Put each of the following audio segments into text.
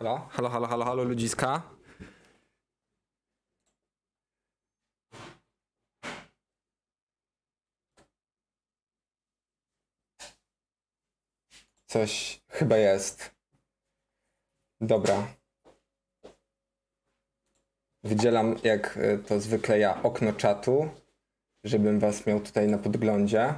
Halo, halo, halo, halo, halo, ludziska. Coś chyba jest. Dobra. Wydzielam jak y, to zwykle ja okno czatu, żebym was miał tutaj na podglądzie.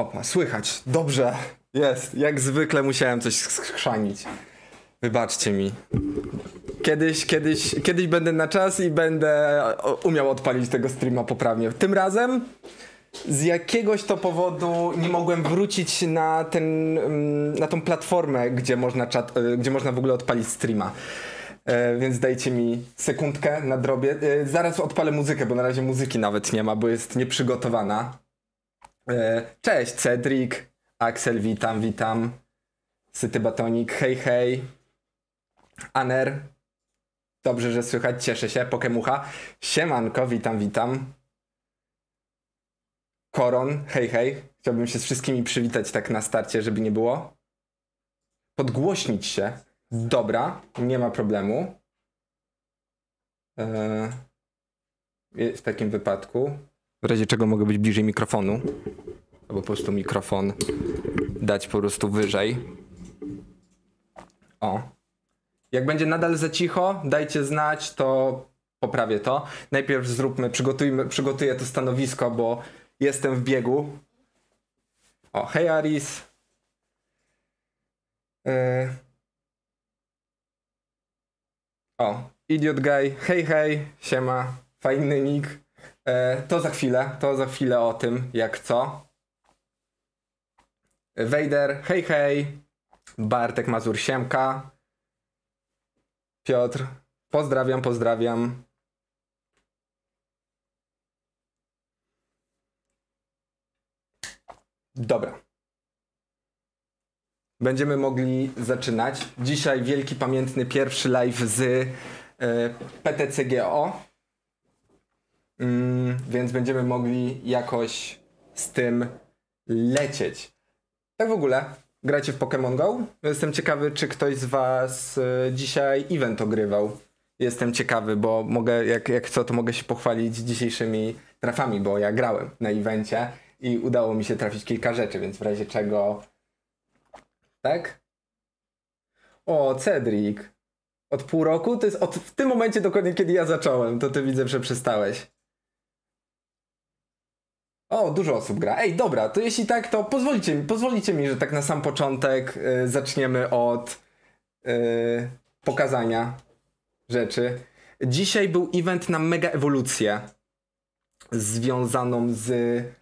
Opa, słychać. Dobrze. Jest. Jak zwykle musiałem coś schrzanić. Wybaczcie mi. Kiedyś, kiedyś, kiedyś będę na czas i będę umiał odpalić tego streama poprawnie. Tym razem z jakiegoś to powodu nie mogłem wrócić na ten, mm, na tą platformę, gdzie można, czat, y, gdzie można w ogóle odpalić streama. E, więc dajcie mi sekundkę na drobie. E, zaraz odpalę muzykę, bo na razie muzyki nawet nie ma, bo jest nieprzygotowana. E, Cześć, Cedric, Axel, witam, witam. Syty Batonik, hej, hej. Aner, dobrze, że słychać, cieszę się. Pokemucha, siemanko, witam, witam. Koron, hej, hej. Chciałbym się z wszystkimi przywitać tak na starcie, żeby nie było. Podgłośnić się. Dobra, nie ma problemu. Eee, w takim wypadku. W razie czego mogę być bliżej mikrofonu. Albo po prostu mikrofon dać po prostu wyżej. O. Jak będzie nadal za cicho, dajcie znać, to poprawię to. Najpierw zróbmy, przygotujmy, przygotuję to stanowisko, bo jestem w biegu. O, hej Aris. Yy. O, Idiot Guy, hej hej, siema, fajny nick. E, to za chwilę, to za chwilę o tym, jak co. Wejder, hej hej. Bartek Mazur, siemka. Piotr, pozdrawiam, pozdrawiam. Dobra. Będziemy mogli zaczynać. Dzisiaj wielki, pamiętny pierwszy live z y, PTCGO. Mm, więc będziemy mogli jakoś z tym lecieć. Tak w ogóle, gracie w Pokémon Go? Jestem ciekawy, czy ktoś z Was y, dzisiaj event ogrywał. Jestem ciekawy, bo mogę, jak, jak co, to mogę się pochwalić dzisiejszymi trafami, bo ja grałem na evencie i udało mi się trafić kilka rzeczy, więc w razie czego. Tak? O, Cedric. Od pół roku? To jest od, w tym momencie dokładnie, kiedy ja zacząłem. To ty widzę, że przestałeś. O, dużo osób gra. Ej, dobra, to jeśli tak, to pozwolicie pozwolicie mi, że tak na sam początek y, zaczniemy od y, pokazania rzeczy. Dzisiaj był event na mega ewolucję związaną z y,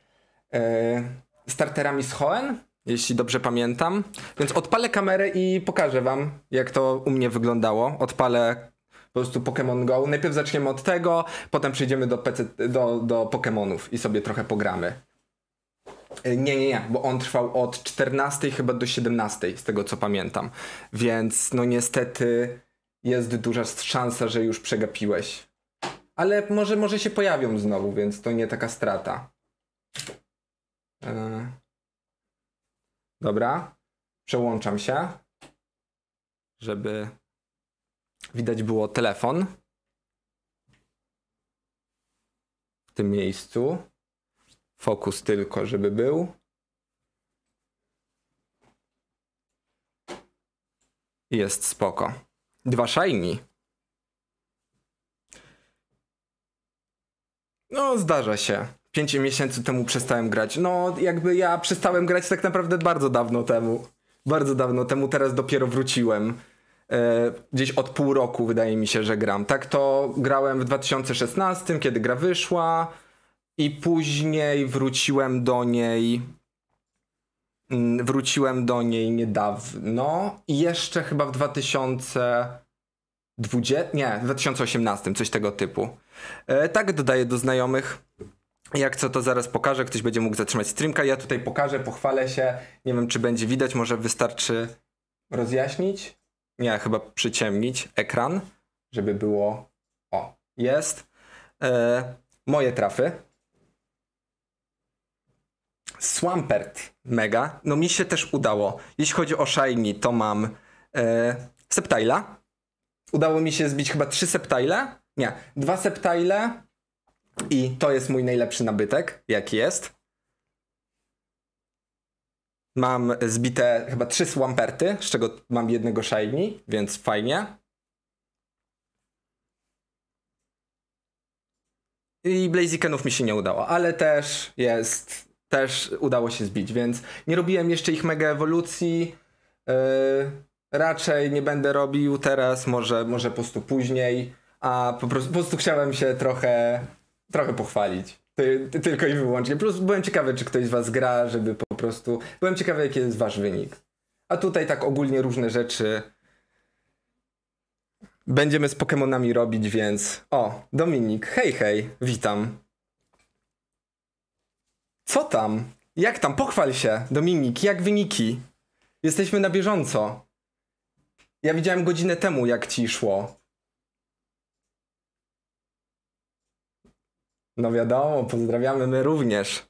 starterami z Hoenn, jeśli dobrze pamiętam. Więc odpalę kamerę i pokażę wam, jak to u mnie wyglądało. Odpalę po prostu Pokémon Go. Najpierw zaczniemy od tego, potem przejdziemy do, PC, do, do Pokémonów i sobie trochę pogramy. E, Nie, nie, nie, bo on trwał od 14 chyba do 17, z tego co pamiętam. Więc no niestety jest duża szansa, że już przegapiłeś. Ale może, może się pojawią znowu, więc to nie taka strata. Yy. Dobra, przełączam się, żeby widać było telefon w tym miejscu. Fokus tylko, żeby był. Jest spoko. Dwa shiny. No, zdarza się. Pięć miesięcy temu przestałem grać. No, jakby ja przestałem grać tak naprawdę bardzo dawno temu. Bardzo dawno temu, teraz dopiero wróciłem. E, gdzieś od pół roku wydaje mi się, że gram. Tak to grałem w 2016, kiedy gra wyszła i później wróciłem do niej mm, wróciłem do niej niedawno i jeszcze chyba w 2020, nie, w 2018, coś tego typu. E, tak dodaję do znajomych. Jak co, to zaraz pokażę. Ktoś będzie mógł zatrzymać streamka. Ja tutaj pokażę, pochwalę się. Nie wiem, czy będzie widać. Może wystarczy rozjaśnić. Nie, chyba przyciemnić ekran, żeby było. O, jest. E, moje trafy. Swampert mega. No mi się też udało. Jeśli chodzi o Shiny, to mam e. Udało mi się zbić chyba trzy Septile. Nie, dwa Septile. I to jest mój najlepszy nabytek, jaki jest. Mam zbite chyba trzy Swamperty, z czego mam jednego Shiny, więc fajnie. I Blazikenów mi się nie udało, ale też jest, też udało się zbić, więc nie robiłem jeszcze ich mega ewolucji. Yy, raczej nie będę robił teraz, może, może po prostu później, a po prostu, po prostu chciałem się trochę, trochę pochwalić. Ty, ty, tylko i wyłącznie. Plus byłem ciekawy, czy ktoś z was gra, żeby po prostu. Byłem ciekawy, jaki jest wasz wynik. A tutaj tak ogólnie różne rzeczy będziemy z Pokemonami robić, więc. O, Dominik, hej, hej, witam. Co tam? Jak tam? Pochwal się, Dominik, jak wyniki? Jesteśmy na bieżąco. Ja widziałem godzinę temu, jak ci szło. No wiadomo, pozdrawiamy my również.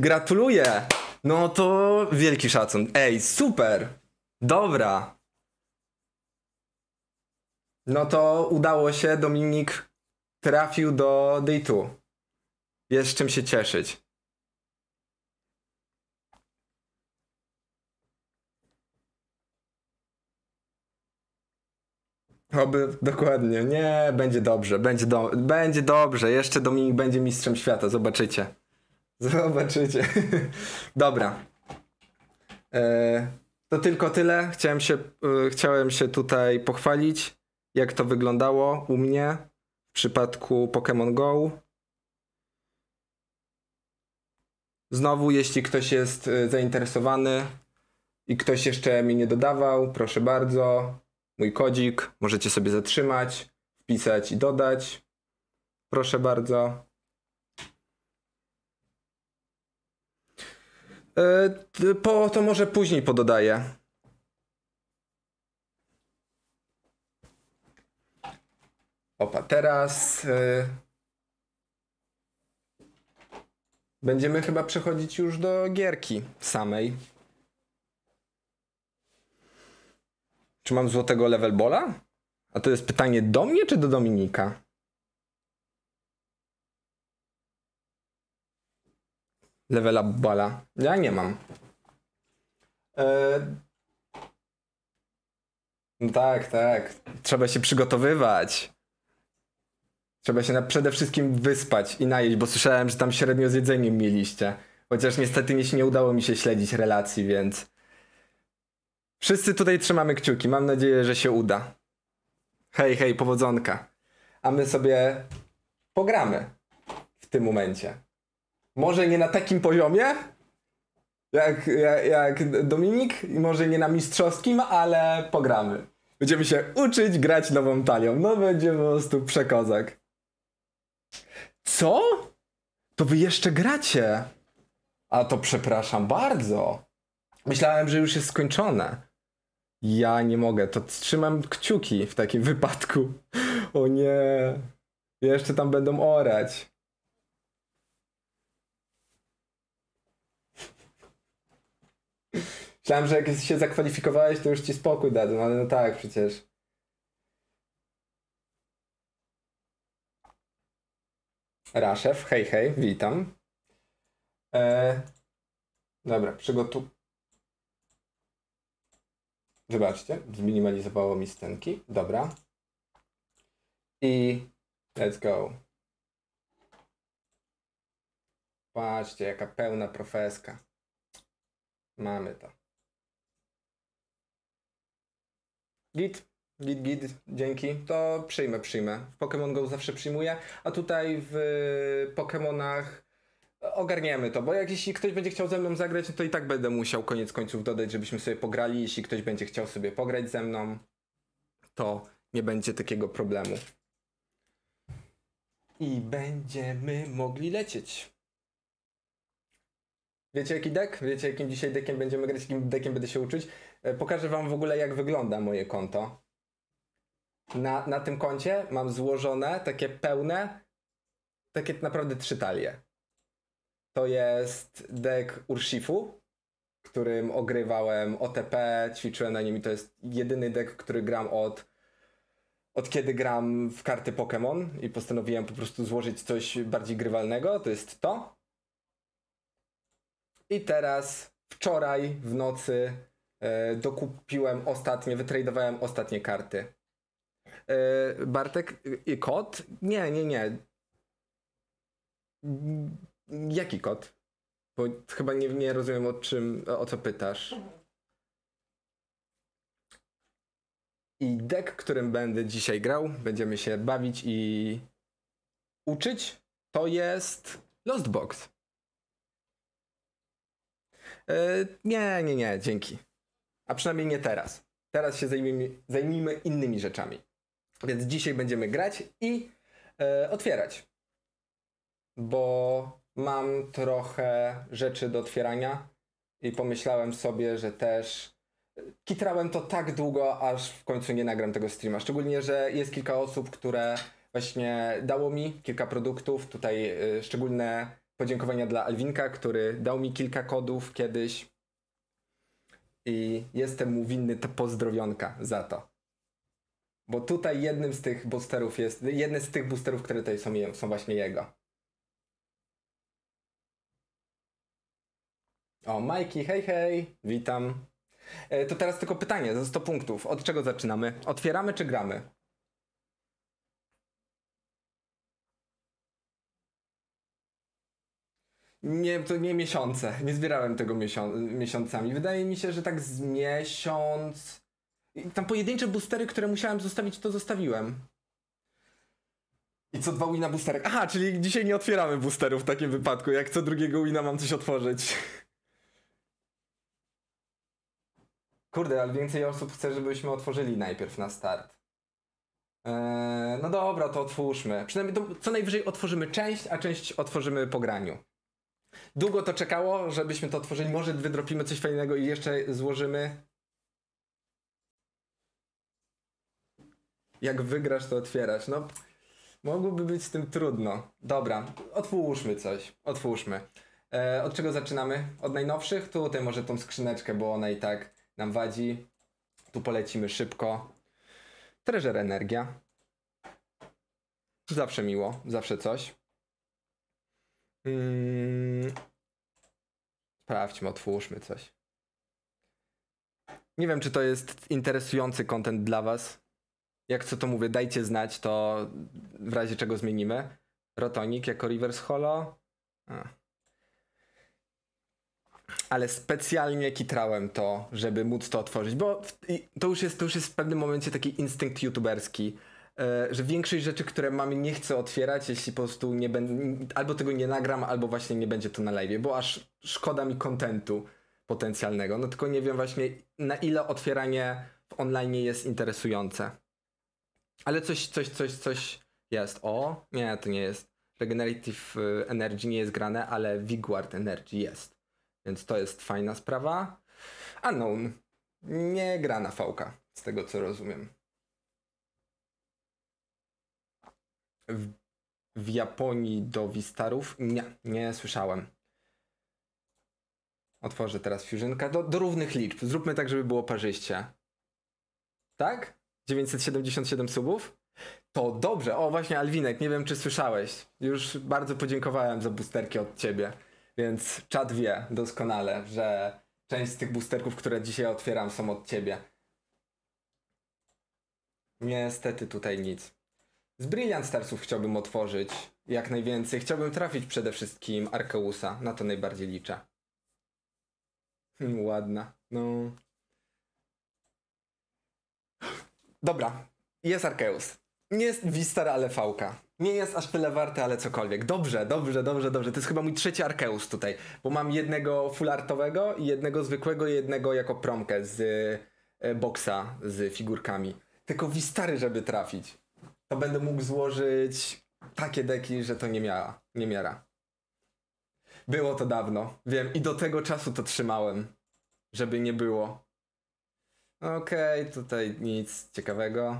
Gratuluję! No to wielki szacun. Ej, super! Dobra. No to udało się, Dominik trafił do Day 2. Jest czym się cieszyć. Oby, dokładnie. Nie, będzie dobrze, będzie, do, będzie dobrze. Jeszcze Dominik będzie mistrzem świata, zobaczycie. Zobaczycie. Dobra. E, to tylko tyle. Chciałem się, e, chciałem się tutaj pochwalić, jak to wyglądało u mnie w przypadku Pokémon Go. Znowu, jeśli ktoś jest e, zainteresowany i ktoś jeszcze mi nie dodawał, proszę bardzo. Mój kodzik możecie sobie zatrzymać, wpisać i dodać. Proszę bardzo. T- Po, to może później pododaję. Opa, teraz e, będziemy chyba przechodzić już do gierki samej. Czy mam złotego level bola? A to jest pytanie do mnie czy do Dominika? Levela bala. Ja nie mam. E... No tak, tak. Trzeba się przygotowywać. Trzeba się na, przede wszystkim wyspać i najeść, bo słyszałem, że tam średnio z jedzeniem mieliście. Chociaż niestety nie, nie udało mi się śledzić relacji, więc. Wszyscy tutaj trzymamy kciuki. Mam nadzieję, że się uda. Hej, hej, powodzonka. A my sobie pogramy w tym momencie. Może nie na takim poziomie, jak, jak, jak Dominik, i może nie na mistrzowskim, ale pogramy. Będziemy się uczyć grać nową talią. No będzie po prostu przekozak. Co? To wy jeszcze gracie? A to przepraszam bardzo. Myślałem, że już jest skończone. Ja nie mogę, to trzymam kciuki w takim wypadku. O nie. Jeszcze tam będą orać. Myślałem, że jak się zakwalifikowałeś, to już ci spokój dadzą, ale no tak, przecież. Raszew, hej, hej, witam. E... Dobra, przygotuj. Wybaczcie, zminimalizowało mi scenki. Dobra. I let's go. Patrzcie, jaka pełna profeska. Mamy to. Git, git, git, dzięki. To przyjmę, przyjmę. W Pokémon Go zawsze przyjmuję, a tutaj w Pokémonach ogarniemy to, bo jak jeśli ktoś będzie chciał ze mną zagrać, no to i tak będę musiał koniec końców dodać, żebyśmy sobie pograli. Jeśli ktoś będzie chciał sobie pograć ze mną, to nie będzie takiego problemu. I będziemy mogli lecieć. Wiecie jaki deck? Wiecie jakim dzisiaj deckiem będziemy grać, jakim deckiem będę się uczyć? E, pokażę wam w ogóle jak wygląda moje konto. Na, na tym koncie mam złożone takie pełne, takie naprawdę trzy talie. To jest deck Urshifu, którym ogrywałem OTP, ćwiczyłem na nim i to jest jedyny deck, który gram od, od kiedy gram w karty Pokémon i postanowiłem po prostu złożyć coś bardziej grywalnego, to jest to. I teraz wczoraj w nocy e, dokupiłem ostatnie, wytradowałem ostatnie karty. E, Bartek, i kod? Nie, nie, nie. Jaki kod? Bo chyba nie, nie rozumiem o czym, o co pytasz. I deck, którym będę dzisiaj grał, będziemy się bawić i uczyć, to jest Lost Box. E, nie, nie, nie, dzięki. A przynajmniej nie teraz. Teraz się zajmijmy, zajmijmy innymi rzeczami. Więc dzisiaj będziemy grać i e, otwierać. Bo mam trochę rzeczy do otwierania i pomyślałem sobie, że też kitrałem to tak długo, aż w końcu nie nagram tego streama. Szczególnie, że jest kilka osób, które właśnie dało mi kilka produktów. Tutaj y, szczególne podziękowania dla Alwinka, który dał mi kilka kodów kiedyś. I jestem mu winny te pozdrowionka za to. Bo tutaj jednym z tych boosterów jest, jedne z tych boosterów, które tutaj są, są właśnie jego. O, Majki, hej, hej, witam. E, to teraz tylko pytanie za 100 punktów. Od czego zaczynamy? Otwieramy czy gramy? Nie, to nie miesiące. Nie zbierałem tego miesią miesiącami. Wydaje mi się, że tak z miesiąc. Tam pojedyncze boostery, które musiałem zostawić, to zostawiłem. I co dwa wina boosterek. Aha, czyli dzisiaj nie otwieramy boosterów w takim wypadku. Jak co drugiego wina mam coś otworzyć. Kurde, ale więcej osób chce, żebyśmy otworzyli najpierw na start. Eee, no dobra, to otwórzmy. Przynajmniej to, co najwyżej otworzymy część, a część otworzymy po graniu. Długo to czekało, żebyśmy to otworzyli. Może wydropimy coś fajnego i jeszcze złożymy. Jak wygrasz, to otwierasz. No, mogłoby być z tym trudno. Dobra, otwórzmy coś. Otwórzmy. E, od czego zaczynamy? Od najnowszych? Tutaj może tą skrzyneczkę, bo ona i tak nam wadzi. Tu polecimy szybko. Treasure Energia. Zawsze miło, zawsze coś. Hmm. Sprawdźmy, otwórzmy coś. Nie wiem, czy to jest interesujący content dla Was. Jak co to mówię, dajcie znać, to w razie czego zmienimy. Rotonik jako reverse holo. Ale specjalnie kitrałem to, żeby móc to otworzyć, bo to już jest, to już jest w pewnym momencie taki instynkt youtuberski, e, że większość rzeczy, które mamy, nie chcę otwierać, jeśli po prostu nie będę, albo tego nie nagram, albo właśnie nie będzie to na live, bo aż szkoda mi kontentu potencjalnego. No tylko nie wiem właśnie, na ile otwieranie w online jest interesujące. Ale coś, coś, coś, coś jest. O, nie, to nie jest. Regenerative e, Energy nie jest grane, ale Vigward Energy jest. Więc to jest fajna sprawa. Unknown. Nie gra na fałka, z tego co rozumiem. W, w Japonii do Wistarów? Nie, nie słyszałem. Otworzę teraz Fusionka do, do równych liczb. Zróbmy tak, żeby było parzyście. Tak? 977 subów? To dobrze. O, właśnie Alwinek, nie wiem czy słyszałeś. Już bardzo podziękowałem za boosterki od ciebie. Więc czat wie doskonale, że część z tych boosterków, które dzisiaj otwieram, są od ciebie. Niestety tutaj nic. Z Brilliant Starsów chciałbym otworzyć jak najwięcej. Chciałbym trafić przede wszystkim Arkeusa. Na to najbardziej liczę. Hmm, ładna. No. Dobra. Jest Arkeus. Nie jest Wistar, ale Fałka. Nie jest aż tyle warte, ale cokolwiek. Dobrze, dobrze, dobrze, dobrze. To jest chyba mój trzeci Arkeus tutaj, bo mam jednego fullartowego i jednego zwykłego i jednego jako promkę z e, boksa z figurkami. Tylko Wistary, żeby trafić. To będę mógł złożyć takie deki, że to nie miała, nie miara. Było to dawno. Wiem, i do tego czasu to trzymałem. Żeby nie było. Okej, tutaj nic ciekawego.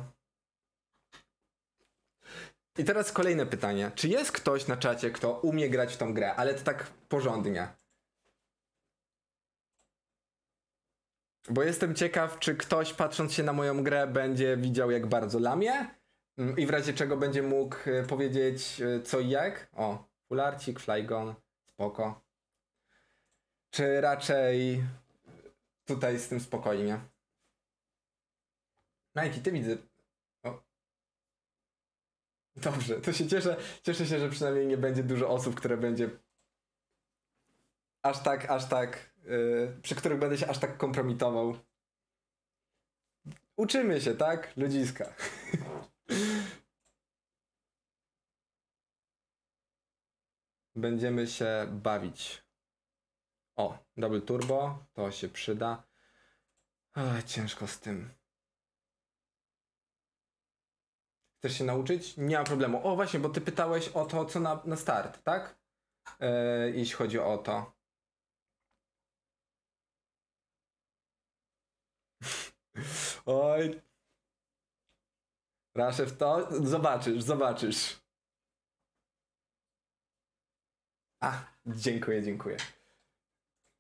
I teraz kolejne pytanie. Czy jest ktoś na czacie, kto umie grać w tą grę, ale to tak porządnie? Bo jestem ciekaw, czy ktoś patrząc się na moją grę będzie widział jak bardzo lamię mm, i w razie czego będzie mógł y, powiedzieć y, co i jak. O, fularcik, flygon, spoko. Czy raczej tutaj z tym spokojnie? Majki, ty widzę. O. Dobrze, to się cieszę. Cieszę się, że przynajmniej nie będzie dużo osób, które będzie aż tak, aż tak, yy, przy których będę się aż tak kompromitował. Uczymy się, tak? Ludziska. Będziemy się bawić. O, double turbo, to się przyda. Ach, ciężko z tym. Chcesz się nauczyć? Nie ma problemu. O, właśnie, bo ty pytałeś o to, co na, na start, tak? E, jeśli chodzi o to. Oj. Raszę w to? Zobaczysz, zobaczysz. A, dziękuję, dziękuję.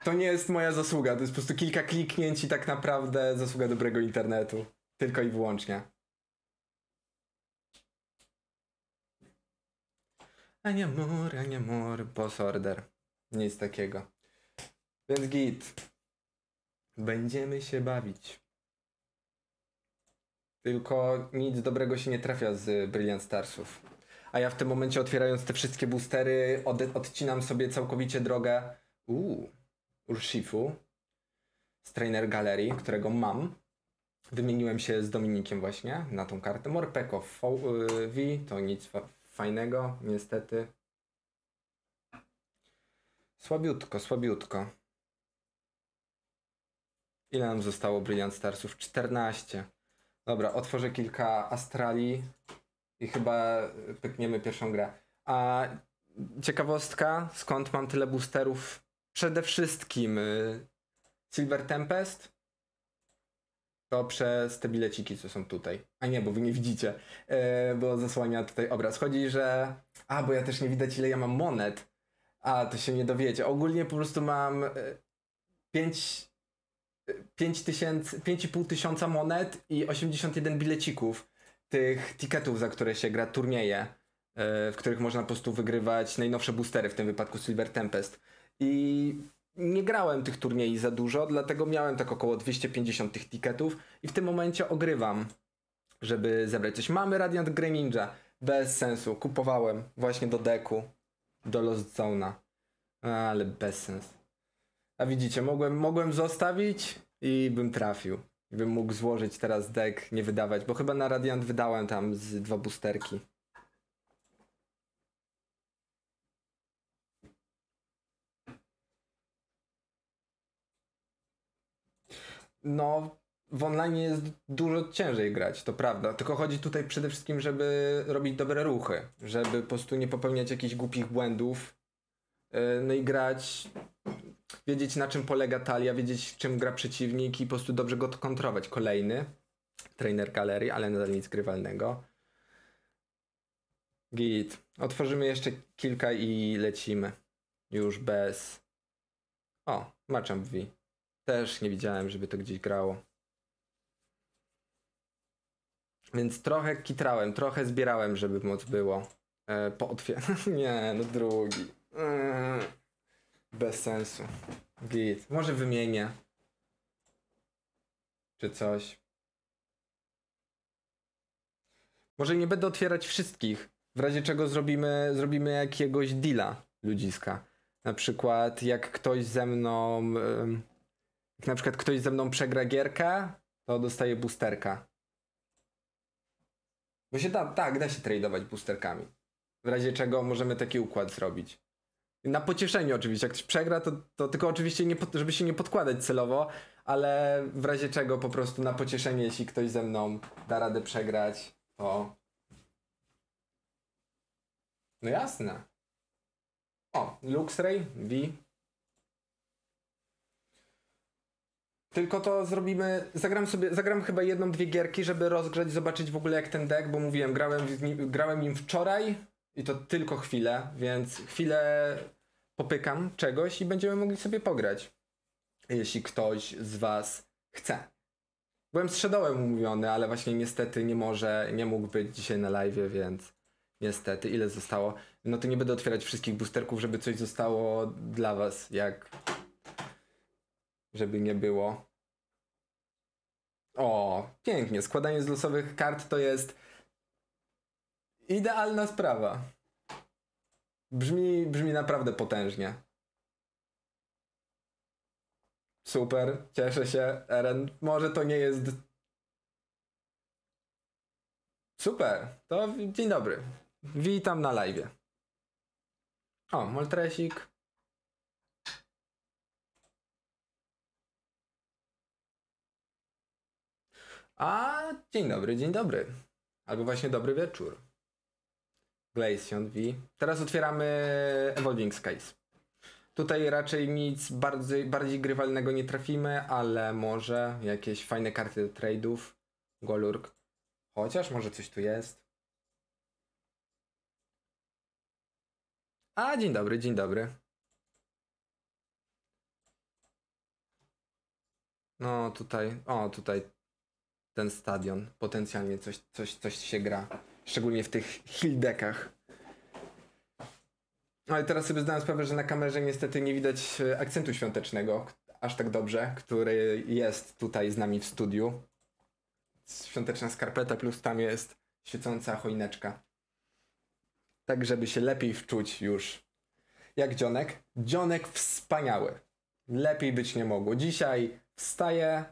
To nie jest moja zasługa, to jest po prostu kilka kliknięć i tak naprawdę zasługa dobrego internetu. Tylko i wyłącznie. A nie mur, a nie mur, boss order. Nic takiego. Więc git. Będziemy się bawić. Tylko nic dobrego się nie trafia z Brilliant Starsów. A ja w tym momencie otwierając te wszystkie boostery od, odcinam sobie całkowicie drogę uuu, Urshifu z Trainer Galerii, którego mam. Wymieniłem się z Dominikiem właśnie na tą kartę. Morpeko V to nic fajnego, niestety. Słabiutko, słabiutko. Ile nam zostało Brilliant Starsów? 14. Dobra, otworzę kilka Astrali i chyba pykniemy pierwszą grę. A ciekawostka, skąd mam tyle boosterów? Przede wszystkim y, Silver Tempest to przez te bileciki, co są tutaj. A nie, bo wy nie widzicie, yy, bo zasłania tutaj obraz. Chodzi, że... A, bo ja też nie widać, ile ja mam monet. A, to się nie dowiecie. Ogólnie po prostu mam 5... 5,5 tysiąca monet i 81 bilecików tych ticketów, za które się gra turnieje, w których można po prostu wygrywać najnowsze boostery, w tym wypadku Silver Tempest. I nie grałem tych turniej za dużo, dlatego miałem tak około 250 tych ticketów i w tym momencie ogrywam, żeby zebrać coś. Mamy Radiant Grey bez sensu, kupowałem właśnie do deku, do Lost Zone'a, ale bez sens. A widzicie, mogłem, mogłem zostawić i bym trafił. I bym mógł złożyć teraz deck, nie wydawać, bo chyba na Radiant wydałem tam z dwa boosterki. No, w online jest dużo ciężej grać, to prawda. Tylko chodzi tutaj przede wszystkim, żeby robić dobre ruchy, żeby po prostu nie popełniać jakichś głupich błędów. No i grać, wiedzieć na czym polega talia, wiedzieć czym gra przeciwnik i po prostu dobrze go kontrolować. Kolejny trainer galerii, ale nadal nic grywalnego. Git. Otworzymy jeszcze kilka i lecimy. Już bez. O, Machamp V. Też nie widziałem, żeby to gdzieś grało. Więc trochę kitrałem, trochę zbierałem, żeby moc było. E, po otwier- Nie, no drugi. Mm. Bez sensu. Git. Może wymienię. Czy coś. Może nie będę otwierać wszystkich. W razie czego zrobimy, zrobimy jakiegoś deala ludziska. Na przykład jak ktoś ze mną... Jak na przykład ktoś ze mną przegra gierkę, to dostaje boosterka. Bo się da, tak, da się tradeować boosterkami. W razie czego możemy taki układ zrobić. Na pocieszenie oczywiście, jak ktoś przegra, to, to tylko oczywiście nie, żeby się nie podkładać celowo, ale w razie czego po prostu na pocieszenie, jeśli ktoś ze mną da radę przegrać, to... No jasne. O, Luxray, V. Tylko to zrobimy. Zagram sobie. Zagram chyba jedną, dwie gierki, żeby rozgrzać, zobaczyć w ogóle jak ten deck, bo mówiłem, grałem, grałem nim wczoraj i to tylko chwilę, więc chwilę popykam czegoś i będziemy mogli sobie pograć. Jeśli ktoś z Was chce. Byłem z Shadowem umówiony, ale właśnie niestety nie może, nie mógł być dzisiaj na live, więc niestety. Ile zostało? No to nie będę otwierać wszystkich boosterków, żeby coś zostało dla Was, jak żeby nie było. O, pięknie. Składanie z losowych kart to jest idealna sprawa. Brzmi, brzmi naprawdę potężnie. Super, cieszę się, Eren. Może to nie jest. Super, to dzień dobry. Witam na live. O, Moltresik. A dzień dobry, dzień dobry. Albo właśnie dobry wieczór. Glaceon V. Teraz otwieramy Evolving Skies. Tutaj raczej nic bardziej, bardziej grywalnego nie trafimy, ale może jakieś fajne karty do trade'ów. Golurk. Chociaż może coś tu jest. A, dzień dobry, dzień dobry. No tutaj, o tutaj ten stadion. Potencjalnie coś, coś, coś się gra. Szczególnie w tych hildekach. Ale teraz sobie zdałem sprawę, że na kamerze niestety nie widać e, akcentu świątecznego aż tak dobrze, który jest tutaj z nami w studiu. Świąteczna skarpeta plus tam jest świecąca choineczka. Tak, żeby się lepiej wczuć już. Jak dzionek? Dzionek wspaniały. Lepiej być nie mogło. Dzisiaj wstaję,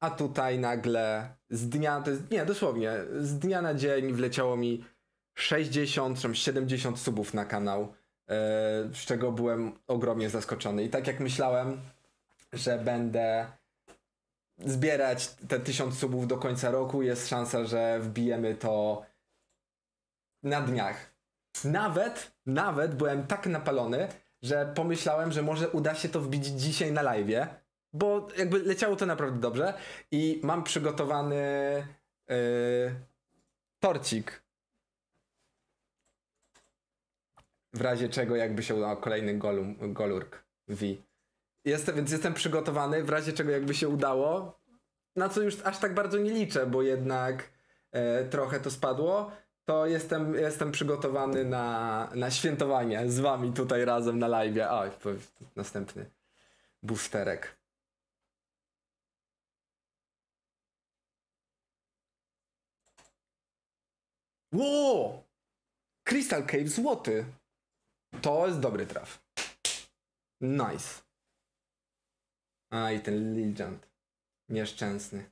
a tutaj nagle z dnia, to jest, nie, dosłownie, z dnia na dzień wleciało mi 60 czy 70 subów na kanał, yy, z czego byłem ogromnie zaskoczony. I tak jak myślałem, że będę zbierać te 1000 subów do końca roku, jest szansa, że wbijemy to na dniach. Nawet, nawet byłem tak napalony, że pomyślałem, że może uda się to wbić dzisiaj na live, bo jakby leciało to naprawdę dobrze i mam przygotowany yy, torcik. W razie czego jakby się udało kolejny golum, golurk V. Jestem, więc jestem przygotowany w razie czego jakby się udało, na co już aż tak bardzo nie liczę, bo jednak e, trochę to spadło, to jestem, jestem przygotowany na, na świętowanie z wami tutaj razem na live. Oj, następny boosterek. Ło! Crystal Cave złoty. To jest dobry traf. Nice. A i ten Legend. Nieszczęsny.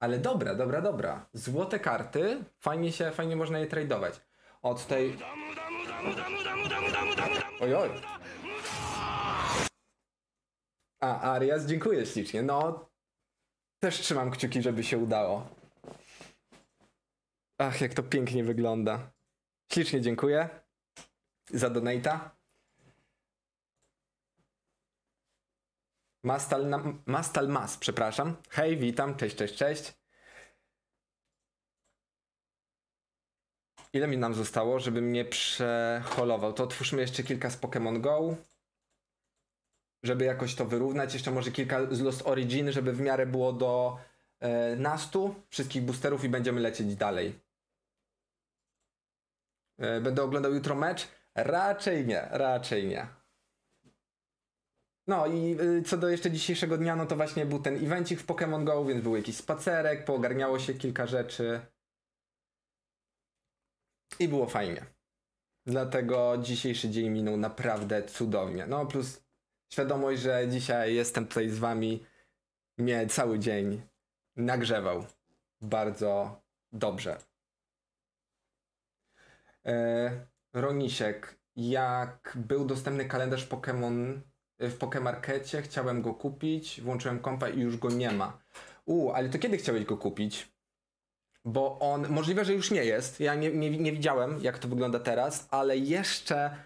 Ale dobra, dobra, dobra. Złote karty, fajnie się, fajnie można je tradować. Od tej... Ojoj. A, Arias, dziękuję ślicznie. No, też trzymam kciuki, żeby się udało. Ach, jak to pięknie wygląda. Ślicznie dziękuję za donata. Mastal, Mastal Mas, przepraszam. Hej, witam, cześć, cześć, cześć. Ile mi nam zostało, żeby mnie przeholował? To otwórzmy jeszcze kilka z Pokémon Go. Żeby jakoś to wyrównać. Jeszcze może kilka z Lost Origin, żeby w miarę było do e, nastu wszystkich boosterów i będziemy lecieć dalej. E, będę oglądał jutro mecz? Raczej nie, raczej nie. No i y, co do jeszcze dzisiejszego dnia, no to właśnie był ten evencik w Pokémon Go, więc był jakiś spacerek, poogarniało się kilka rzeczy. I było fajnie. Dlatego dzisiejszy dzień minął naprawdę cudownie. No plus świadomość, że dzisiaj jestem tutaj z wami, mnie cały dzień nagrzewał bardzo dobrze. E, Ronisiek, jak był dostępny kalendarz Pokémon w Pokemarkecie, chciałem go kupić, włączyłem kompa i już go nie ma. U, ale to kiedy chciałeś go kupić? Bo on, możliwe, że już nie jest. Ja nie, nie, nie widziałem, jak to wygląda teraz, ale jeszcze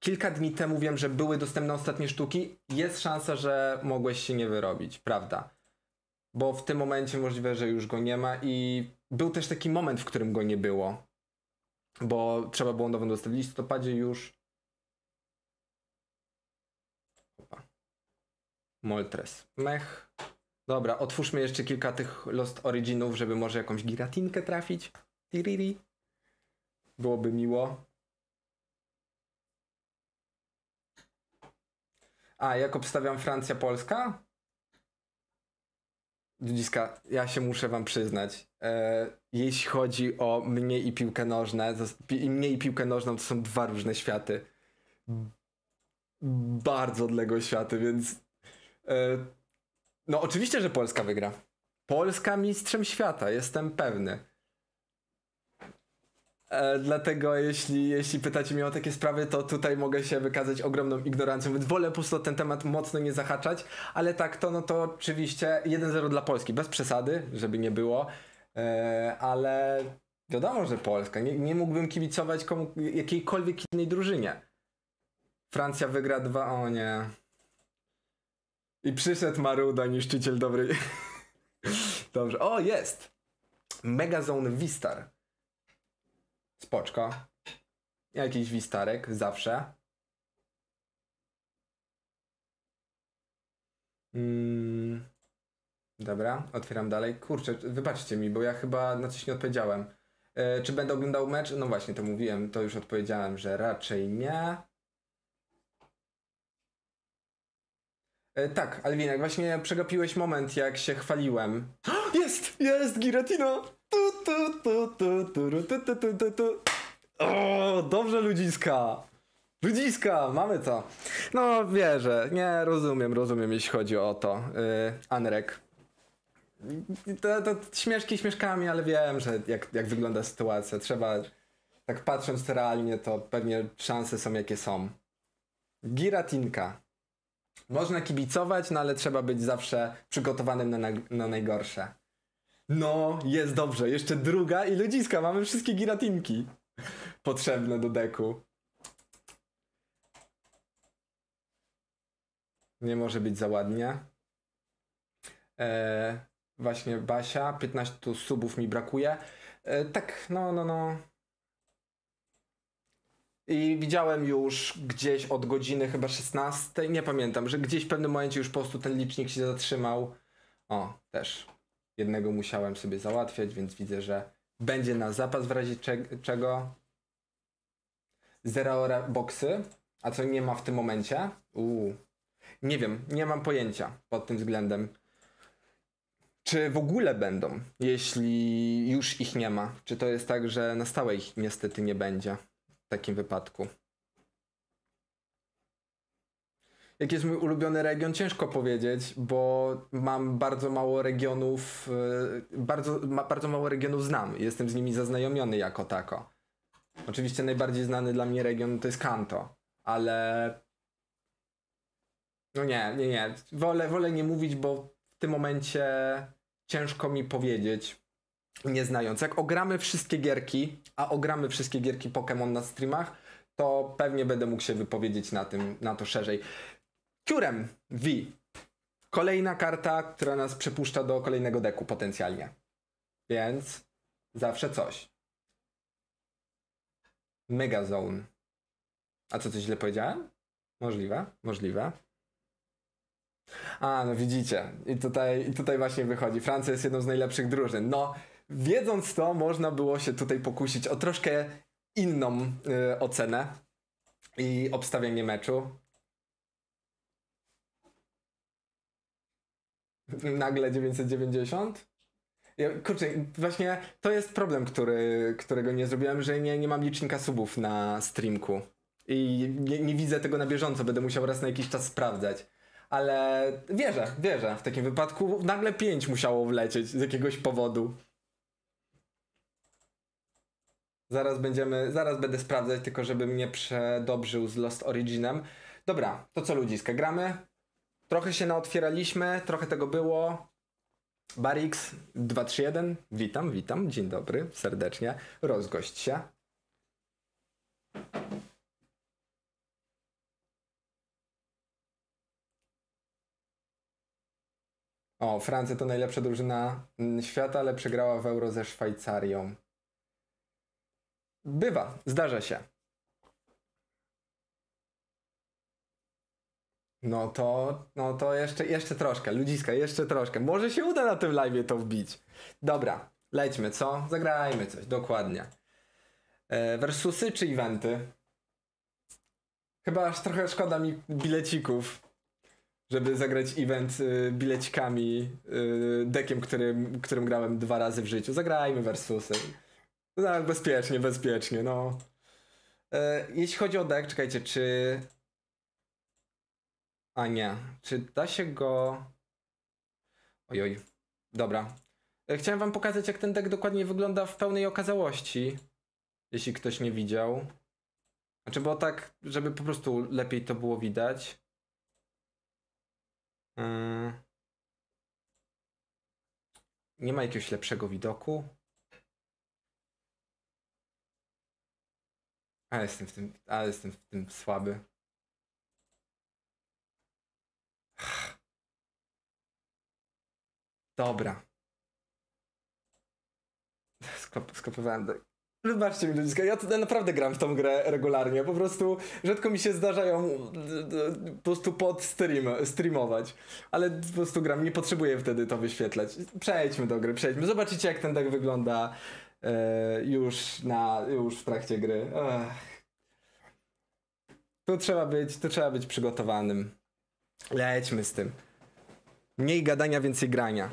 kilka dni temu wiem, że były dostępne ostatnie sztuki, jest szansa, że mogłeś się nie wyrobić, prawda? Bo w tym momencie możliwe, że już go nie ma i był też taki moment, w którym go nie było. Bo trzeba było nową dostać w listopadzie już. Opa. Moltres. Mech. Dobra, otwórzmy jeszcze kilka tych Lost Originów, żeby może jakąś giratinkę trafić. Tiriri. Byłoby miło. A, jak obstawiam Francja-Polska? Ludziska, ja się muszę wam przyznać. E, jeśli chodzi o mnie i piłkę nożne, to, pi, mnie i piłkę nożną to są dwa różne światy. Bardzo odległe światy, więc e, no oczywiście, że Polska wygra. Polska mistrzem świata, jestem pewny. E, dlatego jeśli, jeśli pytacie mnie o takie sprawy, to tutaj mogę się wykazać ogromną ignorancją, więc wolę po prostu ten temat mocno nie zahaczać, ale tak to, no to oczywiście 1-0 dla Polski, bez przesady, żeby nie było, e, ale wiadomo, że Polska, nie, nie mógłbym kibicować komu, jakiejkolwiek innej drużynie. Francja wygra dwa, o nie. I przyszedł Maruda, niszczyciel dobrej. Dobrze, o jest! Megazone Vistar. Spoczko. Jakiś wistarek, zawsze. Mm. Dobra, otwieram dalej. Kurczę, wybaczcie mi, bo ja chyba na coś nie odpowiedziałem. E, czy będę oglądał mecz? No właśnie, to mówiłem, to już odpowiedziałem, że raczej nie. E, tak, Alwinek, właśnie przegapiłeś moment, jak się chwaliłem. Jest! Jest! Giratino! Tu, tu, tu, tu, tu, tu, tu, tu, tu, tu. O, dobrze ludziska! Ludziska, mamy to. No, wierzę. Nie, rozumiem, rozumiem, jeśli chodzi o to. Yy, Anrek. To, to śmieszki śmieszkami, ale wiem, że jak, jak wygląda sytuacja. Trzeba, tak patrząc realnie, to pewnie szanse są jakie są. Giratinka. Można kibicować, no ale trzeba być zawsze przygotowanym na, na, na najgorsze. No, jest dobrze. Jeszcze druga i ludziska. Mamy wszystkie giratinki potrzebne do deku. Nie może być za ładnie. Eee, właśnie Basia, 15 subów mi brakuje. Eee, tak, no, no, no. I widziałem już gdzieś od godziny chyba 16, nie pamiętam, że gdzieś w pewnym momencie już po prostu ten licznik się zatrzymał. O, też. Jednego musiałem sobie załatwiać, więc widzę, że będzie na zapas w razie czego. Zero boxy, a co nie ma w tym momencie? Nie wiem, nie mam pojęcia pod tym względem. Czy w ogóle będą, jeśli już ich nie ma? Czy to jest tak, że na stałe ich niestety nie będzie w takim wypadku? Jaki jest mój ulubiony region? Ciężko powiedzieć, bo mam bardzo mało regionów, y, bardzo, bardzo mało regionów znam. Jestem z nimi zaznajomiony jako tako. Oczywiście najbardziej znany dla mnie region to jest Kanto, ale no nie, nie, nie. Wolę, wolę nie mówić, bo w tym momencie ciężko mi powiedzieć, nie znając. Jak ogramy wszystkie gierki, a ogramy wszystkie gierki Pokémon na streamach, to pewnie będę mógł się wypowiedzieć na tym, na to szerzej. Kiurem V. Kolejna karta, która nas przepuszcza do kolejnego deku potencjalnie. Więc zawsze coś. Megazone. A co, coś źle powiedziałem? Możliwe, możliwe. A, no widzicie. I tutaj, I tutaj właśnie wychodzi. Francja jest jedną z najlepszych drużyn. No, wiedząc to, można było się tutaj pokusić o troszkę inną y, ocenę i obstawienie meczu. Nagle 990? Ja, kurczę, właśnie to jest problem, który, którego nie zrobiłem, że nie, nie mam licznika subów na streamku. I nie, nie widzę tego na bieżąco, będę musiał raz na jakiś czas sprawdzać. Ale wierzę, wierzę. W takim wypadku nagle 5 musiało wlecieć z jakiegoś powodu. Zaraz będziemy, zaraz będę sprawdzać, tylko żeby mnie przedobrzył z Lost Originem. Dobra, to co ludziska, gramy? Trochę się naotwieraliśmy, trochę tego było. Barix 231, witam, witam, dzień dobry, serdecznie, rozgość się. O, Francja to najlepsza drużyna świata, ale przegrała w Euro ze Szwajcarią. Bywa, zdarza się. No to, no to jeszcze, jeszcze troszkę, ludziska, jeszcze troszkę. Może się uda na tym live to wbić. Dobra, lećmy, co? Zagrajmy coś, dokładnie. E, versusy czy eventy? Chyba aż trochę szkoda mi bilecików, żeby zagrać event y, bilecikami, y, dekiem, którym, którym grałem dwa razy w życiu. Zagrajmy versusy. No, bezpiecznie, bezpiecznie, no. E, jeśli chodzi o deck, czekajcie, czy... A nie, czy da się go... Ojoj, dobra. E, Chciałem wam pokazać, jak ten deck dokładnie wygląda w pełnej okazałości. Jeśli ktoś nie widział. Znaczy, bo tak, żeby po prostu lepiej to było widać. Yy. Nie ma jakiegoś lepszego widoku. A jestem w tym, a jestem w tym słaby. Dobra. Skop, skopowałem. Wybaczcie mi ludziska, ja tutaj naprawdę gram w tą grę regularnie, po prostu rzadko mi się zdarzają d- d- po prostu pod stream, streamować, ale po prostu gram, nie potrzebuję wtedy to wyświetlać. Przejdźmy do gry, przejdźmy, zobaczycie jak ten deck wygląda e, już na, już w trakcie gry. Tu trzeba być, tu trzeba być przygotowanym. Lećmy z tym. Mniej gadania, więcej grania.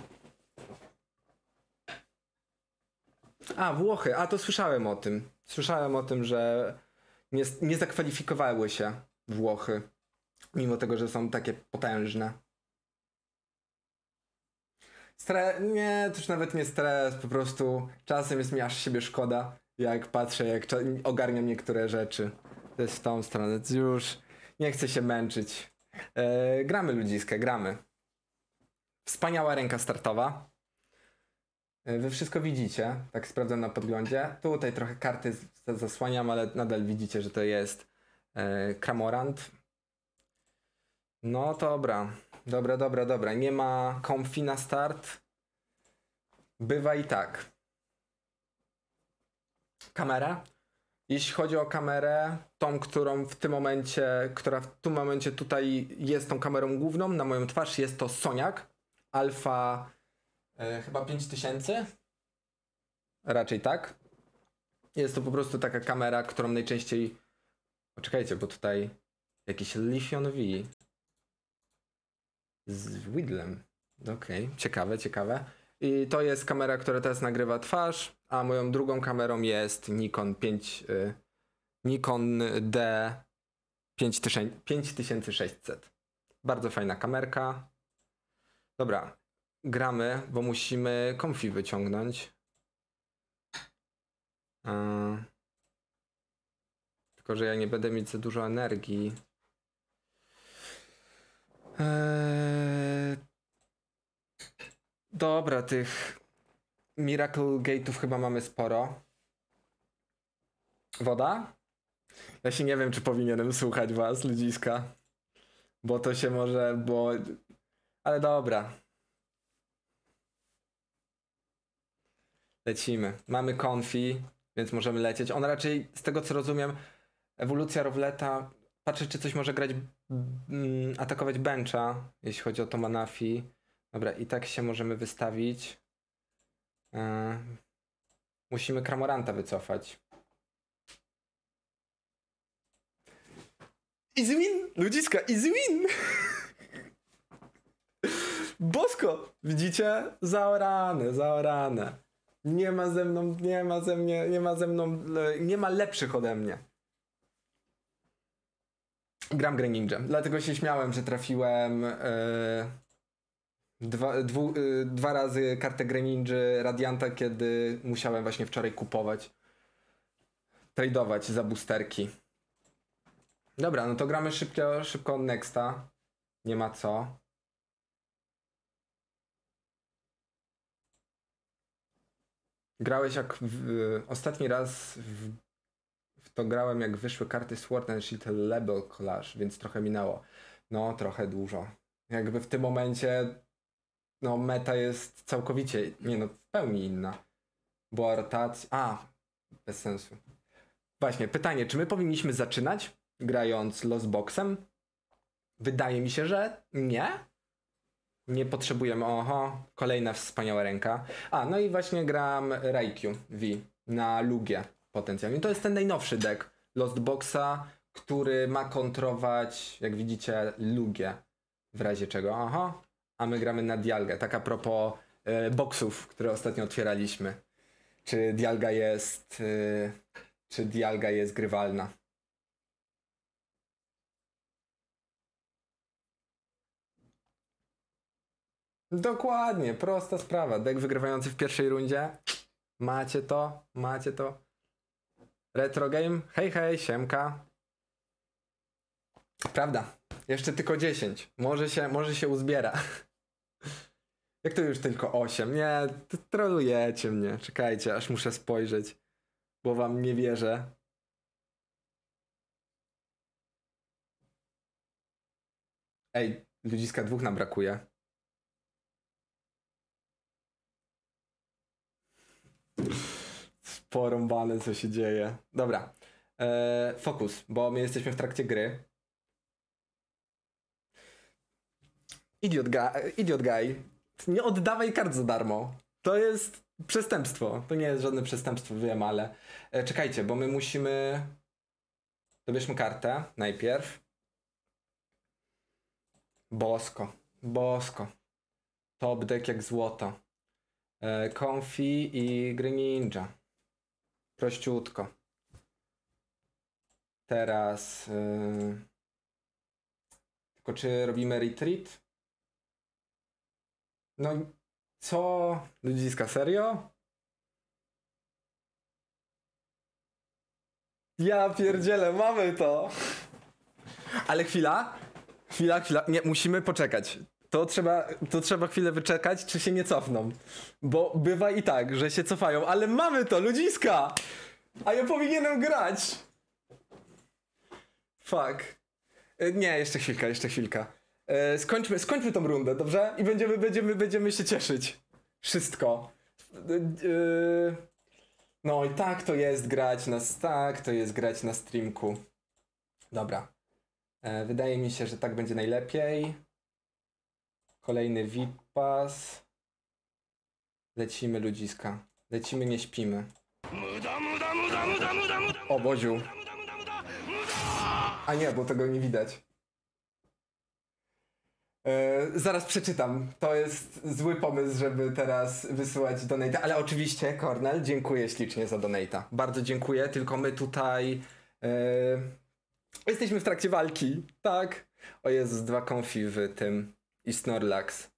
A, Włochy. A, to słyszałem o tym. Słyszałem o tym, że nie, nie zakwalifikowały się Włochy. Mimo tego, że są takie potężne. Stre... Nie, to już nawet nie stres, po prostu czasem jest mi aż siebie szkoda, jak patrzę, jak ogarniam niektóre rzeczy. To jest w tą stronę. Już nie chcę się męczyć. E, gramy ludziska, gramy. Wspaniała ręka startowa. E, Wy wszystko widzicie, tak sprawdzam na podglądzie. Tutaj trochę karty zasłaniam, ale nadal widzicie, że to jest e, Kramorant. No dobra, dobra, dobra, dobra. Nie ma komfi na start. Bywa i tak. Kamera. Jeśli chodzi o kamerę, tą, którą w tym momencie, która w tym momencie tutaj jest tą kamerą główną, na moją twarz jest to Soniak Alpha e, chyba 5000. Raczej tak. Jest to po prostu taka kamera, którą najczęściej. Poczekajcie, bo tutaj jakiś Lithion V z Widlem. Okej, ciekawe, ciekawe. I to jest kamera, która teraz nagrywa twarz, a moją drugą kamerą jest Nikon 5 y, Nikon D 5000 5600. Bardzo fajna kamerka. Dobra, gramy, bo musimy konfi wyciągnąć. Tylko, że ja nie będę mieć za dużo energii. Eee... Dobra, tych Miracle Gate'ów chyba mamy sporo. Woda? Ja się nie wiem, czy powinienem słuchać was, ludziska. Bo to się może, bo... Ale dobra. Lecimy. Mamy konfi, więc możemy lecieć. On raczej, z tego co rozumiem, ewolucja Rowleta patrzę, czy coś może grać, mm, atakować bencha, jeśli chodzi o to Manafi. Dobra, i tak się możemy wystawić. Yy, musimy Kramoranta wycofać. Easy win! Ludziska, easy win! Bosko! Widzicie? Zaorane, zaorane. Nie ma ze mną, nie ma ze mnie, nie ma ze mną, nie ma lepszych ode mnie. Gram grę ninja, dlatego się śmiałem, że trafiłem e, dwa, dwu, e, dwa razy kartę grę ninja Radianta, kiedy musiałem właśnie wczoraj kupować, tradeować za boosterki. Dobra, no to gramy szybko, szybko Nexta. Nie ma co. Grałeś jak w, ostatni raz w, w to grałem jak wyszły karty Sword and Shield Label Collage, więc trochę minęło. No, trochę dużo. Jakby w tym momencie no meta jest całkowicie, nie no, w pełni inna. Była rotacja, a, bez sensu. Właśnie, pytanie, czy my powinniśmy zaczynać grając Lost Boxem? Wydaje mi się, że nie. Nie potrzebujemy, oho, kolejna wspaniała ręka. A, no i właśnie gram Raikyu V na Lugie potencjalnie. To jest ten najnowszy deck Lost Boxa, który ma kontrować, jak widzicie, Lugie. W razie czego, aha. A my gramy na Dialgę. Tak a propos e, boxów, które ostatnio otwieraliśmy. Czy Dialga jest... E, czy Dialga jest grywalna? Dokładnie, prosta sprawa. Deck wygrywający w pierwszej rundzie. Macie to, macie to. Retro Game, hej hej, siemka. Prawda, jeszcze tylko 10. Może się, może się uzbiera. Jak to już tylko 8? Nie, trolujecie mnie. Czekajcie, aż muszę spojrzeć, bo wam nie wierzę. Ej, ludziska dwóch nam brakuje. Porąbane, co się dzieje. Dobra. Eee, fokus, bo my jesteśmy w trakcie gry. Idiot idiot guy. Nie oddawaj kart za darmo. To jest przestępstwo. To nie jest żadne przestępstwo, wiem, ale. E, czekajcie, bo my musimy. Dobierzmy kartę najpierw. Bosko. Bosko. Top deck jak złoto. E, Comfy i Gry Ninja. Prościutko. Teraz. Yy... Tylko czy robimy retreat? No co? Ludziska, serio? Ja pierdzielę, mamy to! Ale chwila, chwila, chwila, nie, musimy poczekać. To trzeba, to trzeba chwilę wyczekać, czy się nie cofną. Bo bywa i tak, że się cofają, ale mamy to, ludziska! A ja powinienem grać! Fuck. E, Nie, jeszcze chwilka, jeszcze chwilka. E, Skończmy, skończmy tą rundę, dobrze? I będziemy, będziemy, będziemy się cieszyć. Wszystko. E, No i tak to jest grać na, tak to jest grać na streamku. Dobra. Wydaje mi się, że tak będzie najlepiej. Kolejny VIP pass. Lecimy ludziska. Lecimy, nie śpimy. O Boziu. A nie, bo tego nie widać. E, zaraz przeczytam. To jest zły pomysł, żeby teraz wysyłać donate, ale oczywiście, Cornel, dziękuję ślicznie za donata. Bardzo dziękuję, tylko my tutaj e, jesteśmy w trakcie walki, tak? O Jezus, dwa konfi w tym i Snorlax.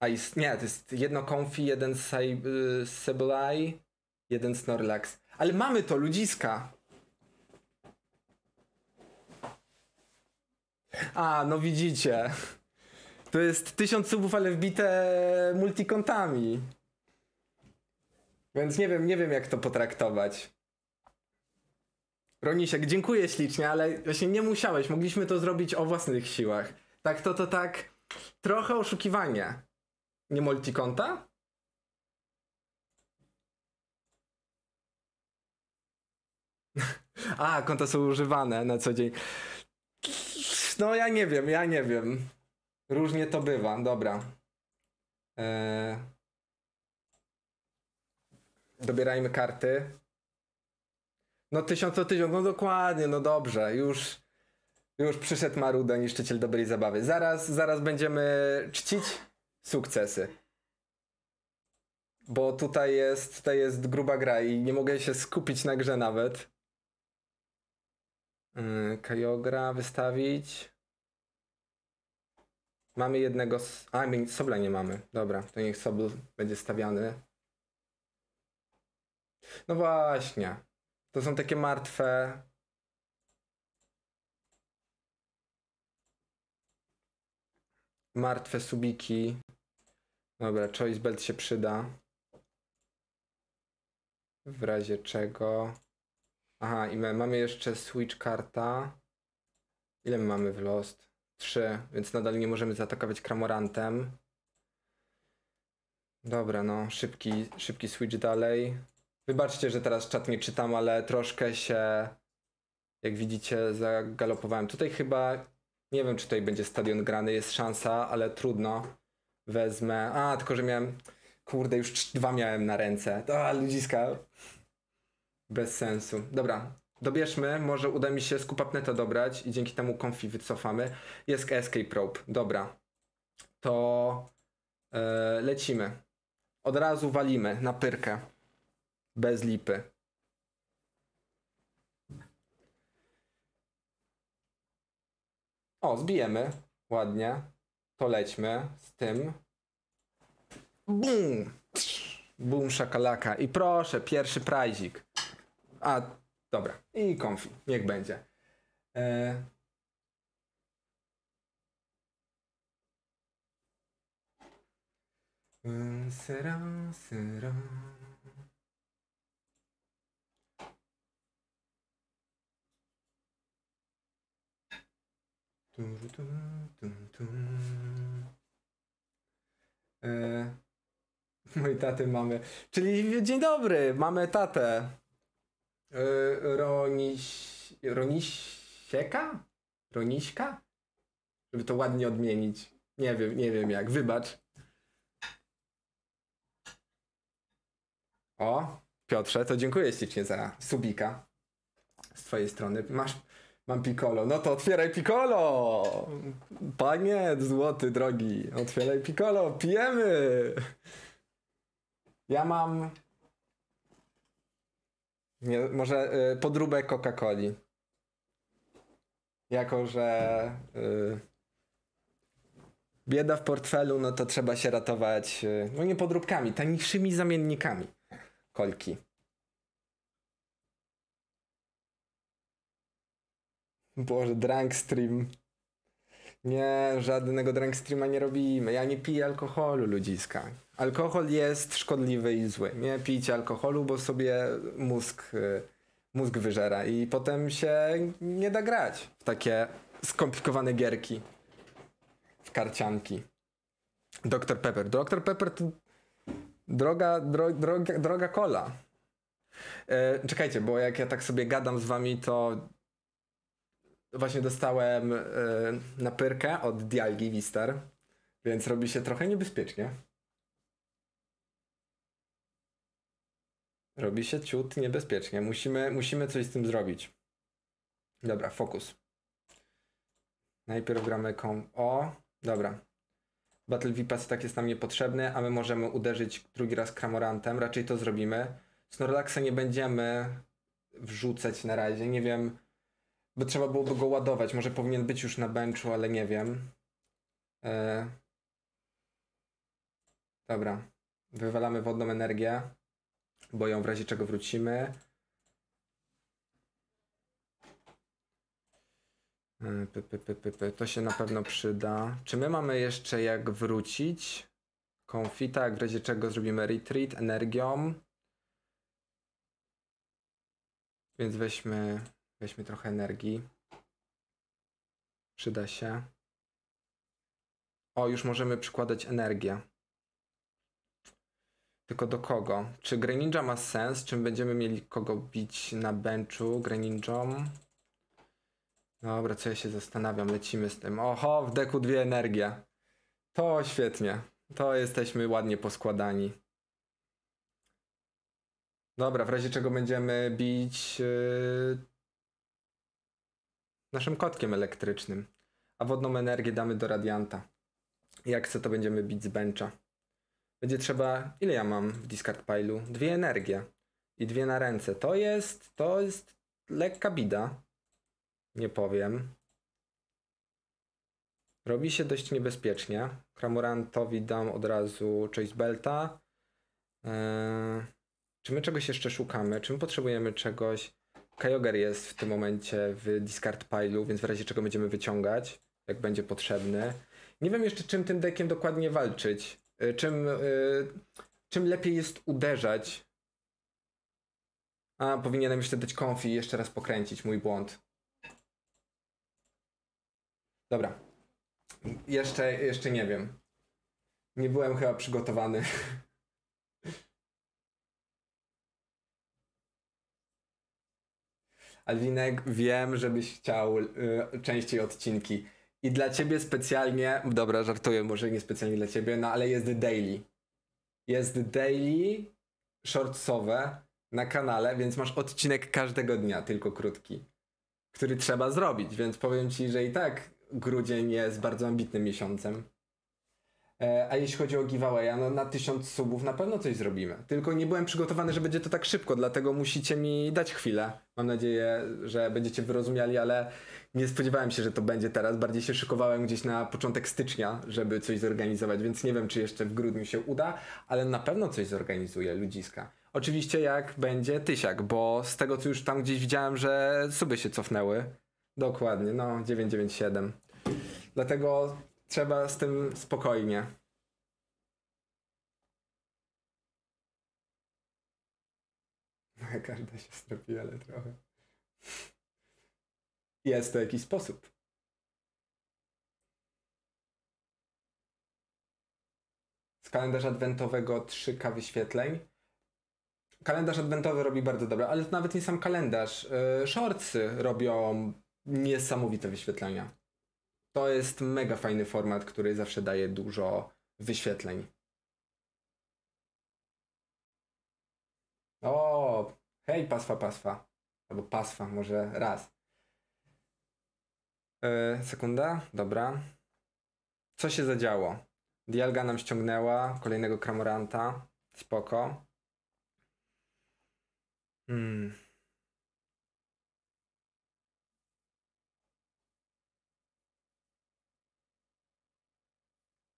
A i, nie, to jest jedno konfi, jeden y, Sableye, jeden Snorlax. Ale mamy to, ludziska. A, no widzicie. To jest tysiąc subów, ale wbite multikontami. Więc nie wiem, nie wiem jak to potraktować. Ronisiek, dziękuję ślicznie, ale właśnie nie musiałeś. Mogliśmy to zrobić o własnych siłach. Tak, to to tak trochę oszukiwanie. Nie multikonta? A, konta są używane na co dzień. No ja nie wiem, ja nie wiem. Różnie to bywa, dobra. Eee... Dobierajmy karty. No tysiąc to tysiąc, no dokładnie, no dobrze, już, już przyszedł Maruda, niszczyciel dobrej zabawy. Zaraz, zaraz będziemy czcić sukcesy. Bo tutaj jest, tutaj jest gruba gra i nie mogę się skupić na grze nawet. Yy, Kajogra wystawić. Mamy jednego. A, my Sobla nie mamy. Dobra, to niech Sobl będzie stawiany. No właśnie. To są takie martwe. Martwe subiki. Dobra, Choice Belt się przyda. W razie czego. Aha, i my mamy jeszcze Switch karta. Ile my mamy w Lost? 3, więc nadal nie możemy zaatakować Kramorantem. Dobra, no, szybki, szybki switch dalej. Wybaczcie, że teraz czat nie czytam, ale troszkę się, jak widzicie, zagalopowałem. Tutaj chyba, nie wiem, czy tutaj będzie stadion grany, jest szansa, ale trudno. Wezmę, a, tylko, że miałem, kurde, już dwa miałem na ręce. A, ludziska. Bez sensu. Dobra, dobierzmy, może uda mi się skupapneta dobrać i dzięki temu konfi wycofamy. Jest escape rope, dobra. To e, lecimy. Od razu walimy na pyrkę. Bez lipy. O, zbijemy. Ładnie. To lećmy z tym. Bum! Bum szakalaka. I proszę, pierwszy prajzik. A, dobra. I konfi. Niech będzie. E... Syra, Tum, tum, tum, tum. E, Moi taty mamy. Czyli dzień dobry, mamy tatę. E, Roniś. Ronisieka? Roniśka? Żeby to ładnie odmienić. Nie wiem, nie wiem jak. Wybacz. O, Piotrze, to dziękuję ślicznie za subika z twojej strony. Masz, mam piccolo. No to otwieraj piccolo! Panie złoty, drogi, otwieraj piccolo, pijemy! Ja mam... Nie, może y, podróbę Coca-Coli. Jako, że y, bieda w portfelu, no to trzeba się ratować, y, no nie podróbkami, tańszymi zamiennikami kolki. Boże, drunk stream. Nie, żadnego drunk streama nie robimy. Ja nie piję alkoholu, ludziska. Alkohol jest szkodliwy i zły. Nie pijcie alkoholu, bo sobie mózg, y, mózg wyżera i potem się nie da grać w takie skomplikowane gierki. W karcianki. Dr Pepper. Dr Pepper to droga, dro, droga, droga kola. E, czekajcie, bo jak ja tak sobie gadam z wami, to właśnie dostałem e, napyrkę od Dialgi Wistar, więc robi się trochę niebezpiecznie. Robi się ciut niebezpiecznie. Musimy, musimy coś z tym zrobić. Dobra, fokus. Najpierw gramy kom... O, dobra. Battle Vipas tak jest nam niepotrzebny, a my możemy uderzyć drugi raz Kramorantem. Raczej to zrobimy. Snorlaxa nie będziemy wrzucać na razie. Nie wiem, bo trzeba byłoby go ładować. Może powinien być już na benchu, ale nie wiem. E... Dobra. Wywalamy wodną energię, bo ją w razie czego wrócimy. E, Py, py, py, py, py. To się na pewno przyda. Czy my mamy jeszcze jak wrócić? Konfita, jak w razie czego zrobimy retreat energią. Więc weźmy, weźmy trochę energii. Przyda się. O, już możemy przykładać energię. Tylko do kogo? Czy Greninja ma sens? Czy będziemy mieli kogo bić na benchu Greninjom? Dobra, co ja się zastanawiam, lecimy z tym. Oho, w deku dwie energie. To świetnie. To jesteśmy ładnie poskładani. Dobra, w razie czego będziemy bić yy, naszym kotkiem elektrycznym. A wodną energię damy do radianta. Jak chcę, to będziemy bić z. Będzie trzeba. Ile ja mam w discard pile'u? Dwie energie. I dwie na ręce. To jest. To jest lekka bida. Nie powiem. Robi się dość niebezpiecznie. Kramorantowi dam od razu Choice Belta. Eee, czy my czegoś jeszcze szukamy? Czy my potrzebujemy czegoś? Kyogre jest w tym momencie w discard pile'u, więc w razie czego będziemy wyciągać, jak będzie potrzebny. Nie wiem jeszcze czym tym dekiem dokładnie walczyć. Yy, czym, yy, czym lepiej jest uderzać. A, powinienem jeszcze dać konfi i jeszcze raz pokręcić, mój błąd. Dobra. Jeszcze, jeszcze nie wiem. Nie byłem chyba przygotowany. Alwinek, wiem, żebyś chciał y, częściej odcinki. I dla ciebie specjalnie, dobra, żartuję, może nie specjalnie dla ciebie, no ale jest daily. Jest daily shortsowe na kanale, więc masz odcinek każdego dnia, tylko krótki, który trzeba zrobić, więc powiem ci, że i tak grudzień jest bardzo ambitnym miesiącem. E, a jeśli chodzi o giveawaya, no na 1000 subów na pewno coś zrobimy. Tylko nie byłem przygotowany, że będzie to tak szybko, dlatego musicie mi dać chwilę. Mam nadzieję, że będziecie wyrozumiali, ale nie spodziewałem się, że to będzie teraz. Bardziej się szykowałem gdzieś na początek stycznia, żeby coś zorganizować, więc nie wiem, czy jeszcze w grudniu się uda, ale na pewno coś zorganizuję, ludziska. Oczywiście jak będzie tysiak, bo z tego co już tam gdzieś widziałem, że suby się cofnęły. Dokładnie, no 997. Dlatego trzeba z tym spokojnie. Karta się stropi, ale trochę. Jest to jakiś sposób. Z kalendarza adwentowego 3K wyświetleń. Kalendarz adwentowy robi bardzo dobre, ale to nawet nie sam kalendarz. Yy, shortsy robią niesamowite wyświetlenia. To jest mega fajny format, który zawsze daje dużo wyświetleń. O, hej, paswa, paswa. Albo paswa, może raz. Yy, sekunda, dobra. Co się zadziało? Dialga nam ściągnęła kolejnego kramoranta. Spoko. Hmm.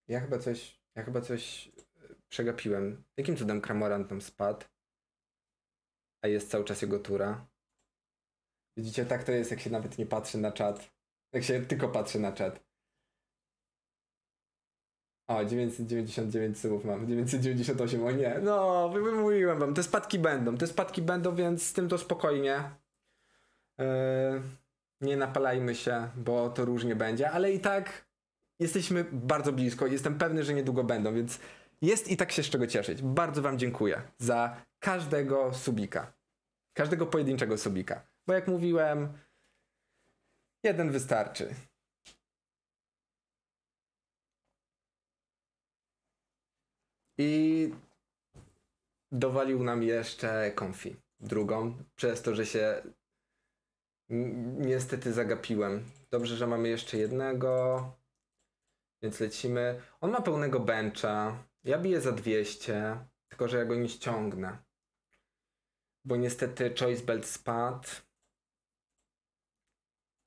Ja chyba coś, ja chyba coś e, przegapiłem. Jakim cudem Kramorant tam spadł? A jest cały czas jego tura. Widzicie, tak to jest, jak się nawet nie patrzy na czat. Jak się tylko patrzy na czat. O, 999 subów mam, 998, o nie, no, wymówiłem wam, te spadki będą, te spadki będą, więc z tym to spokojnie. Yy, nie napalajmy się, bo to różnie będzie, ale i tak jesteśmy bardzo blisko. Jestem pewny, że niedługo będą, więc jest i tak się z czego cieszyć. Bardzo Wam dziękuję za każdego subika. Każdego pojedynczego subika. Bo jak mówiłem, jeden wystarczy. I dowalił nam jeszcze konfi. Drugą, przez to, że się niestety zagapiłem. Dobrze, że mamy jeszcze jednego. Więc lecimy. On ma pełnego bencha. Ja biję za 200, tylko że ja go nie ściągnę. Bo niestety Choice Belt spadł.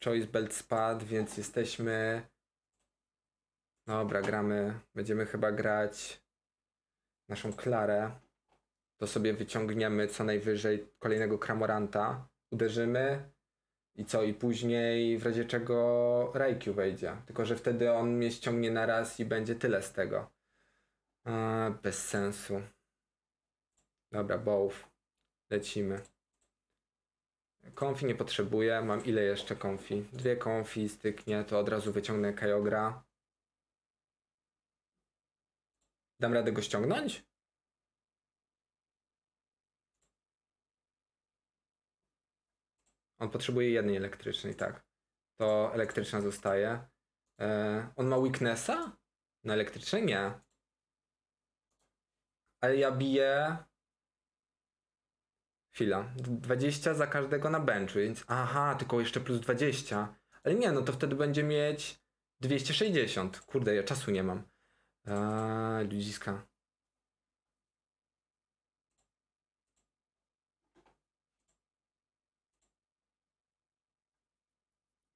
Choice Belt spadł, więc jesteśmy... Dobra, gramy. Będziemy chyba grać naszą Klarę. To sobie wyciągniemy co najwyżej kolejnego Kramoranta. Uderzymy. I co? I później w razie czego Raikou wejdzie. Tylko, że wtedy on mnie ściągnie na raz i będzie tyle z tego. A, bez sensu. Dobra, both. Lecimy. Konfi nie potrzebuję. Mam ile jeszcze konfi? Dwie konfi styknie, to od razu wyciągnę Kajogra. Dam radę go ściągnąć? On potrzebuje jednej elektrycznej, tak. To elektryczna zostaje. E, on ma weaknessa? Na elektrycznej? Nie. Ale ja biję... Chwila. 20 za każdego na benchu, więc... Aha, tylko jeszcze plus 20. Ale nie, no to wtedy będzie mieć 260. Kurde, ja czasu nie mam. Eee, ludziska.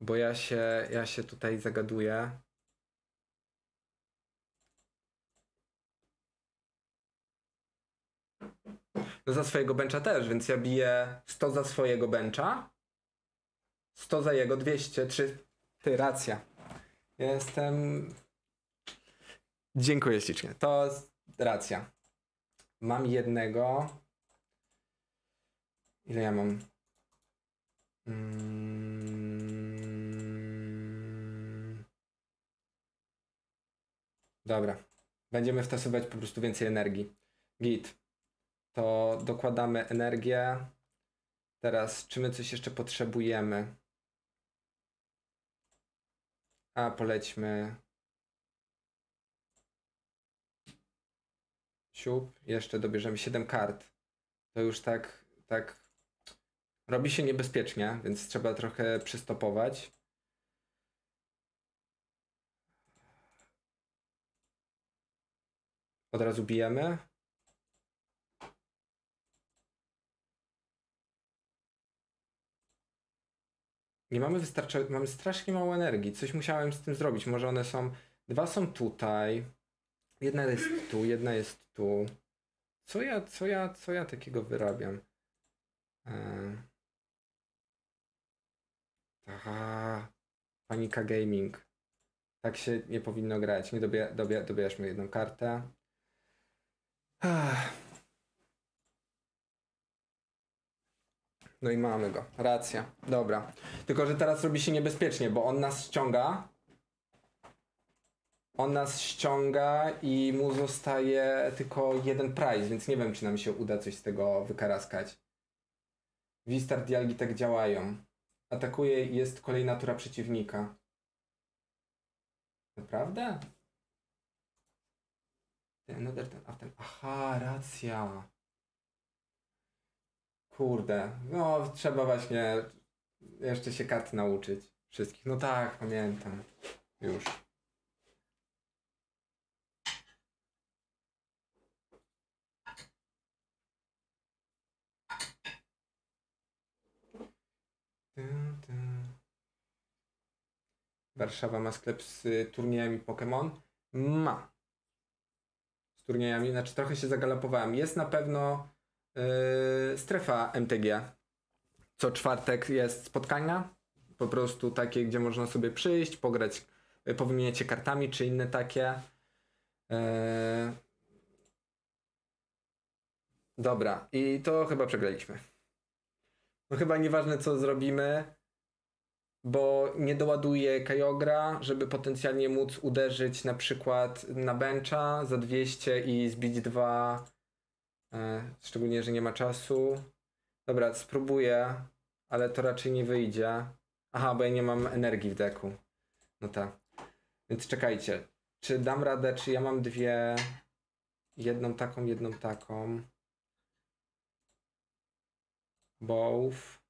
Bo ja się, ja się tutaj zagaduję. No za swojego bencha też, więc ja biję 100 za swojego bencha. 100 za jego, 200, 3. Ty, racja. Jestem... Dziękuję ślicznie. To racja. Mam jednego. Ile ja mam? Mm. Dobra. Będziemy wtasować po prostu więcej energii. Git. To dokładamy energię. Teraz, czy my coś jeszcze potrzebujemy? A, polećmy. Siup, jeszcze dobierzemy 7 kart. To już tak, tak robi się niebezpiecznie, więc trzeba trochę przystopować. Od razu bijemy. Nie mamy wystarczająco, mamy strasznie mało energii. Coś musiałem z tym zrobić. Może one są, dwa są tutaj. Jedna jest tu, jedna jest tu. Co ja, co ja, co ja takiego wyrabiam? Eee... Aha, panika gaming. Tak się nie powinno grać. Nie dobie, dobie, dobierzmy jedną kartę. No i mamy go. Racja. Dobra. Tylko, że teraz robi się niebezpiecznie, bo on nas ściąga. On nas ściąga i mu zostaje tylko jeden prize, więc nie wiem, czy nam się uda coś z tego wykaraskać. Wistar dialgi tak działają. Atakuje i jest kolejna tura przeciwnika. Naprawdę? Another ten, after. Aha, racja. Kurde, no trzeba właśnie jeszcze się kart nauczyć. Wszystkich. No tak, pamiętam. Już. Warszawa ma sklep z turniejami Pokémon? Ma. Turniejami, znaczy trochę się zagalopowałem. Jest na pewno yy, strefa MTG. Co czwartek jest spotkania. Po prostu takie, gdzie można sobie przyjść, pograć, yy, powymieniać się kartami, czy inne takie. Yy... Dobra, i to chyba przegraliśmy. No chyba nieważne co zrobimy, bo nie doładuje Kajogra, żeby potencjalnie móc uderzyć na przykład na bencha za 200 i zbić dwa, e, szczególnie, że nie ma czasu. Dobra, spróbuję, ale to raczej nie wyjdzie. Aha, bo ja nie mam energii w deku. No tak. Więc czekajcie, czy dam radę, czy ja mam dwie, jedną taką, jedną taką. Both.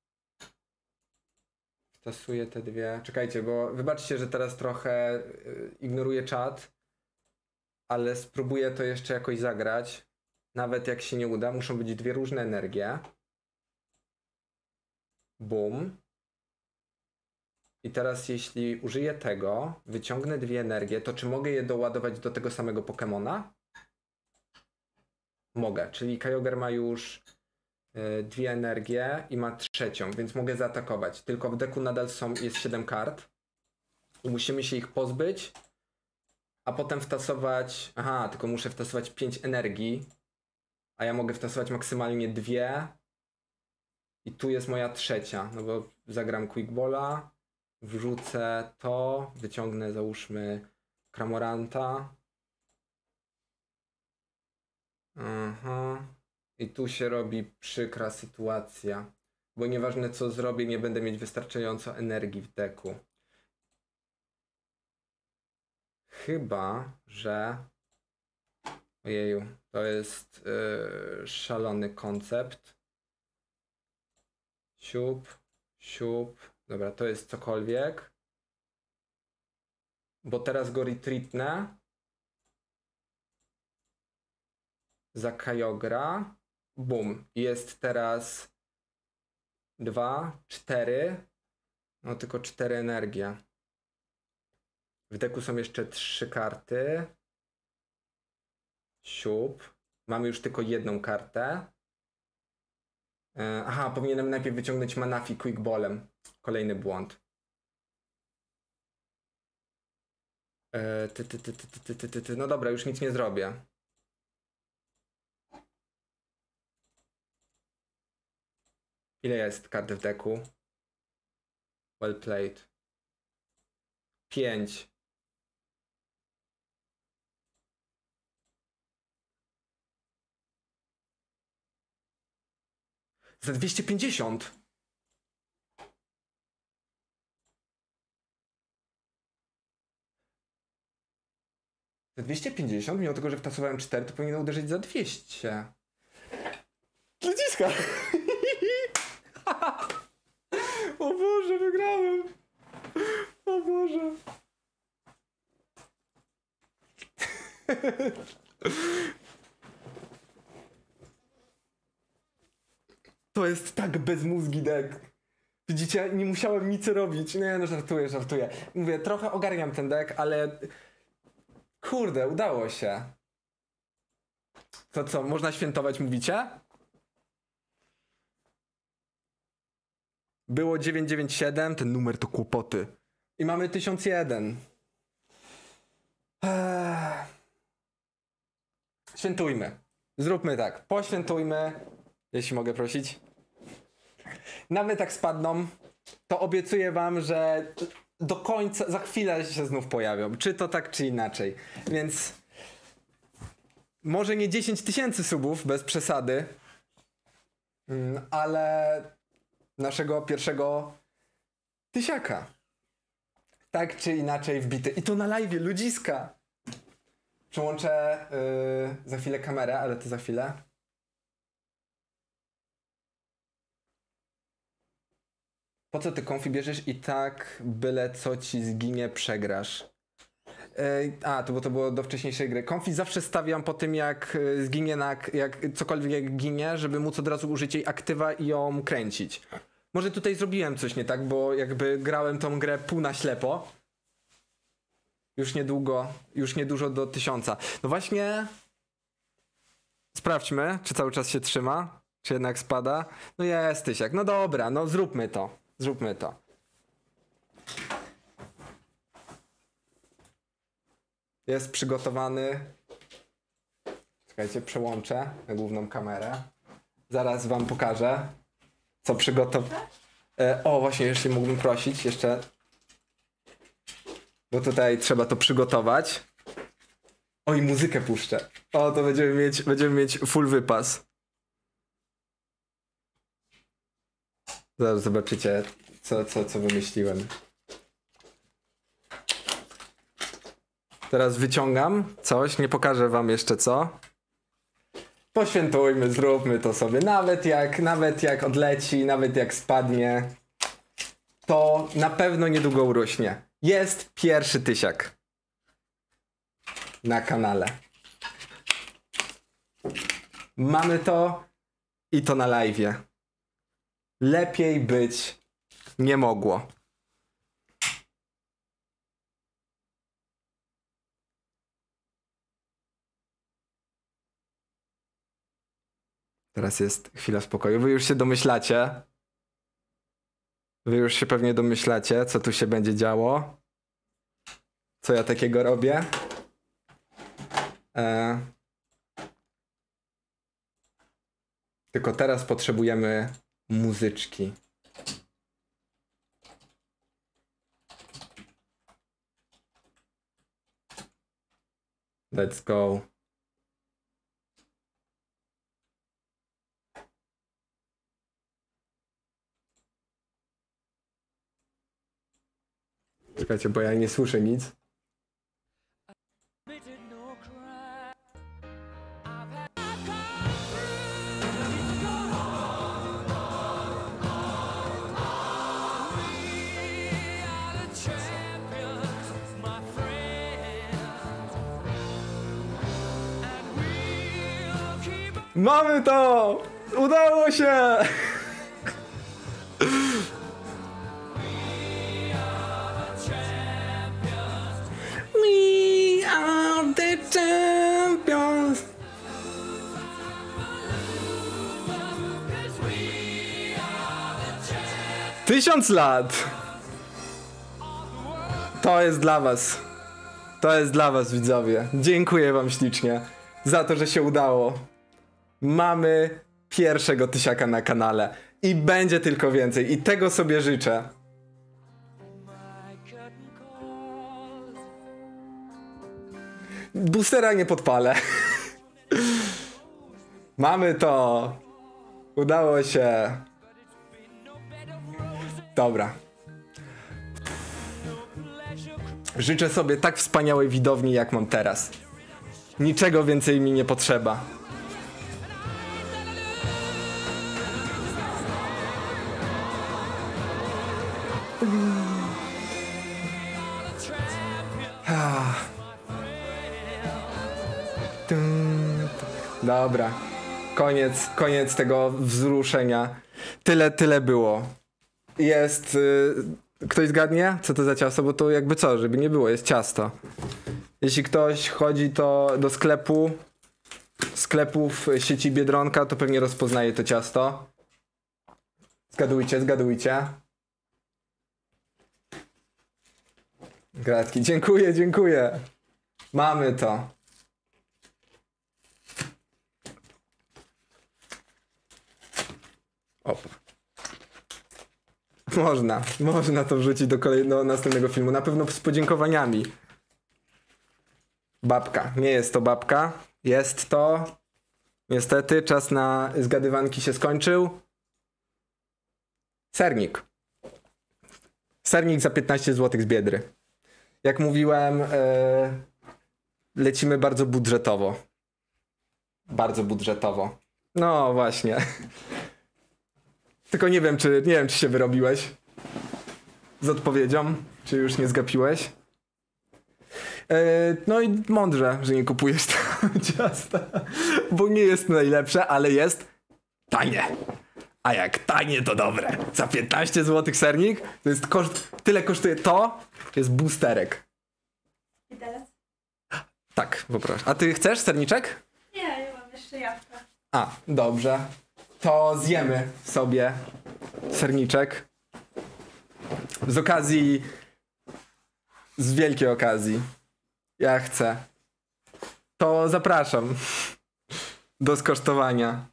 Stosuję te dwie. Czekajcie, bo wybaczcie, że teraz trochę y, ignoruję czat, ale spróbuję to jeszcze jakoś zagrać. Nawet jak się nie uda, muszą być dwie różne energie. Boom. I teraz jeśli użyję tego, wyciągnę dwie energie, to czy mogę je doładować do tego samego Pokemona? Mogę, czyli Kyogre ma już dwie energie i ma trzecią, więc mogę zaatakować. Tylko w deku nadal są, jest 7 kart. I musimy się ich pozbyć, a potem wtasować. Aha, tylko muszę wtasować 5 energii, a ja mogę wtasować maksymalnie dwie. I tu jest moja trzecia, no bo zagram Quickbola, wrzucę to, wyciągnę załóżmy Kramoranta. Aha. I tu się robi przykra sytuacja, bo nieważne co zrobię, nie będę mieć wystarczająco energii w deku. Chyba, że. Ojeju, to jest yy, szalony koncept. Siup, siup. Dobra, to jest cokolwiek. Bo teraz go retreatnę. Za Kajogra. Bum. Jest teraz dwa, cztery. No tylko cztery energie. W deku są jeszcze trzy karty. Siup. Mamy już tylko jedną kartę. E, aha, powinienem najpierw wyciągnąć Manafi Quickballem. Kolejny błąd. E, ty, ty, ty, ty, ty, ty, ty. No dobra, już nic nie zrobię. Ile jest kart w deku? Well played. 5. Za 250. Za 250, mimo tego, że wtasowałem 4, to powinien uderzyć za 200. Ludziska! O Boże, wygrałem! O Boże! To jest tak bezmózgi deck. Widzicie, nie musiałem nic robić. Nie, no żartuję, żartuję. Mówię, trochę ogarniam ten deck, ale... Kurde, udało się. To co, można świętować, mówicie? Było 997, ten numer to kłopoty. I mamy 1001. Eee. Świętujmy. Zróbmy tak. Poświętujmy, jeśli mogę prosić. Nawet jak spadną, to obiecuję wam, że do końca, za chwilę się znów pojawią. Czy to tak, czy inaczej. Więc może nie 10 tysięcy subów, bez przesady, mm, ale naszego pierwszego tysiaka. Tak czy inaczej wbity. I to na live, ludziska. Przełączę yy, za chwilę kamerę, ale to za chwilę. Po co ty konfi bierzesz i tak byle co ci zginie, przegrasz? A, to bo to było do wcześniejszej gry. Konfi zawsze stawiam po tym, jak y, zginie na, jak cokolwiek jak ginie, żeby móc od razu użyć jej aktywa i ją kręcić. Może tutaj zrobiłem coś nie tak, bo jakby grałem tą grę pół na ślepo. Już niedługo, już niedużo do tysiąca. No właśnie. Sprawdźmy, czy cały czas się trzyma, czy jednak spada. No jest tysiak. No dobra, no zróbmy to. Zróbmy to. Jest przygotowany. Czekajcie, przełączę na główną kamerę. Zaraz wam pokażę, co przygotował. E, o, właśnie, jeśli mógłbym prosić jeszcze. Bo tutaj trzeba to przygotować. O, i muzykę puszczę. O, to będziemy mieć, będziemy mieć full wypas. Zaraz zobaczycie, co, co, co wymyśliłem. Teraz wyciągam coś, nie pokażę wam jeszcze co. Poświętujmy, zróbmy to sobie. Nawet jak, nawet jak odleci, nawet jak spadnie, to na pewno niedługo urośnie. Jest pierwszy tysiak na kanale. Mamy to i to na live. Lepiej być nie mogło. Teraz jest chwila spokoju. Wy już się domyślacie. Wy już się pewnie domyślacie, co tu się będzie działo. Co ja takiego robię. E... Tylko teraz potrzebujemy muzyczki. Let's go. Czekajcie, bo ja nie słyszę nic. Mamy to! Udało się! Champions! Tysiąc lat! To jest dla was. To jest dla was, widzowie. Dziękuję wam ślicznie za to, że się udało. Mamy pierwszego tysiaka na kanale. I będzie tylko więcej. I tego sobie życzę. Boostera nie podpalę. Mamy to. Udało się. Dobra. Życzę sobie tak wspaniałej widowni, jak mam teraz. Niczego więcej mi nie potrzeba. Dobra. Koniec, koniec tego wzruszenia. Tyle, tyle było. Jest. Y, ktoś zgadnie, co to za ciasto? Bo to jakby co, żeby nie było, jest ciasto. Jeśli ktoś chodzi to do sklepu, sklepów sieci Biedronka, to pewnie rozpoznaje to ciasto. Zgadujcie, zgadujcie. Gratki, dziękuję, dziękuję. Mamy to. Opa. Można, można to wrzucić do kolejnego, następnego filmu. Na pewno z podziękowaniami. Babka. Nie jest to babka. Jest to. Niestety, czas na zgadywanki się skończył. Sernik. Sernik za 15 zł z biedry. Jak mówiłem, e, lecimy bardzo budżetowo. Bardzo budżetowo. No właśnie. Tylko nie wiem, czy nie wiem, czy się wyrobiłeś z odpowiedzią, czy już nie zgapiłeś. E, no i mądrze, że nie kupujesz tego ciasta, bo nie jest najlepsze, ale jest tanie. A jak tanie, to dobre. Za 15 zł sernik, to jest koszt, tyle kosztuje to, jest boosterek. Widelec? Tak, poproszę. A ty chcesz serniczek? Nie, nie mam jeszcze jabłka. A, dobrze. To zjemy sobie serniczek. Z okazji. Z wielkiej okazji. Ja chcę. To zapraszam do skosztowania.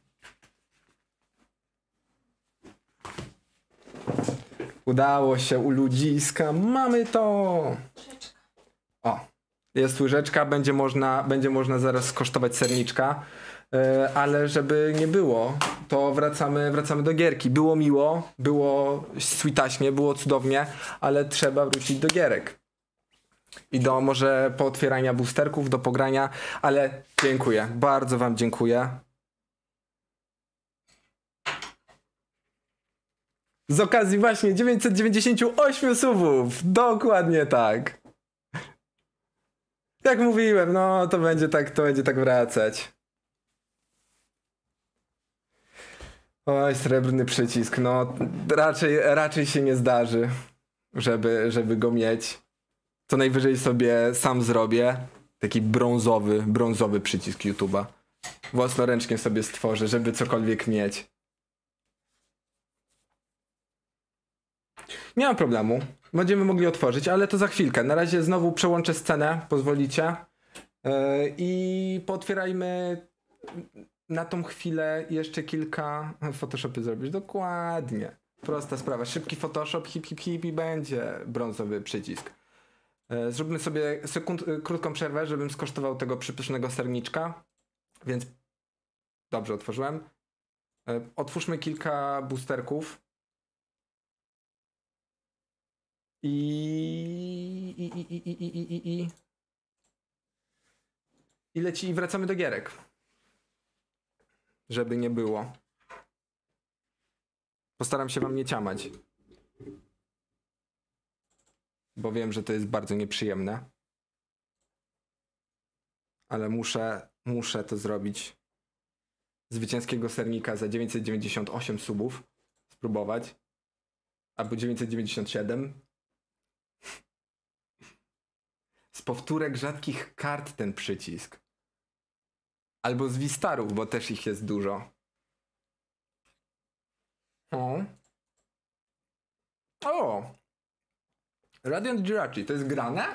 Udało się u ludziska. Mamy to. O, jest łyżeczka, będzie można, będzie można zaraz skosztować serniczka. E, ale żeby nie było, to wracamy, wracamy do gierki. Było miło, było switaśnie, było cudownie, ale trzeba wrócić do gierek. I do może pootwierania boosterków, do pogrania, ale dziękuję, bardzo wam dziękuję. Z okazji właśnie 998 subów, dokładnie tak. Jak mówiłem, no to będzie tak, to będzie tak wracać. Oj, srebrny przycisk, no raczej, raczej się nie zdarzy, żeby, żeby go mieć. Co najwyżej sobie sam zrobię. Taki brązowy, brązowy przycisk YouTube'a. Własnoręcznie sobie stworzę, żeby cokolwiek mieć. Nie ma problemu. Będziemy mogli otworzyć, ale to za chwilkę. Na razie znowu przełączę scenę, pozwolicie. Yy, I pootwierajmy na tą chwilę jeszcze kilka Photoshopy zrobisz. Dokładnie. Prosta sprawa. Szybki Photoshop, hip, hip, hip i będzie brązowy przycisk. E, Zróbmy sobie sekund, e, krótką przerwę, żebym skosztował tego przypysznego serniczka. Więc dobrze otworzyłem. E, Otwórzmy kilka boosterków. I, i, i, i, i, i, i, i. I leci i wracamy do gierek żeby nie było. Postaram się wam nie ciamać. Bo wiem, że to jest bardzo nieprzyjemne. Ale muszę, muszę to zrobić. Zwycięskiego sernika za 998 subów. Spróbować. Albo 997. Z powtórek rzadkich kart ten przycisk. Albo z Wistarów, bo też ich jest dużo. O. O! Radiant Jirachi, to jest grane?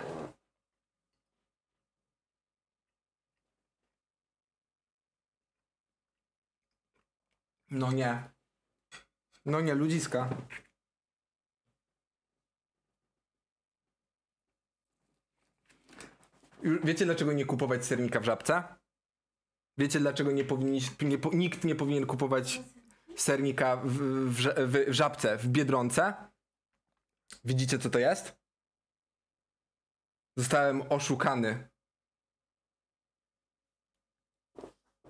No nie. No nie, ludziska. Wiecie dlaczego nie kupować sernika w żabce? Wiecie dlaczego nie powinniś, nie, nikt nie powinien kupować sernika w, w, w, w żabce, w Biedronce? Widzicie co to jest? Zostałem oszukany.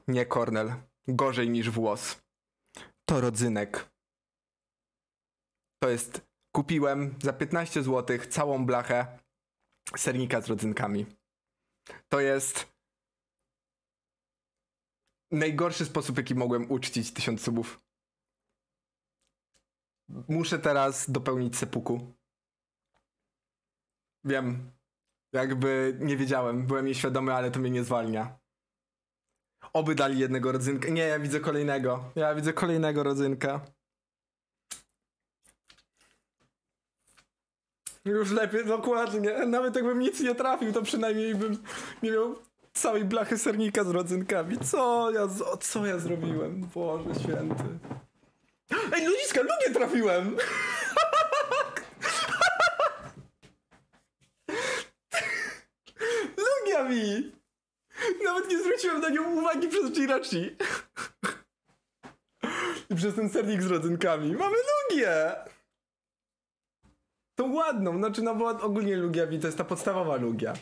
Nie, Kornel. Gorzej niż włos. To rodzynek. To jest. Kupiłem za 15 zł całą blachę sernika z rodzynkami. To jest. Najgorszy sposób, jaki mogłem uczcić tysiąc subów. Muszę teraz dopełnić sepuku. Wiem. Jakby nie wiedziałem, byłem nieświadomy, ale to mnie nie zwalnia. Oby dali jednego rodzynka. Nie, ja widzę kolejnego. Ja widzę kolejnego rodzynka. Już lepiej, dokładnie. Nawet jakbym nic nie trafił, to przynajmniej bym nie miał całej blachy sernika z rodzynkami. Co ja, co ja zrobiłem? Boże święty. Ej, ludziska, lubię trafiłem! Lugia mi! Nawet nie zwróciłem na nią uwagi przez Jirachi. I przez ten sernik z rodzynkami. Mamy Lugię! Tą ładną, znaczy no bo ogólnie Lugia to jest ta podstawowa Lugia.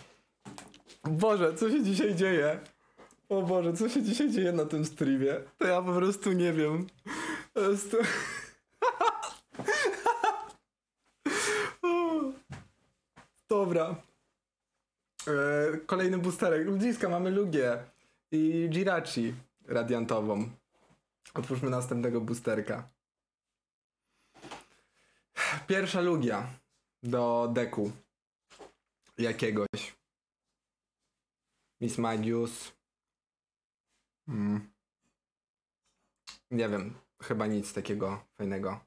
Boże, co się dzisiaj dzieje? O Boże, co się dzisiaj dzieje na tym streamie? To ja po prostu nie wiem. Po prostu... Dobra. E, kolejny boosterek. Ludziska, mamy Lugię i Jirachi radiantową. Otwórzmy następnego boosterka. Pierwsza Lugia do deku jakiegoś. Miss Magius. Hmm. Nie wiem, chyba nic takiego fajnego.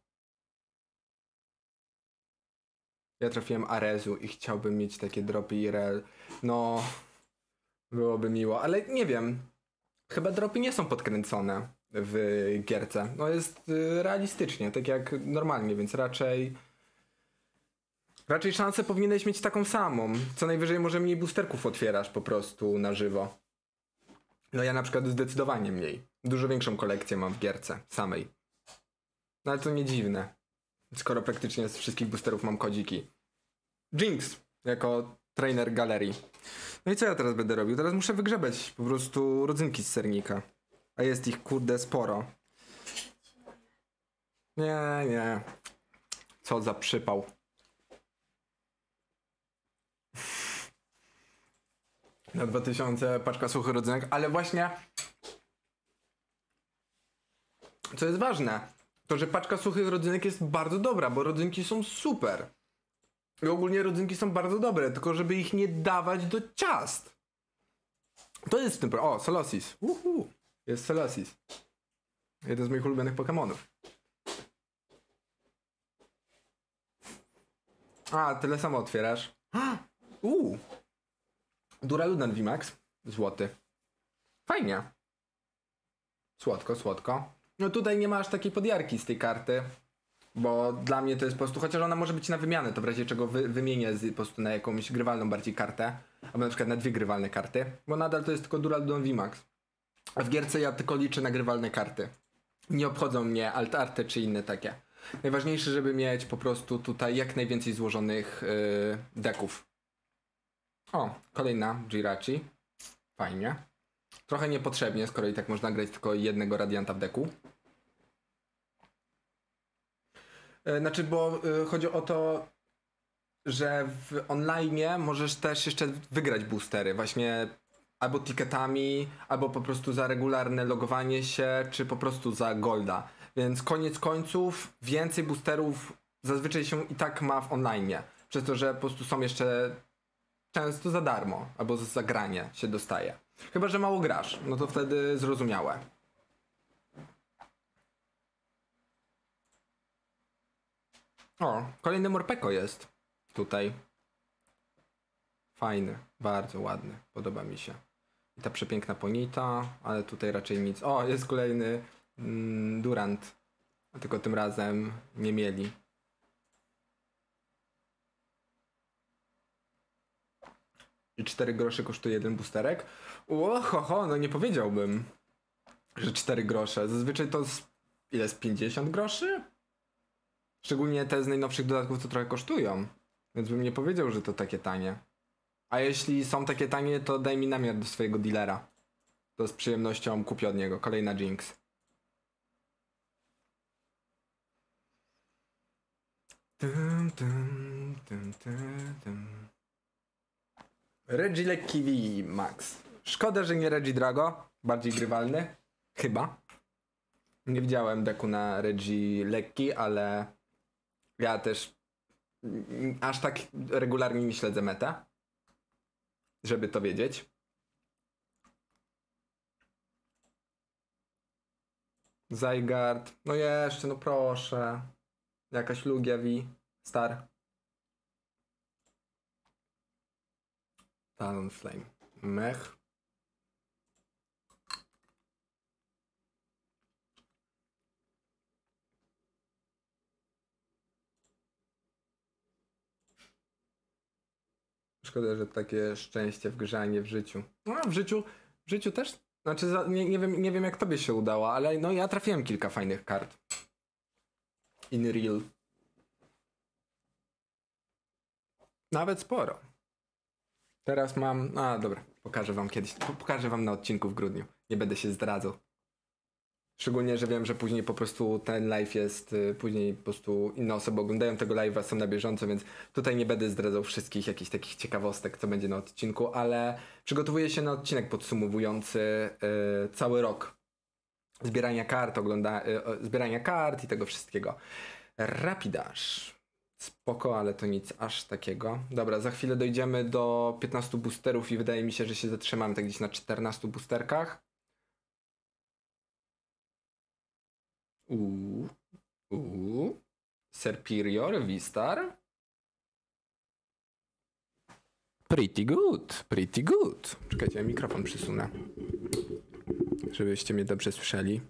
Ja trafiłem Arezu i chciałbym mieć takie dropy IRL. No, byłoby miło, ale nie wiem. Chyba dropy nie są podkręcone w gierce. No jest y, realistycznie, tak jak normalnie, więc raczej raczej szansę powinieneś mieć taką samą. Co najwyżej może mniej boosterków otwierasz po prostu na żywo. No ja na przykład zdecydowanie mniej. Dużo większą kolekcję mam w gierce samej. No ale to nie dziwne. Skoro praktycznie z wszystkich boosterów mam kodziki. Jinx jako trainer galerii. No i co ja teraz będę robił? Teraz muszę wygrzebać po prostu rodzynki z sernika. A jest ich kurde sporo. Nie, nie. Co za przypał. Na 2000 paczka suchy rodzynek, ale właśnie co jest ważne, to że paczka suchych rodzynek jest bardzo dobra, bo rodzynki są super. I ogólnie rodzynki są bardzo dobre, tylko żeby ich nie dawać do ciast. To jest w tym. O, Solosis. Uhu. Jest Solosis. Jeden z moich ulubionych Pokemonów. A, tyle samo otwierasz. Uuu. Duraludan VMAX. Złoty. Fajnie. Słodko, słodko. No tutaj nie ma aż takiej podjarki z tej karty. Bo dla mnie to jest po prostu, chociaż ona może być na wymianę, to w razie czego wy, wymienię z, po prostu na jakąś grywalną bardziej kartę. Albo na przykład na dwie grywalne karty. Bo nadal to jest tylko Duraludon VMAX. A w gierce ja tylko liczę na grywalne karty. Nie obchodzą mnie altarty czy inne takie. Najważniejsze, żeby mieć po prostu tutaj jak najwięcej złożonych yy, deków. O, kolejna Jirachi. Fajnie. Trochę niepotrzebnie, skoro i tak można grać tylko jednego radianta w deku. E, Znaczy, bo y, chodzi o to, że w online możesz też jeszcze wygrać boostery. Właśnie albo ticketami, albo po prostu za regularne logowanie się, czy po prostu za golda. Więc koniec końców więcej boosterów zazwyczaj się i tak ma w online. Przez to, że po prostu są jeszcze często za darmo, albo za zagranie się dostaje. Chyba, że mało grasz, no to wtedy zrozumiałe. O, kolejny Morpeko jest tutaj. Fajny, bardzo ładny, podoba mi się. I ta przepiękna ponita, ale tutaj raczej nic. O, jest kolejny mm, Durant, tylko tym razem nie mieli. 4 grosze kosztuje jeden boosterek. Ohoho, no nie powiedziałbym, że 4 grosze. Zazwyczaj to z, ile, z 50 groszy? Szczególnie te z najnowszych dodatków, co trochę kosztują. Więc bym nie powiedział, że to takie tanie. A jeśli są takie tanie, to daj mi namiar do swojego dealera. To z przyjemnością kupię od niego. Kolejna Jinx. Reggie Lekki V Max. Szkoda, że nie Reggie Drago. Bardziej grywalny. Chyba. Nie widziałem deku na Reggie Lekki, ale ja też aż tak regularnie nie śledzę metę, żeby to wiedzieć. Zygarde. No jeszcze, no proszę. Jakaś Lugia V. Star. Talonflame. Mech. Szkoda, że takie szczęście w grze, a nie w życiu. No, w życiu, w życiu też. Znaczy, nie, nie, wiem, nie wiem jak tobie się udało, ale no ja trafiłem kilka fajnych kart. In real. Nawet sporo. Teraz mam. A, dobra, pokażę wam kiedyś. po- Pokażę wam na odcinku w grudniu. Nie będę się zdradzał. Szczególnie, że wiem, że później po prostu ten live jest, y, później po prostu inne osoby oglądają tego live'a, są na bieżąco, więc tutaj nie będę zdradzał wszystkich jakichś takich ciekawostek, co będzie na odcinku, ale przygotowuję się na odcinek podsumowujący y, cały rok zbierania kart, ogląda, y, o- zbierania kart i tego wszystkiego. Rapidash. Spoko, ale to nic aż takiego. Dobra, za chwilę dojdziemy do 15 boosterów i wydaje mi się, że się zatrzymamy tak gdzieś na 14 boosterkach. Uuu, uuu. Serperior, Vistar. Pretty good, pretty good. Czekajcie, ja mikrofon przysunę. Żebyście mnie dobrze słyszeli.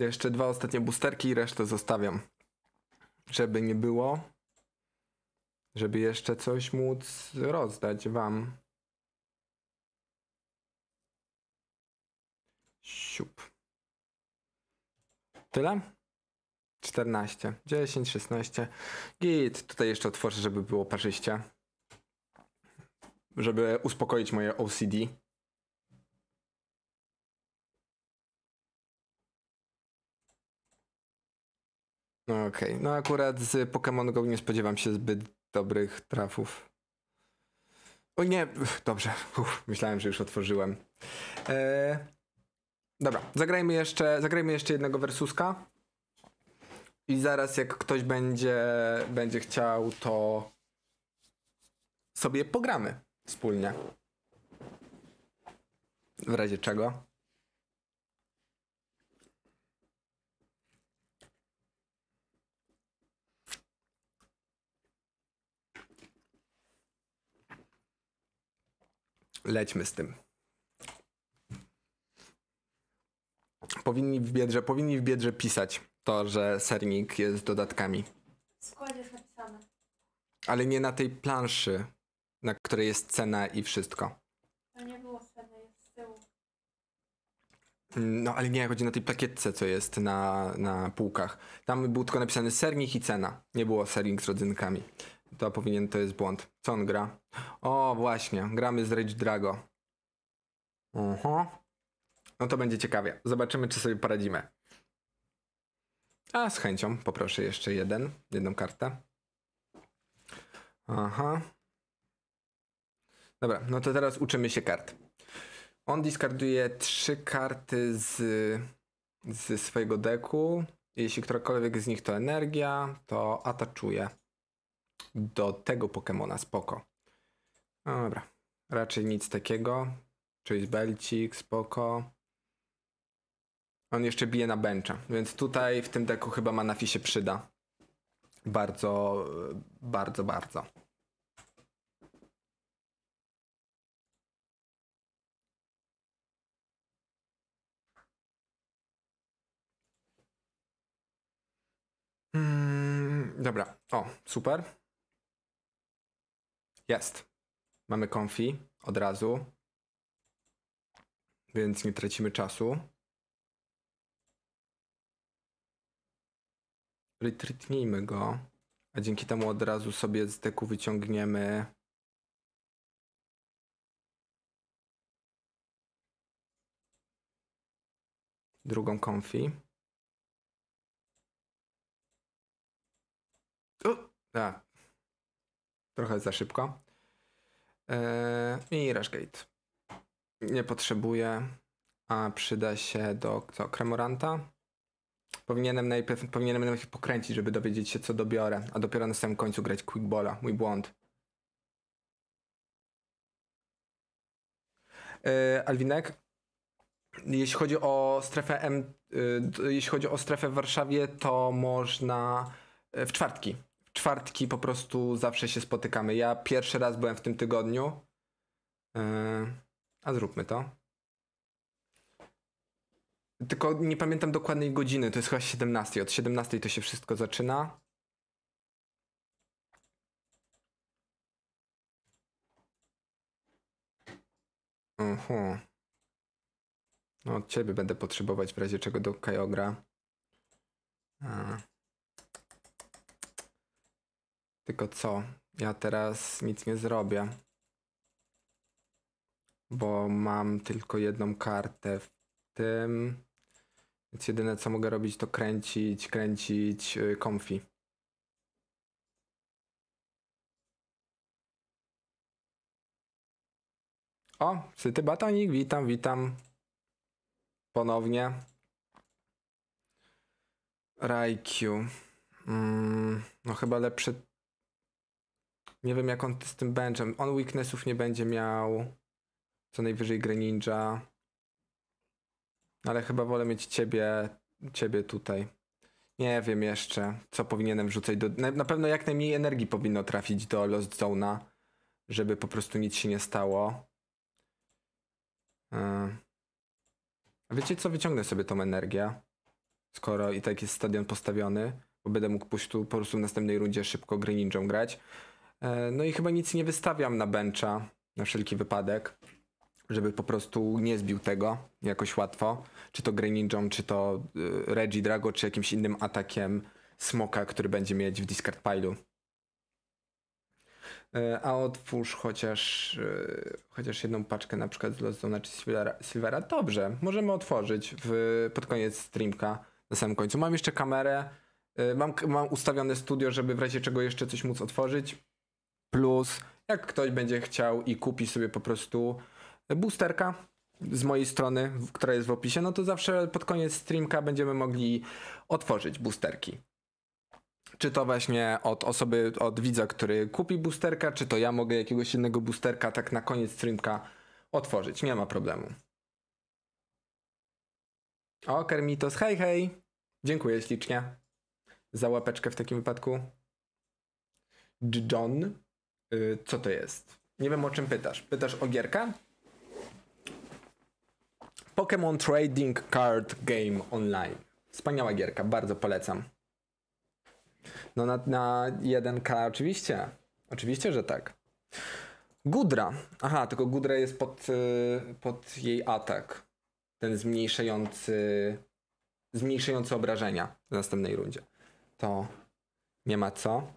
Jeszcze dwa ostatnie boosterki i resztę zostawiam. Żeby nie było. Żeby jeszcze coś móc rozdać wam. Siup. Tyle? 14, 10, 16. Git, tutaj jeszcze otworzę, żeby było parzyście. Żeby uspokoić moje OCD. No okej, no akurat z Pokémon Go nie spodziewam się zbyt dobrych trafów. O nie, dobrze, Uff, myślałem, że już otworzyłem. Eee, dobra, zagrajmy jeszcze, zagrajmy jeszcze jednego versuska. I zaraz jak ktoś będzie, będzie chciał, to sobie pogramy wspólnie. W razie czego. Lećmy z tym. Powinni w biedrze, powinni w biedrze pisać to, że sernik jest dodatkami. W składzie jest napisane. Ale nie na tej planszy, na której jest cena i wszystko. To nie było sceny, jest z tyłu. No ale nie, chodzi na tej plakietce, co jest na, na półkach. Tam był tylko napisany sernik i cena. Nie było sernik z rodzynkami. To powinien, to jest błąd. Co on gra? O, właśnie, gramy z Rage Drago. Oho. No to będzie ciekawie. Zobaczymy, czy sobie poradzimy. A, z chęcią poproszę jeszcze jeden, jedną kartę. Aha. Dobra, no to teraz uczymy się kart. On discarduje trzy karty z, z swojego deku. Jeśli którakolwiek z nich to energia, to ataczuje do tego Pokemona. Spoko. No Dobra, raczej nic takiego. Czyli belcik, spoko. On jeszcze bije na bencha, więc tutaj w tym deku chyba Manafi się przyda. Bardzo, bardzo, bardzo. Mm, dobra, o, super. Jest. Mamy konfi od razu. Więc nie tracimy czasu. Retreatnijmy go. A dzięki temu od razu sobie z deku wyciągniemy. Drugą konfi. U, a. Trochę za szybko. Eee, I Rashgate. Nie potrzebuję, a przyda się do co? Kremoranta? Powinienem najpierw, powinienem najpierw pokręcić, żeby dowiedzieć się, co dobiorę, a dopiero na samym końcu grać Quickballa. Mój błąd. Yy, Alwinek, jeśli chodzi o strefę M, yy, jeśli chodzi o strefę w Warszawie, to można yy, w czwartki. Czwartki po prostu zawsze się spotykamy. Ja pierwszy raz byłem w tym tygodniu. Yy, a zróbmy to. Tylko nie pamiętam dokładnej godziny, to jest chyba 17. Od 17 to się wszystko zaczyna. Oho. No od ciebie będę potrzebować w razie czego do Kajogra. A. Tylko co? Ja teraz nic nie zrobię. Bo mam tylko jedną kartę w tym. Więc jedyne co mogę robić to kręcić, kręcić yy, comfy. O, syty batonik, witam, witam. Ponownie. Raikiu. Mm, no chyba lepszy. Nie wiem jak on z tym benchem. On weaknessów nie będzie miał. Co najwyżej Greninja. Ale chyba wolę mieć ciebie, ciebie tutaj. Nie wiem jeszcze, co powinienem rzucać. Do, na, pewno jak najmniej energii powinno trafić do Lost Zone'a, żeby po prostu nic się nie stało. A Wiecie co, wyciągnę sobie tą energię, skoro i tak jest stadion postawiony, bo będę mógł pójść tu po prostu w następnej rundzie szybko Greninją grać. Yy, No i chyba nic nie wystawiam na bencha, na wszelki wypadek żeby po prostu nie zbił tego jakoś łatwo. Czy to Greninją, czy to y, Reggie Drago, czy jakimś innym atakiem smoka, który będzie mieć w discard pile'u. Y, A otwórz chociaż, y, chociaż jedną paczkę na przykład z Lost Zone'a czy Silvera, Silvera. Dobrze, możemy otworzyć w, pod koniec streamka na samym końcu. Mam jeszcze kamerę, y, mam, mam ustawione studio, żeby w razie czego jeszcze coś móc otworzyć. Plus, jak ktoś będzie chciał i kupi sobie po prostu boosterka z mojej strony, która jest w opisie, no to zawsze pod koniec streamka będziemy mogli otworzyć boosterki. Czy to właśnie od osoby, od widza, który kupi boosterka, czy to ja mogę jakiegoś innego boosterka tak na koniec streamka otworzyć. Nie ma problemu. O, Kermitos, hej, hej. Dziękuję ślicznie za łapeczkę w takim wypadku. John, co to jest? Nie wiem o czym pytasz. Pytasz o gierkę? Pokémon Trading Card Game Online. Wspaniała gierka, bardzo polecam. No na, na 1K oczywiście. Oczywiście, że tak. Gudra. Aha, tylko Gudra jest pod, y, pod jej atak. Ten zmniejszający zmniejszający obrażenia w następnej rundzie. To nie ma co.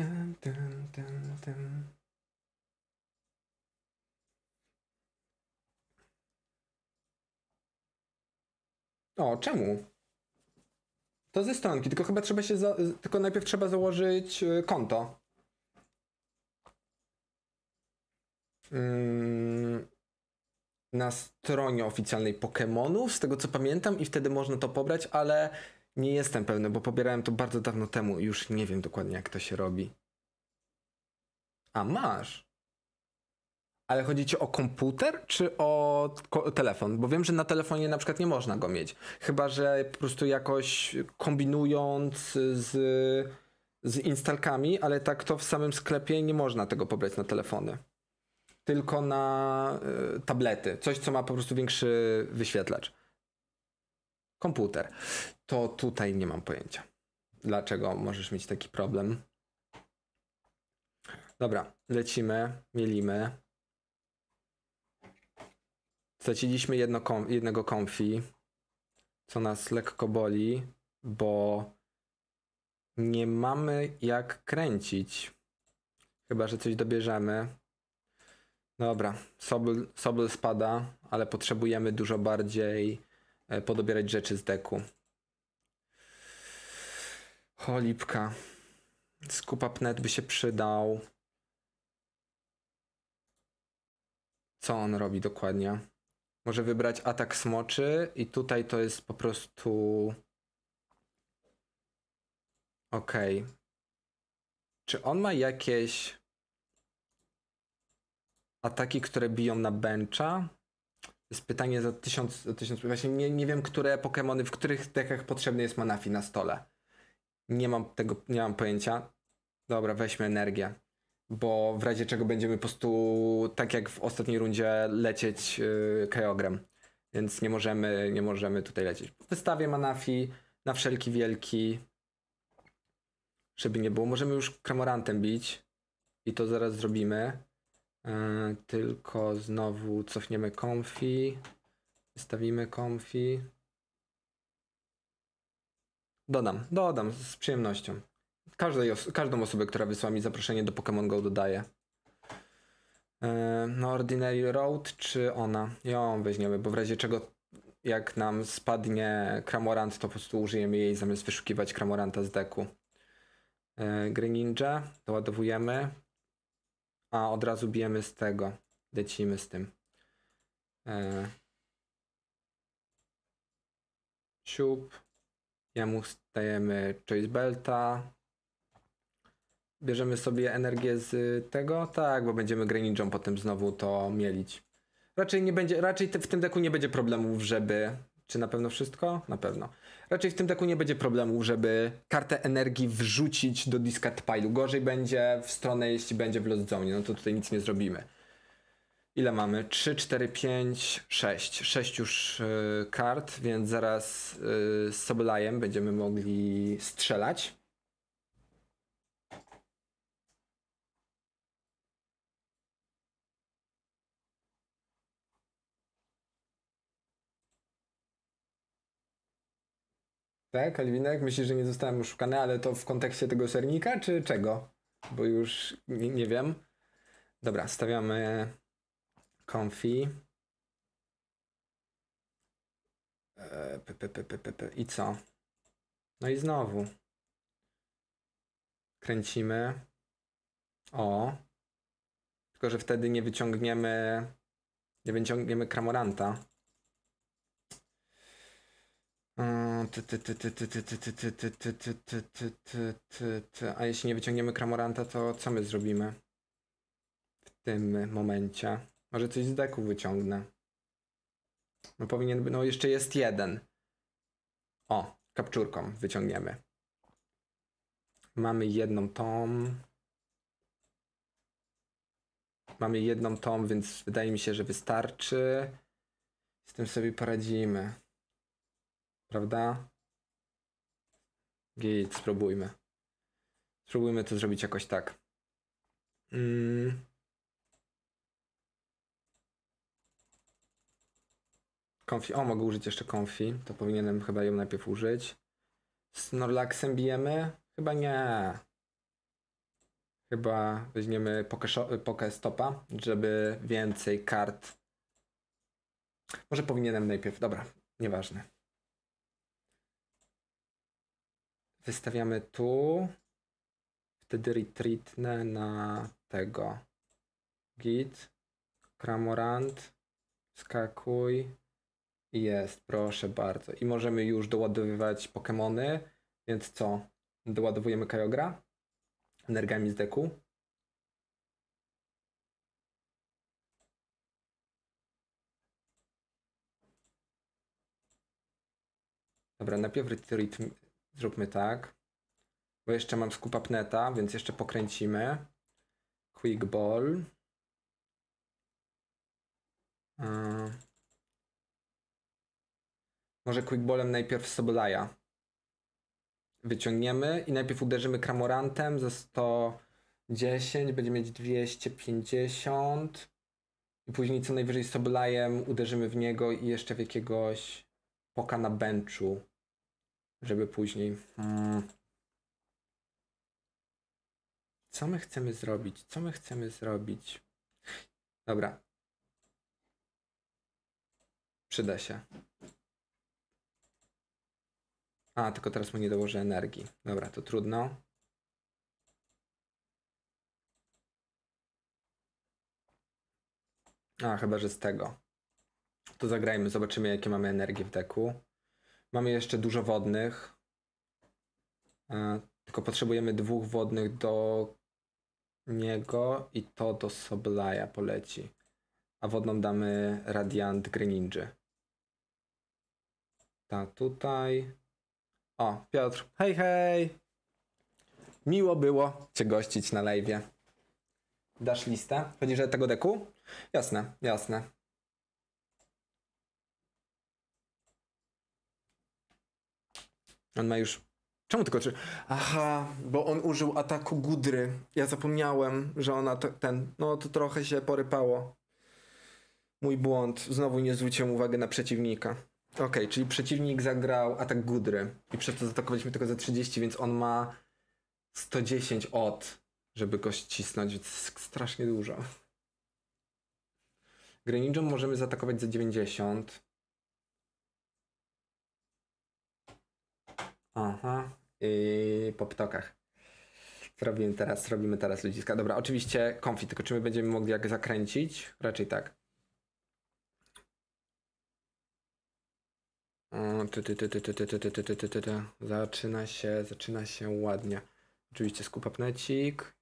Dun, dun, dun, dun. O, czemu? To ze stronki, tylko chyba trzeba się. Za... Tylko najpierw trzeba założyć y, konto. Mm, na stronie oficjalnej Pokémonów, z tego co pamiętam, i wtedy można to pobrać, ale nie jestem pewny, bo pobierałem to bardzo dawno temu i już nie wiem dokładnie jak to się robi. A masz. Ale chodzi ci o komputer czy o telefon? Bo wiem, że na telefonie na przykład nie można go mieć. Chyba, że po prostu jakoś kombinując z, z instalkami, ale tak to w samym sklepie nie można tego pobrać na telefony. Tylko na y, tablety. Coś, co ma po prostu większy wyświetlacz. Komputer. To tutaj nie mam pojęcia. Dlaczego możesz mieć taki problem? Dobra, lecimy, mielimy. Straciliśmy jedno jednego konfi, co nas lekko boli, bo nie mamy jak kręcić. Chyba, że coś dobierzemy. Dobra, Sobl, Sobl spada, ale potrzebujemy dużo bardziej e, podobierać rzeczy z deku. Cholipka. Skupa pnet by się przydał. Co on robi dokładnie? Może wybrać atak smoczy i tutaj to jest po prostu... Okej. Czy on ma jakieś ataki, które biją na bencha? Jest pytanie za tysiąc, tysiąc. Właśnie nie, nie wiem, które Pokémony, w których dekach potrzebny jest Manafi na stole. Nie mam tego, nie mam pojęcia. Dobra, weźmy energię. Bo w razie czego będziemy po prostu, tak jak w ostatniej rundzie, lecieć yy, Kyogrem. Więc nie możemy, nie możemy tutaj lecieć. Wystawię Manafi na wszelki wielki. Żeby nie było. Możemy już Kramorantem bić. I to zaraz zrobimy. Yy, tylko znowu cofniemy Comfy. Wystawimy Comfy. Dodam, dodam z przyjemnością. Każdej os- każdą osobę, która wysłała mi zaproszenie do Pokémon Go dodaję. Yy, no Ordinary Road czy ona? Ją weźmiemy, bo w razie czego jak nam spadnie Kramorant, to po prostu użyjemy jej zamiast wyszukiwać Kramoranta z deku. Yy, Gry Ninja, doładowujemy. A od razu bijemy z tego. Lecimy z tym. Yy. Siup. Jemu stajemy Choice Belta. Bierzemy sobie energię z tego? Tak, bo będziemy Greninją potem znowu to mielić. Raczej nie będzie, raczej w tym deku nie będzie problemów, żeby... Czy na pewno wszystko? Na pewno. Raczej w tym deku nie będzie problemów, żeby kartę energii wrzucić do discard pile'u. Gorzej będzie w stronę, jeśli będzie w Lost Zone. No to tutaj nic nie zrobimy. Ile mamy? 3, 4, 5, 6. 6 już y, kart, więc zaraz y, z Sobelajem będziemy mogli strzelać. Tak, Alwinek, myślisz, że nie zostałem oszukany, ale to w kontekście tego sernika, czy czego? Bo już nie, nie wiem. Dobra, stawiamy Comfy. I co? No i znowu. Kręcimy. O. Tylko, że wtedy nie wyciągniemy. Nie wyciągniemy kramoranta. A jeśli nie wyciągniemy kramoranta, to co my zrobimy? W tym momencie. Może coś z deku wyciągnę. No powinien, no jeszcze jest jeden. O, kapczurką wyciągniemy. Mamy jedną tom. Mamy jedną tom, więc wydaje mi się, że wystarczy. Z tym sobie poradzimy. Prawda? Git, spróbujmy. Spróbujmy to zrobić jakoś tak. Mm. Konfi. O, mogę użyć jeszcze konfi. To powinienem chyba ją najpierw użyć. Snorlaxem bijemy? Chyba nie. Chyba weźmiemy Pokestopa, żeby więcej kart. Może powinienem najpierw. Dobra, nieważne. Wystawiamy tu. Wtedy retreatnę na tego. Git. Kramorant. Skakuj. Jest, proszę bardzo. I możemy już doładowywać Pokémony. Więc co? Doładowujemy Kyogre energiami z deku. Dobra, najpierw retreat zróbmy tak. Bo jeszcze mam skupa pneta, więc jeszcze pokręcimy. Quick ball. Może quickballem najpierw Sobolaja. Wyciągniemy i najpierw uderzymy Kramorantem za 110, będzie mieć 250. I później co najwyżej Sobolajem uderzymy w niego i jeszcze w jakiegoś poka na benchu. Żeby później... Hmm. Co my chcemy zrobić? Co my chcemy zrobić? Dobra. Przyda się. A, tylko teraz mu nie dołożę energii. Dobra, to trudno. A, chyba, że z tego. To zagrajmy, zobaczymy jakie mamy energii w deku. Mamy jeszcze dużo wodnych. E, tylko potrzebujemy dwóch wodnych do niego i to do Soblaja poleci. A wodną damy Radiant Greninja. Ta tutaj. O, Piotr. Hej, hej! Miło było Cię gościć na live'ie. Dasz listę? Chodzi, że tego deku? Jasne, jasne. On ma już. Czemu tylko trzy? Aha, bo on użył ataku Gudry. Ja zapomniałem, że ona ten. No to trochę się porypało. Mój błąd. Znowu nie zwróciłem uwagi na przeciwnika. Okej, czyli przeciwnik zagrał atak Gudry. I przez to zaatakowaliśmy tylko za 30, więc on ma 110 od, żeby go ścisnąć, więc strasznie dużo. Greninją możemy zaatakować za 90. Aha. I po ptokach. Co robimy teraz? Robimy teraz ludziska. Dobra, oczywiście konfit, tylko czy my będziemy mogli jak zakręcić? Raczej tak. Zaczyna się, zaczyna się ładnie. Oczywiście skupapnecik.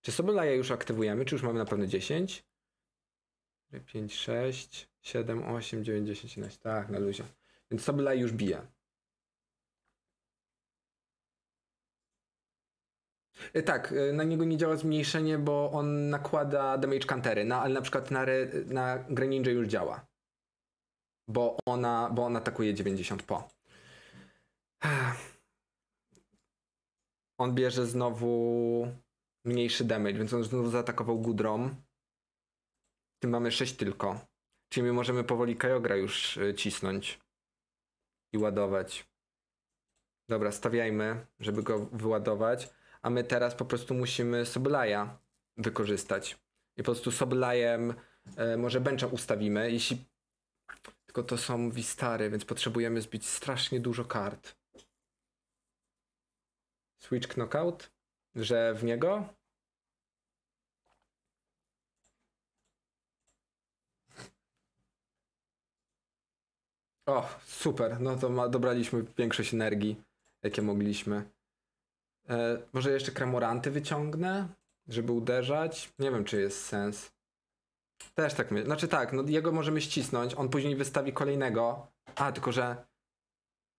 Czy sobie laja już aktywujemy? Czy już mamy na pewno 10? 5, 6, 7, 8, 9, 10, 11. Tak, na luzie. Więc sobie laj już bije. Y, Tak, y, na niego nie działa zmniejszenie, bo on nakłada damage countery, na, ale na przykład na, na Greninja już działa. Bo ona, bo on atakuje 90 po. On bierze znowu mniejszy damage, więc on znowu zaatakował Gudrą. Tym mamy 6 tylko. Czyli my możemy powoli Kajogra już y, cisnąć i ładować. Dobra, stawiajmy, żeby go wyładować a my teraz po prostu musimy Soblaja wykorzystać. I po prostu Soblajem e, może bencha ustawimy, jeśli... Tylko to są Wistary, więc potrzebujemy zbić strasznie dużo kart. Switch Knockout? Że w niego? O, super. No to ma, dobraliśmy większość energii, jakie mogliśmy. E, może jeszcze kremoranty wyciągnę, żeby uderzać. Nie wiem, czy jest sens. Też tak myślę. Znaczy tak, no jego możemy ścisnąć, on później wystawi kolejnego. A, tylko że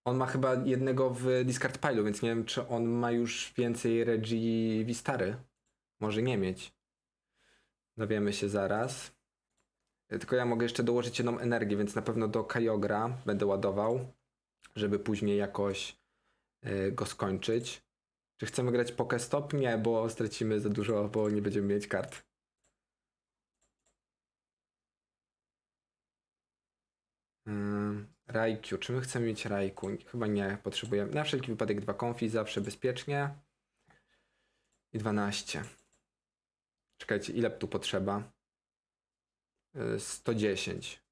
on ma chyba jednego w discard pilu, więc nie wiem, czy on ma już więcej Reggie Vistary. Może nie mieć. Dowiemy się zaraz. E, Tylko ja mogę jeszcze dołożyć jedną energię, więc na pewno do Kajogra będę ładował, żeby później jakoś y, go skończyć. Czy chcemy grać Pokestop? Nie, bo stracimy za dużo, bo nie będziemy mieć kart. Raikou. Czy my chcemy mieć Raikou? Chyba nie, potrzebujemy. Na wszelki wypadek dwa konfi, zawsze bezpiecznie. I 12. Czekajcie, ile tu potrzeba? Y, 110.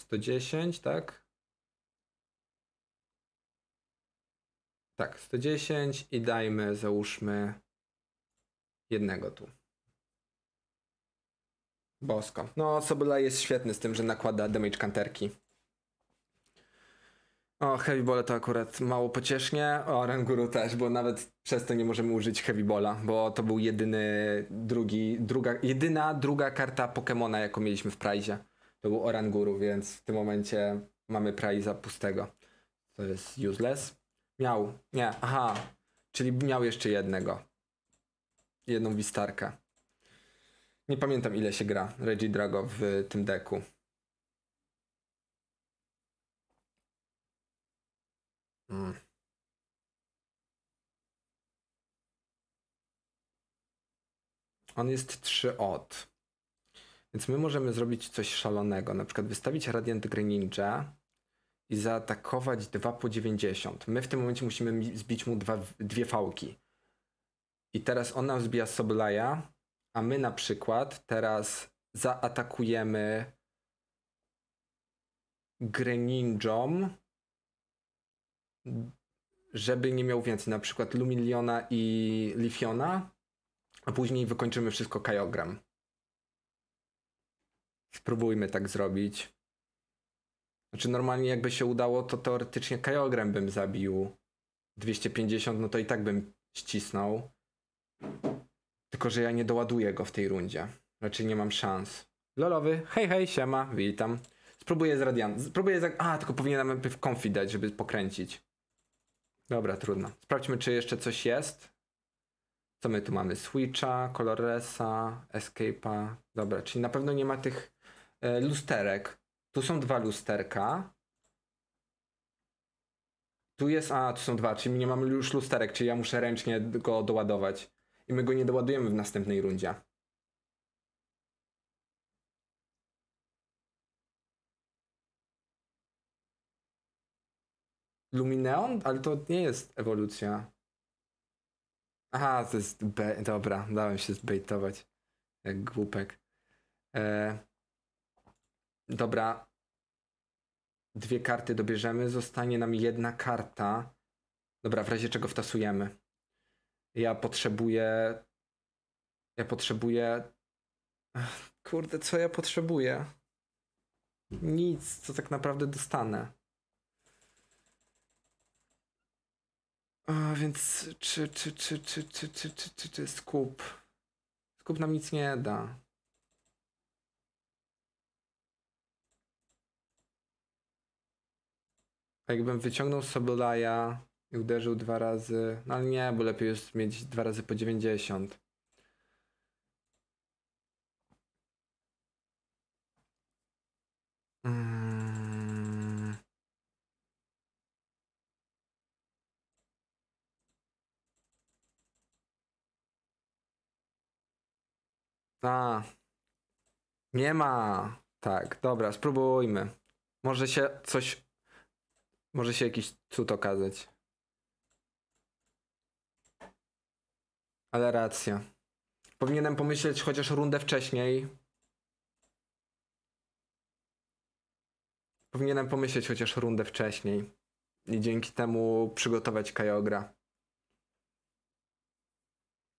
Sto dziesięć, tak? Tak, 110 i dajmy, załóżmy jednego tu. Bosko. No, Sobula jest świetny z tym, że nakłada damage counterki. O, Heavy Ball to akurat mało pociesznie. O, Ranguru też, bo nawet przez to nie możemy użyć Heavy Balla, bo to był jedyny, drugi, druga, jedyna druga karta Pokemona, jaką mieliśmy w Prize'ie. To był Oranguru, więc w tym momencie mamy Prize'a pustego. To jest useless. Miał. Nie, aha. Czyli miał jeszcze jednego. Jedną wistarkę. Nie pamiętam ile się gra Reggie Drago w tym deku. Mm. On jest 3 od. Więc my możemy zrobić coś szalonego. Na przykład wystawić Radiant Greninja i zaatakować 2 po 90. My w tym momencie musimy zbić mu dwa, dwie fałki. I teraz on nam zbija Soblaja, a my na przykład teraz zaatakujemy Greninjom, żeby nie miał więcej, na przykład Lumiliona i Lifiona, a później wykończymy wszystko Kajogram. Spróbujmy tak zrobić. Znaczy normalnie jakby się udało, to teoretycznie Kajogram bym zabił. 250, no to i tak bym ścisnął. Tylko, że ja nie doładuję go w tej rundzie. Raczej nie mam szans. Lolowy, hej hej, siema, witam. Spróbuję z radian. Spróbuję za... A, tylko powinienem najpierw konfi dać, żeby pokręcić. Dobra, trudno. Sprawdźmy, czy jeszcze coś jest. Co my tu mamy? Switcha, Coloresa, Escape'a. Dobra, czyli na pewno nie ma tych e, lusterek. Tu są dwa lusterka. Tu jest, a tu są dwa, czyli nie mamy już lusterek, czyli ja muszę ręcznie go doładować. I my go nie doładujemy w następnej rundzie. Lumineon? Ale to nie jest ewolucja. Aha, to jest. Be... Dobra, dałem się zbejtować. Jak głupek. E... Dobra. Dwie karty dobierzemy. Zostanie nam jedna karta. Dobra, w razie czego wtasujemy. Ja potrzebuję. Ja potrzebuję. Kurde, co ja potrzebuję? Nic, co tak naprawdę dostanę. A, więc czy, czy, czy, czy, czy, czy, czy, czy, czy skup? Skup nam nic nie da. Jakbym wyciągnął Sobolaja i uderzył dwa razy, no ale nie, bo lepiej jest mieć dwa razy po 90. Mm. A. Nie ma. Tak, dobra, spróbujmy. Może się coś. Może się jakiś cud okazać. Ale racja. Powinienem pomyśleć chociaż rundę wcześniej. Powinienem pomyśleć chociaż rundę wcześniej. I dzięki temu przygotować Kajogra.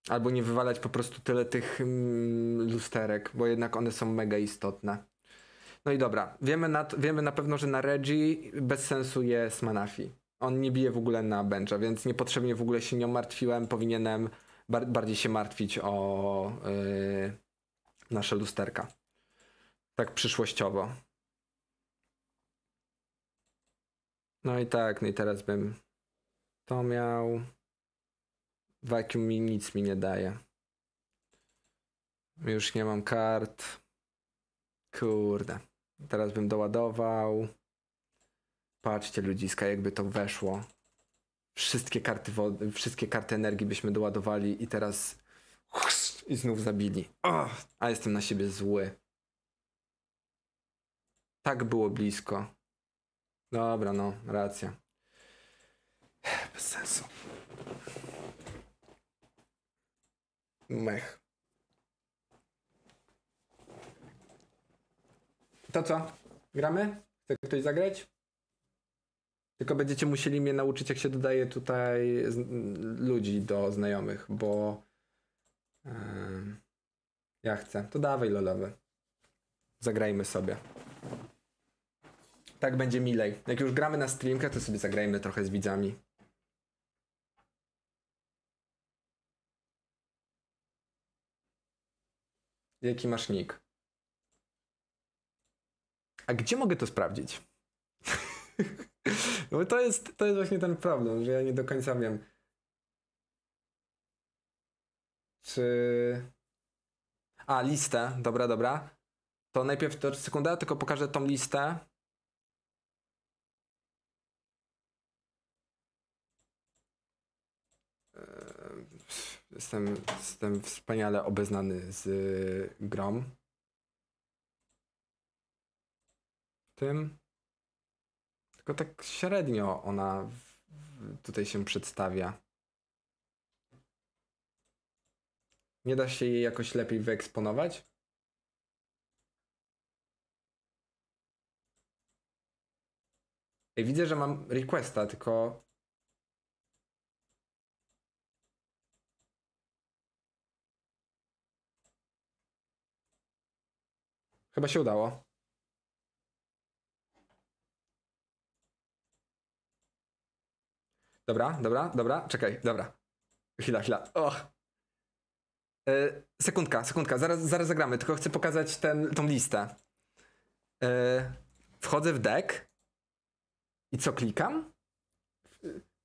Albo nie wywalać po prostu tyle tych mm, lusterek, bo jednak one są mega istotne. No i dobra, wiemy na, wiemy na pewno, że na Reggie bez sensu jest Manafi. On nie bije w ogóle na bencha, więc niepotrzebnie w ogóle się nią martwiłem. Powinienem bar bardziej się martwić o yy, nasze lusterka. Tak przyszłościowo. No i tak, no i teraz bym to miał. Vacuum mi nic mi nie daje. Już nie mam kart. Kurde. Teraz bym doładował. Patrzcie ludziska, jakby to weszło. Wszystkie karty wody, wszystkie karty energii byśmy doładowali i teraz i znów zabili. O, a jestem na siebie zły. Tak było blisko. Dobra, no, racja. Bez sensu. Mech. To co? Gramy? Chce ktoś zagrać? Tylko będziecie musieli mnie nauczyć, jak się dodaje tutaj ludzi do znajomych, bo em, ja chcę. To dawaj lolowy. Zagrajmy sobie. Tak będzie milej. Jak już gramy na streamkach, to sobie zagrajmy trochę z widzami. Jaki masz nick? A gdzie mogę to sprawdzić? no to jest, to jest właśnie ten problem, że ja nie do końca wiem. Czy... A, listę. Dobra, dobra. To najpierw to sekunda, tylko pokażę tą listę. Eee, Jestem, jestem wspaniale obeznany z grom. Tym. Tylko tak średnio ona tutaj się przedstawia. Nie da się jej jakoś lepiej wyeksponować? Ej, widzę, że mam requesta, tylko... Chyba się udało. Dobra, dobra, dobra, czekaj, dobra. Chwila, chwila. Och. E, sekundka, sekundka, zaraz, zaraz zagramy, tylko chcę pokazać ten, tą listę. E, wchodzę w deck i co klikam?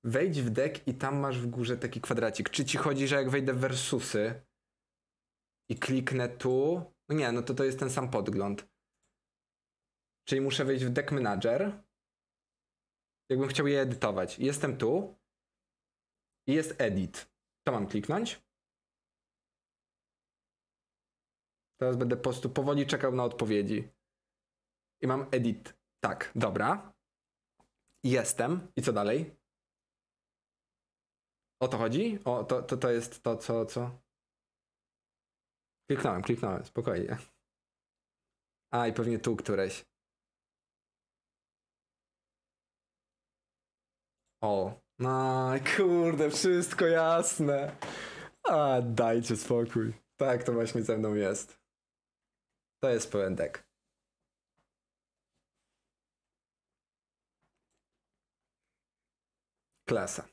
Wejdź w deck i tam masz w górze taki kwadracik. Czy ci chodzi, że jak wejdę w versusy i kliknę tu, no nie, no to to jest ten sam podgląd. Czyli muszę wejść w deck manager. Jakbym chciał je edytować. Jestem tu i jest edit. To mam kliknąć. Teraz będę po prostu powoli czekał na odpowiedzi. I mam edit. Tak, dobra. Jestem. I co dalej? O to chodzi? O, to, to, to jest to, co, co? Kliknąłem, kliknąłem, spokojnie. A, i pewnie tu któreś. O, no kurde, wszystko jasne. A, dajcie spokój. Tak, to właśnie ze mną jest. To jest pełen. Klasa.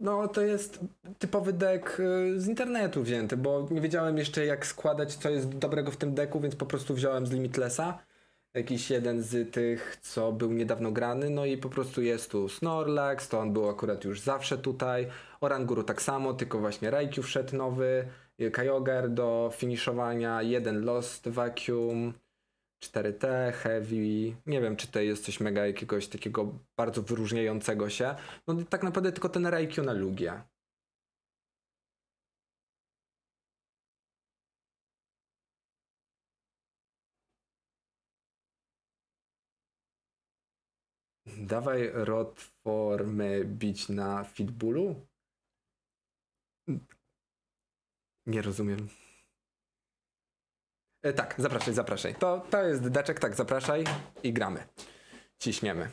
No, to jest typowy deck y, z internetu wzięty, bo nie wiedziałem jeszcze jak składać, co jest dobrego w tym deku, więc po prostu wziąłem z Limitlessa jakiś jeden z tych, co był niedawno grany, no i po prostu jest tu Snorlax, to on był akurat już zawsze tutaj, Oranguru tak samo, tylko właśnie Raikou wszedł nowy, Kyogre do finiszowania, jeden Lost Vacuum, 4T, Heavy, nie wiem czy to jest coś mega jakiegoś takiego bardzo wyróżniającego się, no tak naprawdę tylko ten Raikou na Lugia. Dawaj rot formy bić na Fitbullu? Nie rozumiem. E, tak, zapraszaj, zapraszaj. To, to jest deczek, tak, zapraszaj i gramy. Ciśniemy.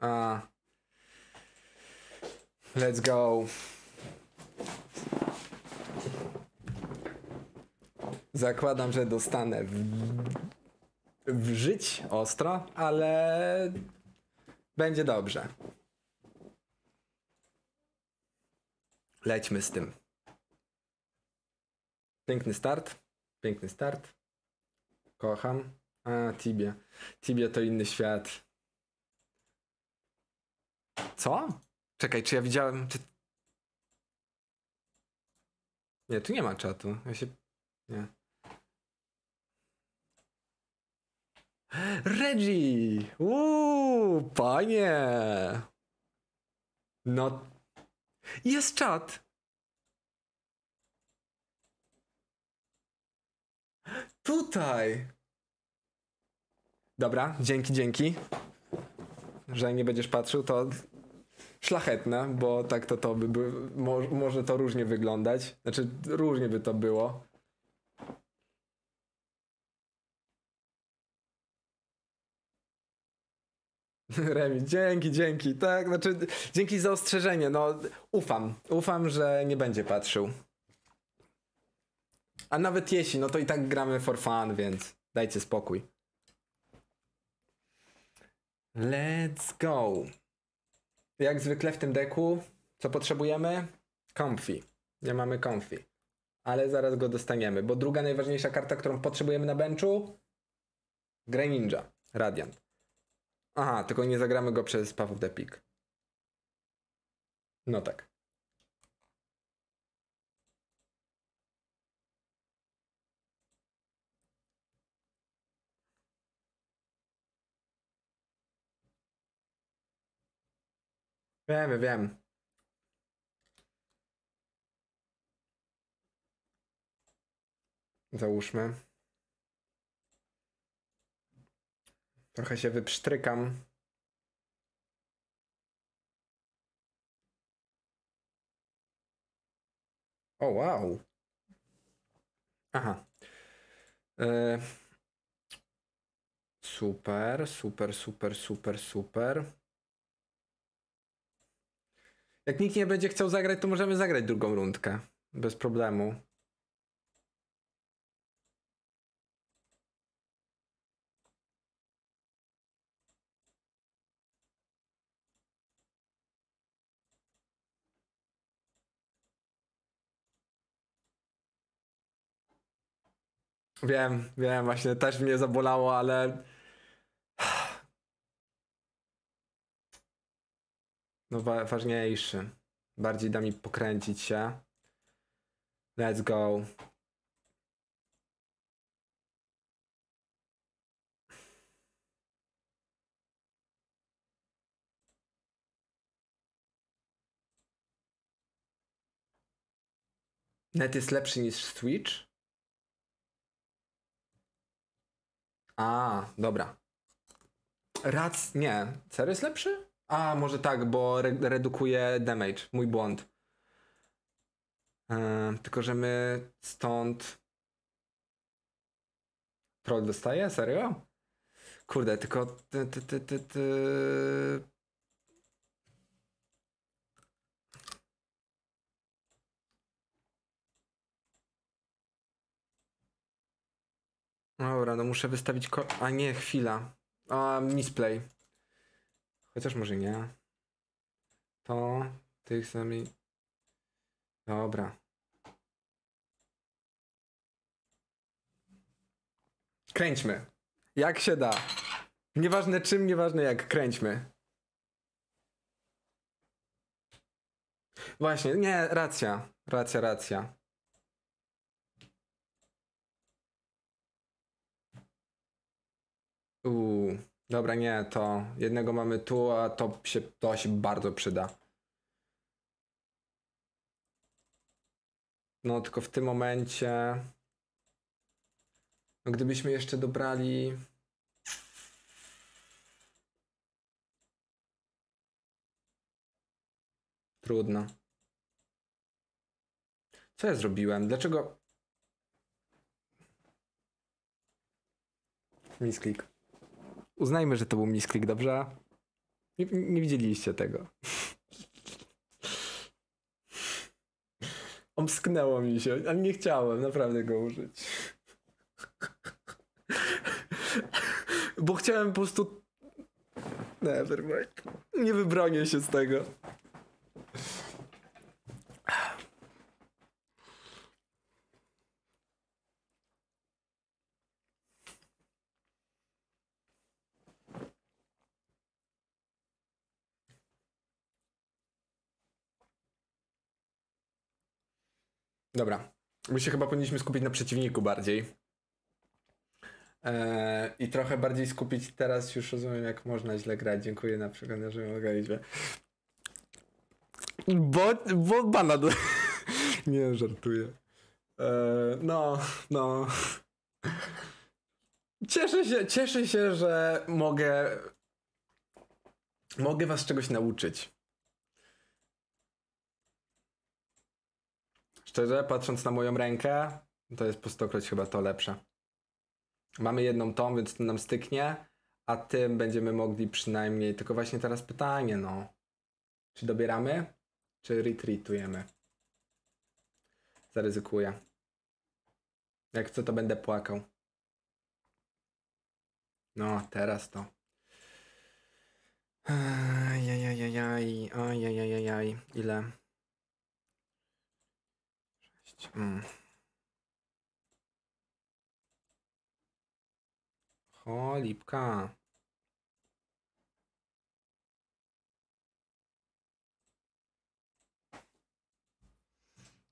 A. Let's go. Zakładam, że dostanę w, w żyć ostro, ale będzie dobrze. Lećmy z tym. Piękny start. Piękny start. Kocham. A, Tibia. Tibia to inny świat. Co? Czekaj, czy ja widziałem. Czy... Nie, tu nie ma czatu. Ja się. Nie. Reggie! Uuu, panie! No. Jest czat! Tutaj! Dobra, dzięki, dzięki. Że nie będziesz patrzył, to szlachetne, bo tak to to by, by mo, może to różnie wyglądać. Znaczy, różnie by to było. Remi, dzięki, dzięki. Tak, znaczy, dzięki za ostrzeżenie. No, ufam. Ufam, że nie będzie patrzył. A nawet jeśli, no to i tak gramy for fun, więc dajcie spokój. Let's go. Jak zwykle w tym deku, co potrzebujemy? Comfy. Nie mamy comfy. Ale zaraz go dostaniemy, bo druga najważniejsza karta, którą potrzebujemy na benchu? Greninja, Radiant. Aha, tylko nie zagramy go przez Path of the Peak. No tak. Wiem, wiem. Załóżmy. Trochę się wypsztrykam. O, wow. Aha. E, super, super, super, super, super. Jak nikt nie będzie chciał zagrać, to możemy zagrać drugą rundkę. Bez problemu. Wiem, wiem, właśnie też mnie zabolało, ale. No, wa- ważniejszy. Bardziej da mi pokręcić się. Let's go. Net jest lepszy niż Switch? A, dobra. Rac... Nie. Serio jest lepszy? A, może tak, bo re redukuje damage. Mój błąd. Eee, tylko, że my stąd... Troll dostaje? Serio? Kurde, tylko... Ty, ty, ty, ty, ty... Dobra, no muszę wystawić ko... A nie, chwila. A, misplay. Chociaż może nie. To... Tych sami... Dobra. Kręćmy. Jak się da. Nieważne czym, nieważne jak, kręćmy. Właśnie, nie, racja. Racja, racja. Uuu, dobra, nie, to jednego mamy tu, a to się, to się bardzo przyda. No, tylko w tym momencie. No, gdybyśmy jeszcze dobrali. Trudno. Co ja zrobiłem? Dlaczego. Misklik. Uznajmy, że to był misklik, dobrze? Nie, nie widzieliście tego. Omsknęło mi się, ale nie chciałem naprawdę go użyć. Bo chciałem po prostu. Nevermind. Nie wybronię się z tego. Dobra. My się chyba powinniśmy skupić na przeciwniku bardziej. Eee, I trochę bardziej skupić teraz już rozumiem, jak można źle grać. Dziękuję na przykład, że mogę Bo, bo bana do... Nie, żartuję. Eee, no, no. Cieszę się, cieszę się, że mogę... Mogę was czegoś nauczyć. Szczerze, patrząc na moją rękę, to jest po stokroć chyba to lepsze. Mamy jedną tą, więc to nam styknie, a tym będziemy mogli przynajmniej. Tylko właśnie teraz pytanie, no. Czy dobieramy, czy retreatujemy? Zaryzykuję. Jak chcę, to będę płakał. No, teraz to. Ajajajajaj, ajajajajaj. Ile? Sześć. Mm. Cholipka.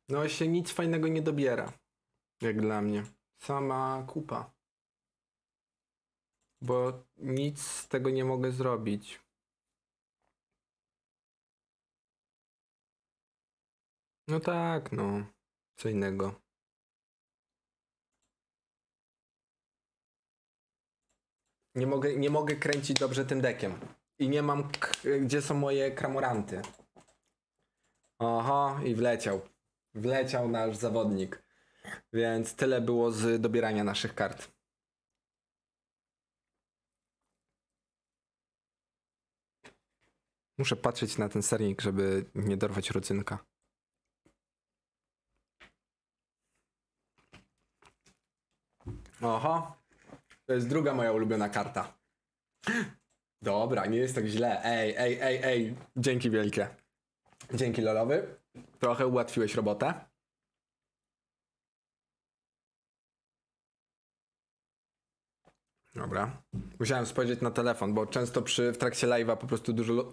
No się nic fajnego nie dobiera. Jak dla mnie. Sama kupa. Bo nic z tego nie mogę zrobić. No tak, no. Co innego. Nie mogę, nie mogę kręcić dobrze tym dekiem. I nie mam, gdzie są moje kramoranty. Oho, i wleciał. Wleciał nasz zawodnik. Więc tyle było z dobierania naszych kart. Muszę patrzeć na ten sernik, żeby nie dorwać rodzynka. Oho, to jest druga moja ulubiona karta. Dobra, nie jest tak źle. Ej, ej, ej, ej. Dzięki wielkie. Dzięki Lolowy. Trochę ułatwiłeś robotę. Dobra. Musiałem spojrzeć na telefon, bo często przy, w trakcie live'a po prostu dużo.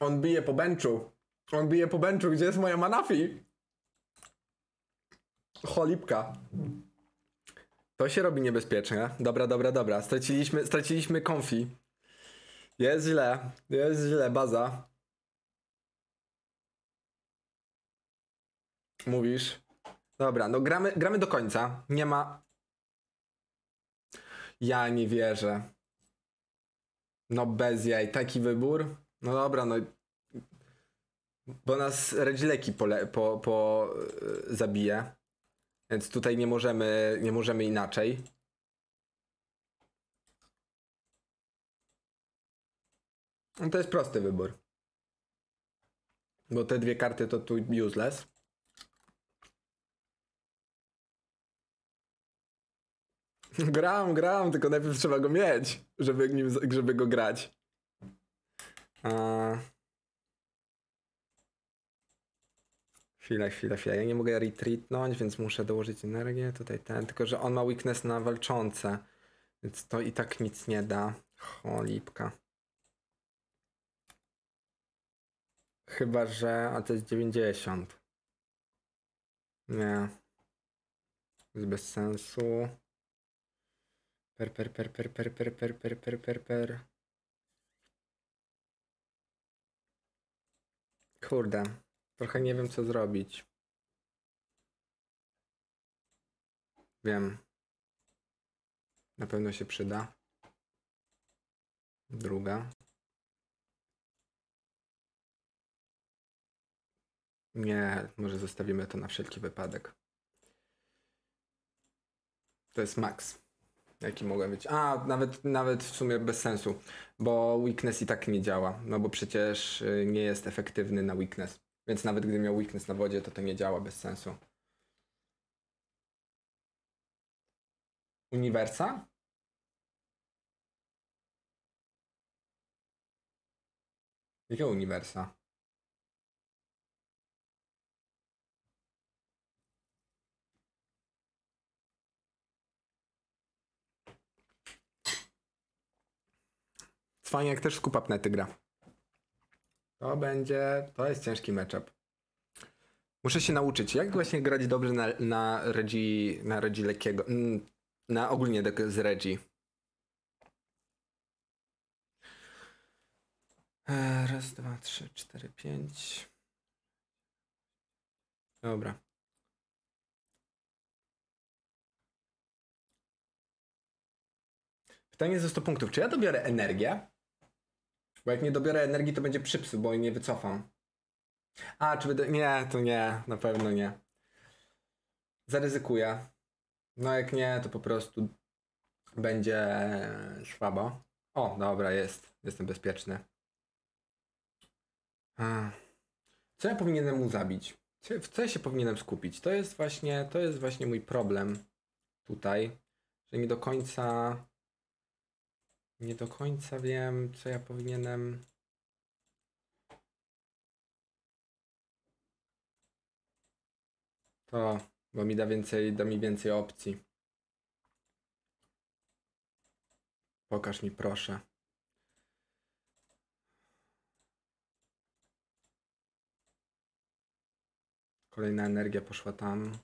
On bije po benchu. On bije po benchu. Gdzie jest moja Manafi? Cholipka. To się robi niebezpieczne. Dobra, dobra, dobra. Straciliśmy, straciliśmy konfi. Jest źle. Jest źle, baza. Mówisz? Dobra, no gramy, gramy do końca. Nie ma. Ja nie wierzę. No bez jaj, taki wybór. No dobra, no. Bo nas Regileki pole, po, po yy, zabije. Więc tutaj nie możemy, nie możemy inaczej. No to jest prosty wybór. Bo te dwie karty to tu useless. Gram, gram, tylko najpierw trzeba go mieć, żeby, nim, żeby go grać. A... Chwila, chwila, chwila. Ja nie mogę retreatnąć, więc muszę dołożyć energię. Tutaj ten, tylko że on ma weakness na walczące. Więc to i tak nic nie da. Cholipka. Chyba, że... A to jest 90. Nie. Jest bez sensu. Per, per, per, per, per, per, per, per, per, per, per. Kurde. Trochę nie wiem, co zrobić. Wiem. Na pewno się przyda. Druga. Nie, może zostawimy to na wszelki wypadek. To jest max. Jaki mogę być? A, nawet, nawet w sumie bez sensu, bo weakness i tak nie działa. No bo przecież y, nie jest efektywny na weakness. Więc nawet gdy miał weakness na wodzie, to to nie działa bez sensu. Uniwersa? Jakiego uniwersa? Cwaniak też pnety gra. To będzie, to jest ciężki matchup. Muszę się nauczyć, jak właśnie grać dobrze na, na Regi, na Regi lekkiego, mm, na ogólnie dek z Regi. E, Raz, dwa, trzy, cztery, pięć. Dobra. Pytanie ze 100 punktów. Czy ja dobiorę energię? Bo jak nie dobiorę energii, to będzie przypsu, bo nie wycofam. A, czy będę... Nie, to nie. Na pewno nie. Zaryzykuję. No jak nie, to po prostu będzie słabo. O, dobra, jest. Jestem bezpieczny. Co ja powinienem mu zabić? W co ja się powinienem skupić? To jest właśnie, to jest właśnie mój problem tutaj, że nie do końca nie do końca wiem, co ja powinienem. To, bo mi da więcej, da mi więcej opcji. Pokaż mi proszę. Kolejna energia poszła tam,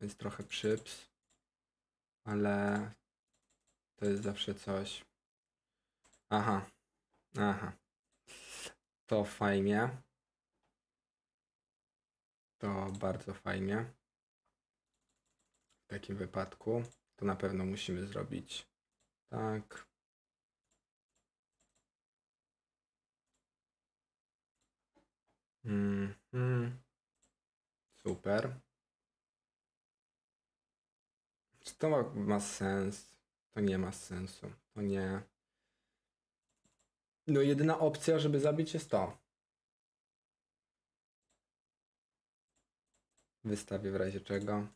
więc trochę przyps, ale to jest zawsze coś. Aha, aha. To fajnie. To bardzo fajnie. W takim wypadku to na pewno musimy zrobić tak. Mhm. Super. Czy to ma sens? To nie ma sensu. To nie. No jedyna opcja, żeby zabić jest to. Wystawię w razie czego.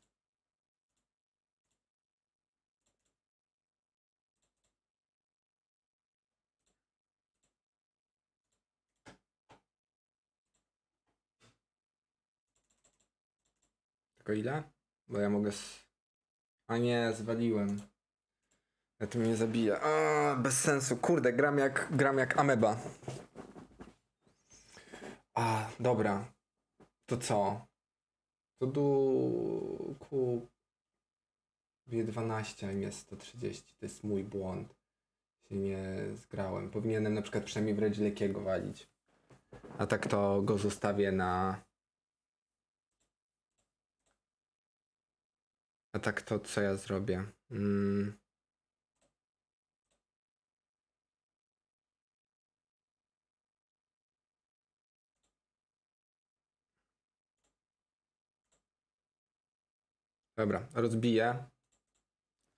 Tylko ile? Bo ja mogę. S... A nie, zwaliłem. Ja to mnie zabija. A, bez sensu. Kurde, gram jak, gram jak ameba. A, dobra. To co? To du... ku... Wie 12, a im jest 130. To jest mój błąd. Się nie zgrałem. Powinienem na przykład przynajmniej w Redzilekiego walić. A tak to go zostawię na... A tak to co ja zrobię? Mm. Dobra, rozbiję.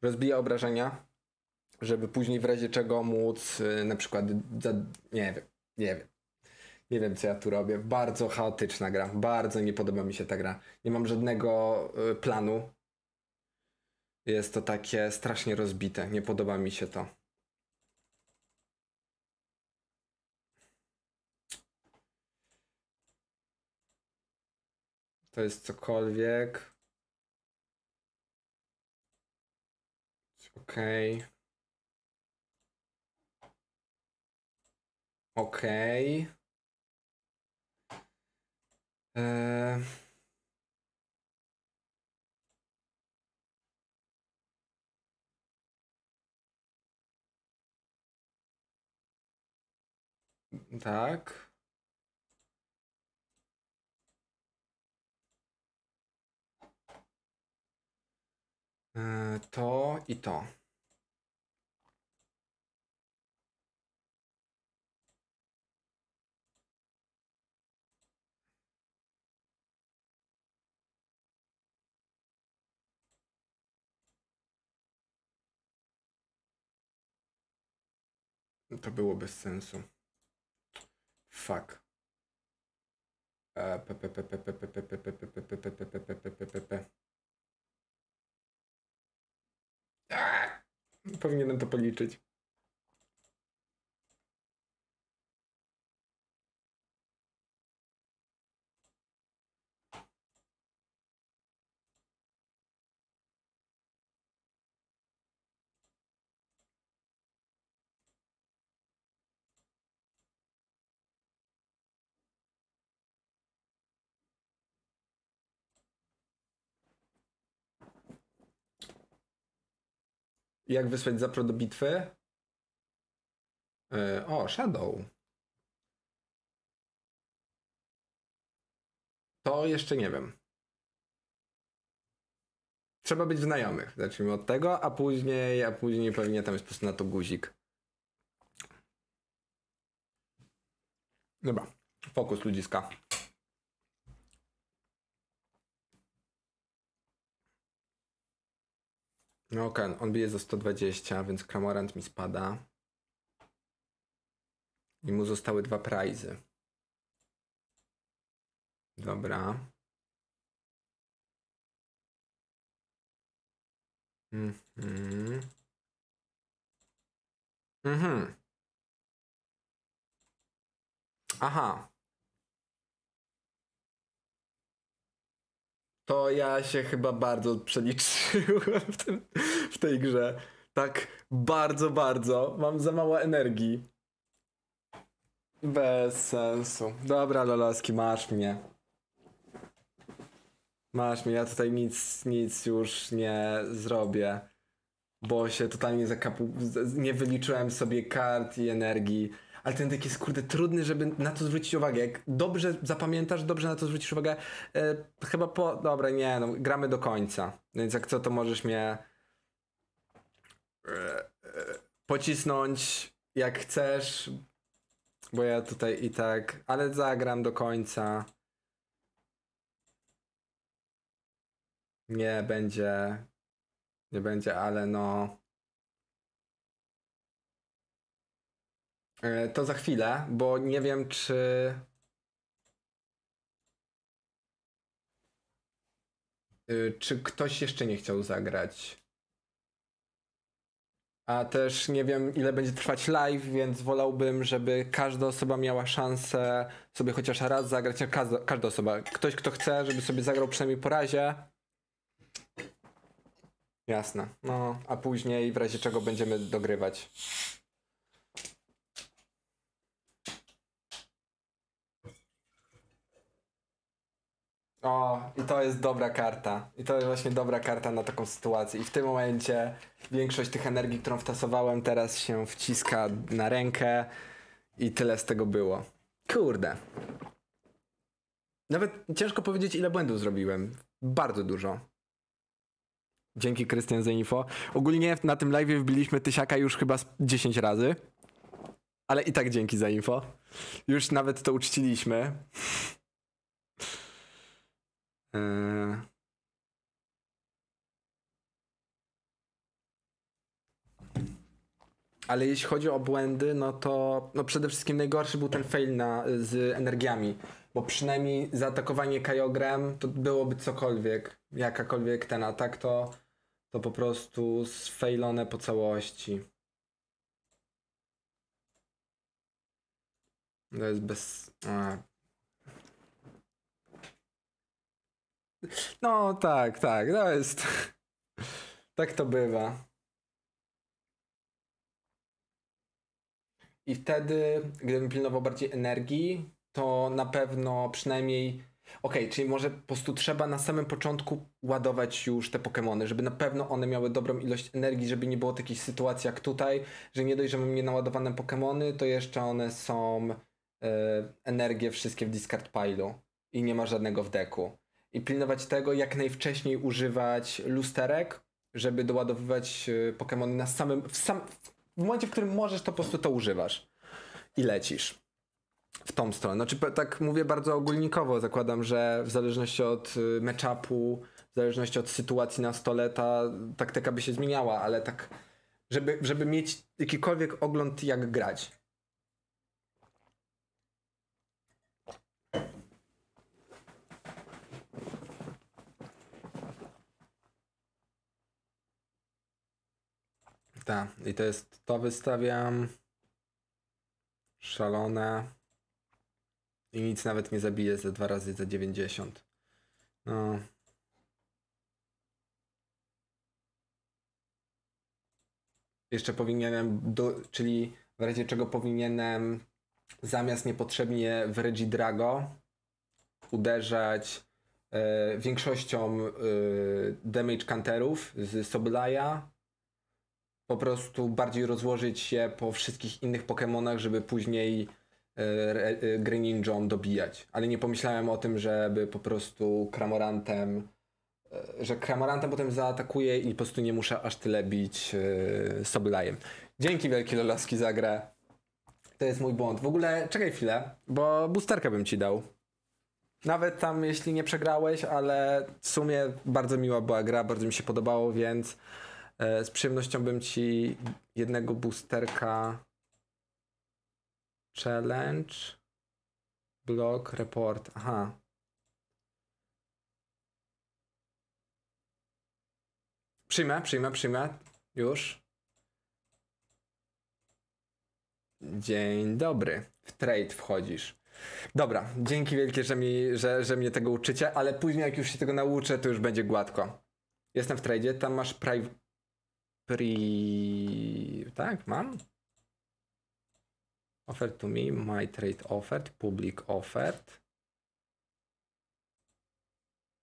Rozbiję obrażenia, żeby później w razie czego móc y, na przykład za, nie wiem, nie wiem. Nie wiem co ja tu robię. Bardzo chaotyczna gra. Bardzo nie podoba mi się ta gra. Nie mam żadnego y, planu. Jest to takie strasznie rozbite. Nie podoba mi się to. To jest cokolwiek. Okej. Okej. Eee, tak. Eee, to i to. To było bez sensu. Fuck. Powinienem to policzyć. Jak wysłać zapro do bitwy? E, o, Shadow. To jeszcze nie wiem. Trzeba być znajomych. Zacznijmy od tego, a później, a później pewnie tam jest po prostu na to guzik. Dobra. Fokus ludziska. No okej, on bije za 120, więc Kramorant mi spada. I mu zostały dwa prizy. Dobra. Mhm. Mhm. Aha. To ja się chyba bardzo przeliczyłem w, tym, w tej grze. Tak bardzo, bardzo. Mam za mało energii. Bez sensu. Dobra, Loloski, masz mnie. Masz mnie, ja tutaj nic, nic już nie zrobię. Bo się totalnie zakapu... Nie wyliczyłem sobie kart i energii. Ale ten deck jest kurde trudny, żeby na to zwrócić uwagę. Jak dobrze zapamiętasz, dobrze na to zwrócisz uwagę, e, chyba po... Dobra, nie, no, gramy do końca. Więc jak co, to możesz mnie e, e, pocisnąć jak chcesz, bo ja tutaj i tak, ale zagram do końca. Nie będzie, nie będzie, ale no. To za chwilę, bo nie wiem, czy. Y, Czy ktoś jeszcze nie chciał zagrać? A też nie wiem, ile będzie trwać live, więc wolałbym, żeby każda osoba miała szansę sobie chociaż raz zagrać. Każda, każda osoba. Ktoś, kto chce, żeby sobie zagrał przynajmniej po razie. Jasne. No, a później w razie czego będziemy dogrywać. O, i to jest dobra karta. I to jest właśnie dobra karta na taką sytuację. I w tym momencie większość tych energii, którą wtasowałem, teraz się wciska na rękę i tyle z tego było. Kurde. Nawet ciężko powiedzieć, ile błędów zrobiłem. Bardzo dużo. Dzięki Krystian za info. Ogólnie na tym live wbiliśmy tysiaka już chyba z 10 razy. Ale i tak dzięki za info. Już nawet to uczciliśmy. Ale jeśli chodzi o błędy, no to no przede wszystkim najgorszy był ten fail na, z energiami. Bo przynajmniej zaatakowanie Kyogrem to byłoby cokolwiek, jakakolwiek ten atak, to, to po prostu sfailone po całości. To jest bez... A. No tak, tak, to jest... Tak to bywa. I wtedy, gdybym pilnował bardziej energii, to na pewno przynajmniej. Okej, czyli może po prostu trzeba na samym początku ładować już te Pokémony, żeby na pewno one miały dobrą ilość energii, żeby nie było takich sytuacji jak tutaj, że nie dość, że mam nienaładowane Pokémony, to jeszcze one są e, energie wszystkie w discard pile'u i nie ma żadnego w deku. I pilnować tego, jak najwcześniej używać lusterek, żeby doładowywać e, Pokémony na samym, w, sam, w momencie, w którym możesz, to po prostu to używasz i lecisz w tą stronę. Znaczy, tak mówię bardzo ogólnikowo. Zakładam, że w zależności od y, matchupu, w zależności od sytuacji na stole, ta taktyka by się zmieniała, ale tak, żeby, żeby mieć jakikolwiek ogląd, jak grać. Tak, i to jest, to wystawiam. Szalone. I nic nawet nie zabije za dwa razy za 90. No. Jeszcze powinienem, do, czyli w razie czego powinienem zamiast niepotrzebnie w Regidrago uderzać e, większością e, damage counterów z Soblaya po prostu bardziej rozłożyć je po wszystkich innych Pokémonach, żeby później e, e, Greninjom dobijać. Ale nie pomyślałem o tym, żeby po prostu Kramorantem, e, że Kramorantem potem zaatakuje i po prostu nie muszę aż tyle bić Soblajem. Dzięki wielkie Lolaski za grę. To jest mój błąd. W ogóle czekaj chwilę, bo boosterkę bym ci dał. Nawet tam, jeśli nie przegrałeś, ale w sumie bardzo miła była gra, bardzo mi się podobało, więc z przyjemnością bym ci jednego boosterka challenge blog report. Aha. Przyjmę, przyjmę, przyjmę. Już. Dzień dobry. W trade wchodzisz. Dobra, dzięki wielkie, że, mi, że, że mnie tego uczycie, ale później jak już się tego nauczę, to już będzie gładko. Jestem w tradzie, tam masz priv... Pri... Tak, mam? Offer to me, my trade offered, public offered.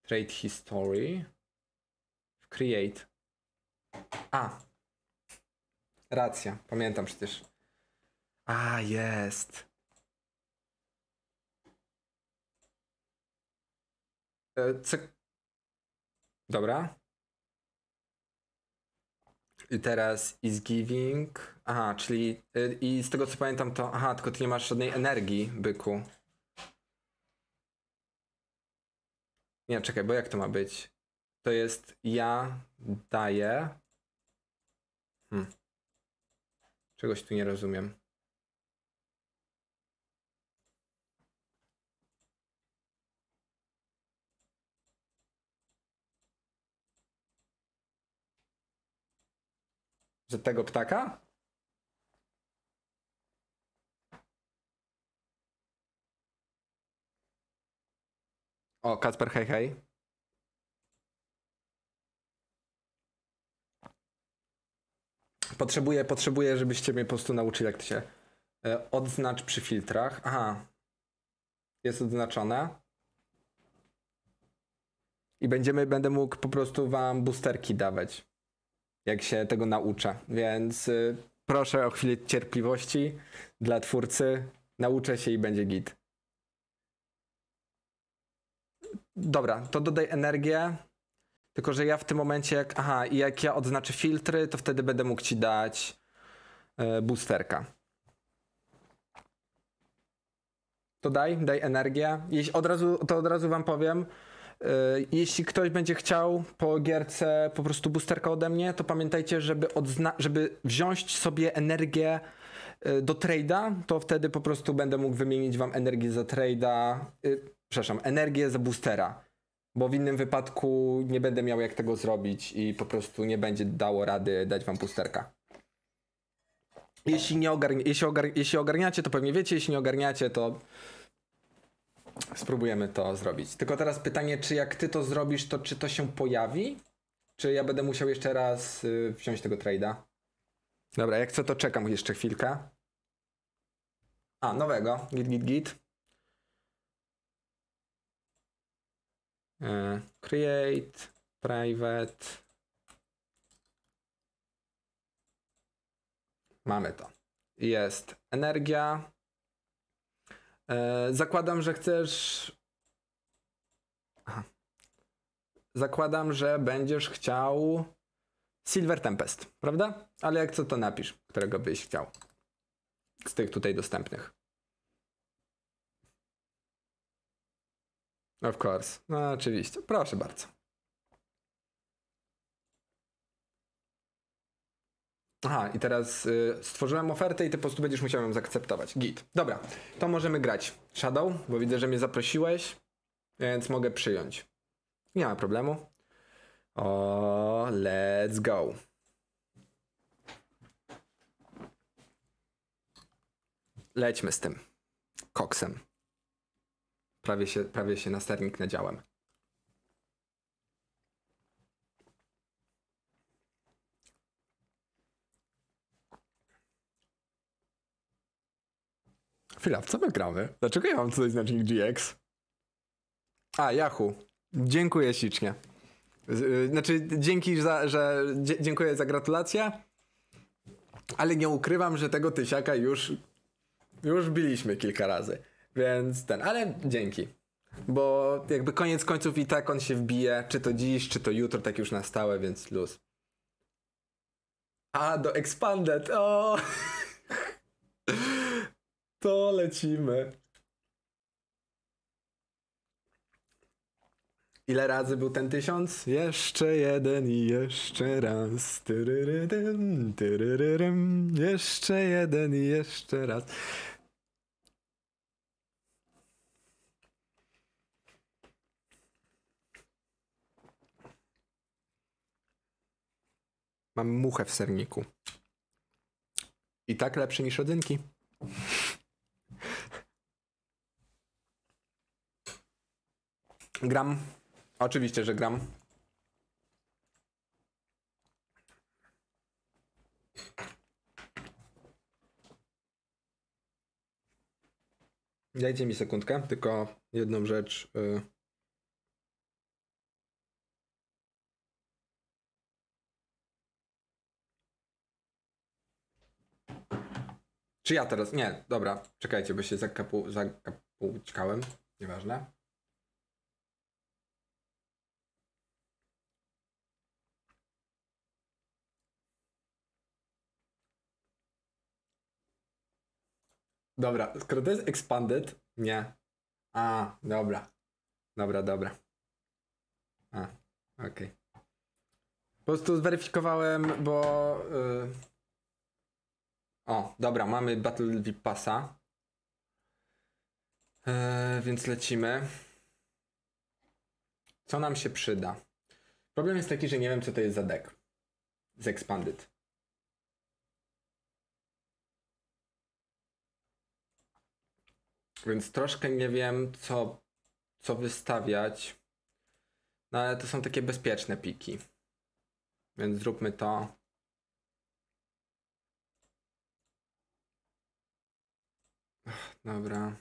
Trade history. Create. A. Racja, pamiętam przecież. A, jest. E, C... Dobra. Teraz is giving. Aha, czyli y, i z tego co pamiętam to. Aha, tylko ty nie masz żadnej energii, byku. Nie, czekaj, bo jak to ma być? To jest ja daję. Hmm. Czegoś tu nie rozumiem. Że tego ptaka? O, Kacper, hej, hej. Potrzebuję, potrzebuję, żebyście mnie po prostu nauczyli, jak to się e, odznacz przy filtrach. Aha. Jest odznaczone. I będziemy, będę mógł po prostu wam boosterki dawać, jak się tego nauczę. Więc y, proszę o chwilę cierpliwości dla twórcy. Nauczę się i będzie git. Dobra, to dodaj energię. Tylko, że ja w tym momencie, jak, aha, i jak ja odznaczę filtry, to wtedy będę mógł ci dać e, boosterka. To daj, daj energię. Jeśli od razu, to od razu wam powiem, jeśli ktoś będzie chciał po gierce po prostu boosterka ode mnie, to pamiętajcie, żeby, odzna- żeby wziąć sobie energię e, do trade'a, to wtedy po prostu będę mógł wymienić wam energię za trade'a, y, przepraszam, energię za boostera bo w innym wypadku nie będę miał jak tego zrobić i po prostu nie będzie dało rady dać wam pusterka. Jeśli, nie ogarnia, jeśli, ogar, jeśli ogarniacie, to pewnie wiecie, jeśli nie ogarniacie, to spróbujemy to zrobić. Tylko teraz pytanie, czy jak ty to zrobisz, to czy to się pojawi? Czy ja będę musiał jeszcze raz y, wziąć tego trade'a? Dobra, jak co, to czekam jeszcze chwilkę. A, nowego. Git, git, git. E, Create, private. Mamy to. Jest energia. E, Zakładam, że chcesz. Aha. Zakładam, że będziesz chciał Silver Tempest, prawda? Ale jak co to napisz, którego byś chciał. Z tych tutaj dostępnych. Of course. No oczywiście. Proszę bardzo. Aha, i teraz y, stworzyłem ofertę i ty po prostu będziesz musiał ją zaakceptować. Git. Dobra, to możemy grać. Shadow, bo widzę, że mnie zaprosiłeś, więc mogę przyjąć. Nie ma problemu. O, let's go. Lećmy z tym. Koksem. Prawie się, prawie się na sternik nadziałem. Chwila, w co my gramy? Dlaczego ja mam tutaj znacznik GX? A, Yahoo. Dziękuję ślicznie. Y, Znaczy, dzięki za, że dziękuję za gratulacje, ale nie ukrywam, że tego tysiaka już już biliśmy kilka razy. Więc ten, ale dzięki. Bo jakby koniec końców i tak on się wbije, czy to dziś, czy to jutro, tak już na stałe, więc luz. A, do Expanded, o! To lecimy. Ile razy był ten tysiąc? Jeszcze jeden i jeszcze raz. Tyryryrym. Jeszcze jeden i jeszcze raz. Mam muchę w serniku. I tak lepsze niż rodzynki. Gram. Oczywiście, że gram. Dajcie mi sekundkę, tylko jedną rzecz. y. Czy ja teraz? Nie, dobra, czekajcie, bo się zakapu. Nieważne. Dobra, skoro to jest expanded, nie. A, dobra. Dobra, dobra. A, okej. Po prostu zweryfikowałem, bo... y, O, dobra, mamy Battle VIP Passa. E, więc lecimy. Co nam się przyda? Problem jest taki, że nie wiem, co to jest za deck. Z Expanded. Więc troszkę nie wiem, co, co wystawiać. No ale to są takie bezpieczne piki. Więc zróbmy to. Ach, Dobra.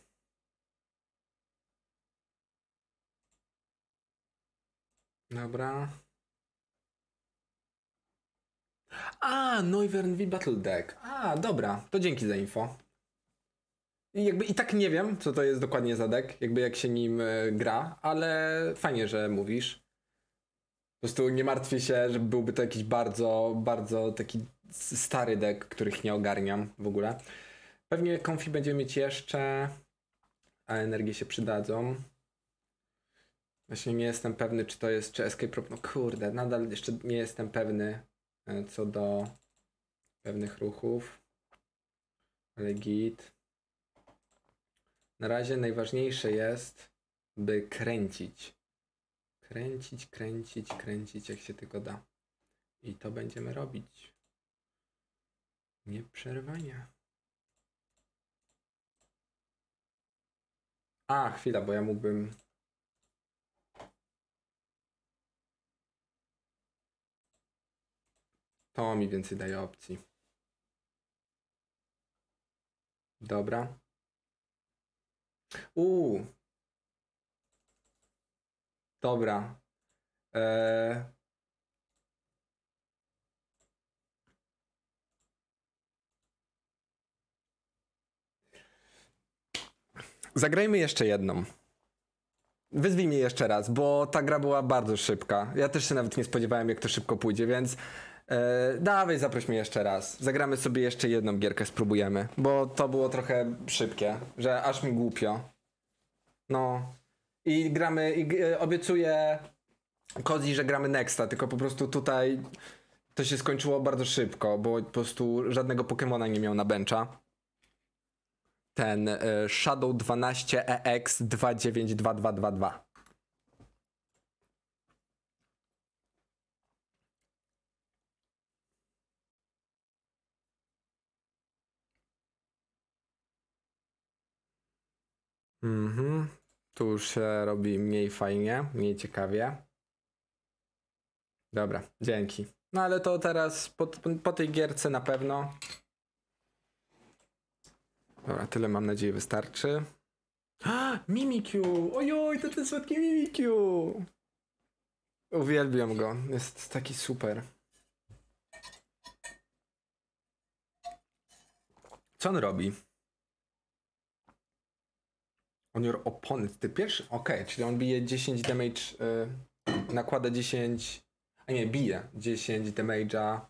Dobra. A, Noivern V Battle Deck. A, dobra, to dzięki za info. I jakby i tak nie wiem, co to jest dokładnie za deck, jakby jak się nim e, gra, ale fajnie, że mówisz. Po prostu nie martwię się, że byłby to jakiś bardzo, bardzo taki stary deck, których nie ogarniam w ogóle. Pewnie konfi będziemy mieć jeszcze, a energie się przydadzą. Właśnie nie jestem pewny, czy to jest, czy Escape Rope. No kurde, nadal jeszcze nie jestem pewny e, co do pewnych ruchów. Ale git. Na razie najważniejsze jest, by kręcić. Kręcić, kręcić, kręcić, jak się tylko da. I to będziemy robić. Nieprzerwanie. A, chwila, bo ja mógłbym. To mi więcej daje opcji. Dobra. Uuu. Dobra. Eee... Zagrajmy jeszcze jedną. Wyzwij mnie jeszcze raz, bo ta gra była bardzo szybka. Ja też się nawet nie spodziewałem, jak to szybko pójdzie, więc e, dawaj, zaproś mnie jeszcze raz. Zagramy sobie jeszcze jedną gierkę, spróbujemy, bo to było trochę szybkie, że aż mi głupio. No. I gramy, i g- obiecuję Kozi, że gramy Nexta, tylko po prostu tutaj to się skończyło bardzo szybko, bo po prostu żadnego Pokemona nie miał na bencha. Ten e, Shadow E 12 EX 292222. Mhm. Tu już się robi mniej fajnie, mniej ciekawie. Dobra, dzięki. No ale to teraz po, po tej gierce na pewno. Dobra, tyle mam nadzieję wystarczy. Mimikyu! Ojoj, to ten słodki Mimikyu! Uwielbiam go, jest taki super. Co on robi? On your opponent. Ty pierwszy? Okej, czyli on bije 10 damage. Y, nakłada 10. A nie, bije 10 damage'a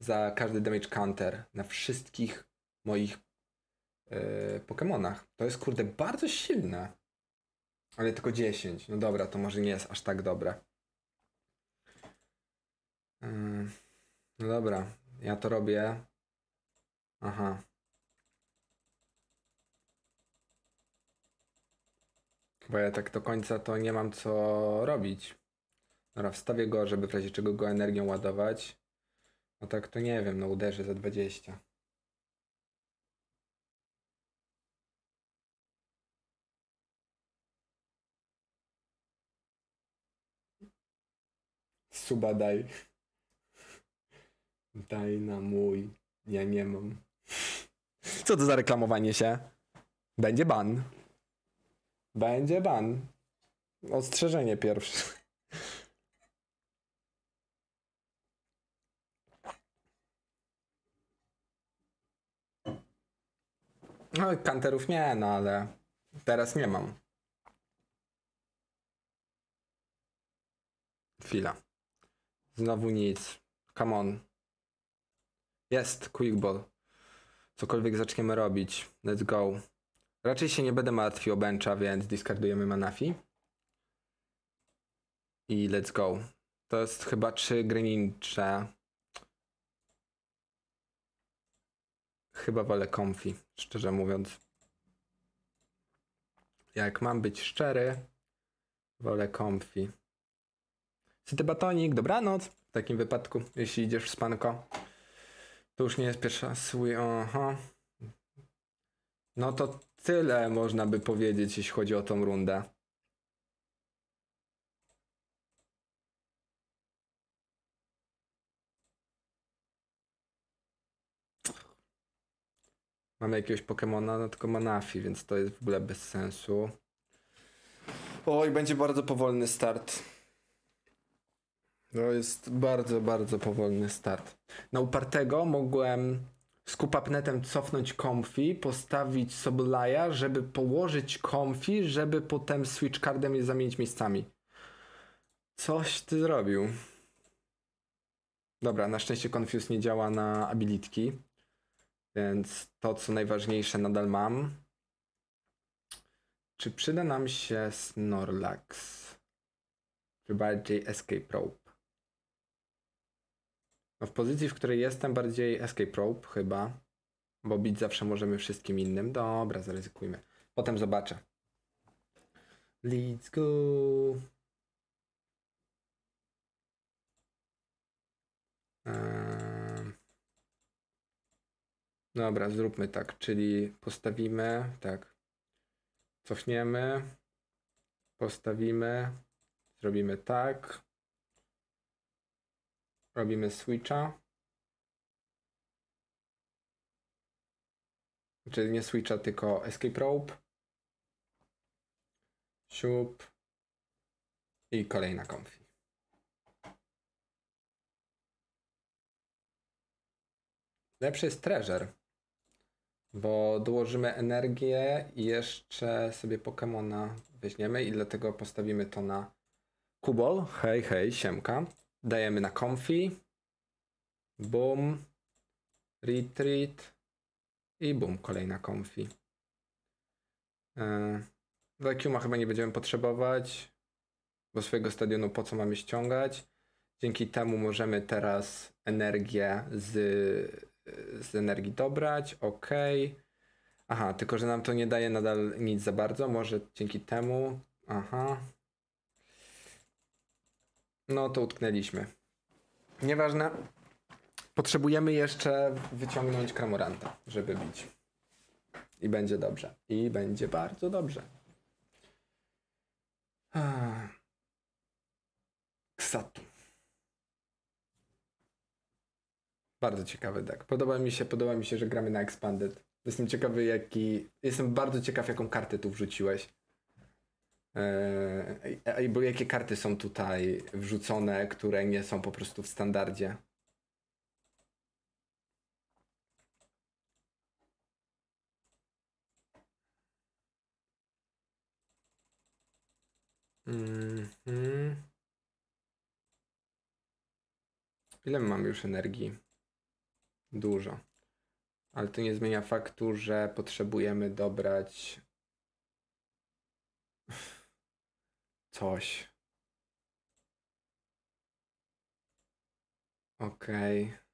za każdy damage counter na wszystkich moich y, Pokemonach. To jest kurde bardzo silne. Ale tylko 10. No dobra, to może nie jest aż tak dobre. Ym, no dobra, ja to robię. Aha. Bo ja tak do końca to nie mam co robić. Dobra, wstawię go, żeby w razie czego go energią ładować. No tak to nie wiem, no uderzę za 20. Suba daj. Daj na mój. Ja nie mam. Co to za reklamowanie się? Będzie ban. Będzie ban. Ostrzeżenie pierwsze. No, kanterów nie, no ale teraz nie mam. Chwila. Znowu nic. Come on. Jest, quick ball. Cokolwiek zaczniemy robić. Let's go. Raczej się nie będę martwił o bencha, więc discardujemy Manafi. I let's go. To jest chyba trzy Grenincze. Chyba wolę Comfy, szczerze mówiąc. Jak mam być szczery, wolę Comfy. Syty batonik, dobranoc. W takim wypadku, jeśli idziesz w spanko. To już nie jest pierwsza. Aha. No to tyle można by powiedzieć, jeśli chodzi o tą rundę. Mamy jakiegoś Pokemona, no tylko Manafi, więc to jest w ogóle bez sensu. Oj, będzie bardzo powolny start. To jest bardzo, bardzo powolny start. Na upartego mogłem z kupapnetem cofnąć Comfy, postawić Soblaja, żeby położyć Comfy, żeby potem switch cardem je zamienić miejscami. Coś ty zrobił. Dobra, na szczęście Confuse nie działa na abilitki, więc to co najważniejsze nadal mam. Czy przyda nam się Snorlax? Czy bardziej Escape Rope? W pozycji, w której jestem, bardziej Escape Rope chyba. Bo bić zawsze możemy wszystkim innym. Dobra, zaryzykujmy. Potem zobaczę. Let's go. Ehm. Dobra, zróbmy tak, czyli postawimy, tak, cofniemy, postawimy, zrobimy tak, robimy switcha, czyli nie switcha, tylko escape rope, siup i kolejna konfi. Lepszy jest treasure, bo dołożymy energię i jeszcze sobie Pokemona weźmiemy i dlatego postawimy to na Kubol. Hej, hej, siemka. Dajemy na Comfy. Boom. Retreat. I boom, kolejna Comfy. Yy, Vacuuma chyba nie będziemy potrzebować, bo swojego stadionu po co mamy ściągać. Dzięki temu możemy teraz energię z, z energii dobrać. Ok. Aha, tylko że nam to nie daje nadal nic za bardzo. Może dzięki temu. Aha. No to utknęliśmy. Nieważne. Potrzebujemy jeszcze wyciągnąć Kramoranta, żeby bić. I będzie dobrze. I będzie bardzo dobrze. Ksatu. Bardzo ciekawy deck. Podoba mi się, podoba mi się, że gramy na Expanded. Jestem ciekawy, jaki. Jestem bardzo ciekaw, jaką kartę tu wrzuciłeś. Eee, bo jakie karty są tutaj wrzucone, które nie są po prostu w standardzie? Mhm. Ile mam już energii? Dużo. Ale to nie zmienia faktu, że potrzebujemy dobrać coś. Okej. Okay.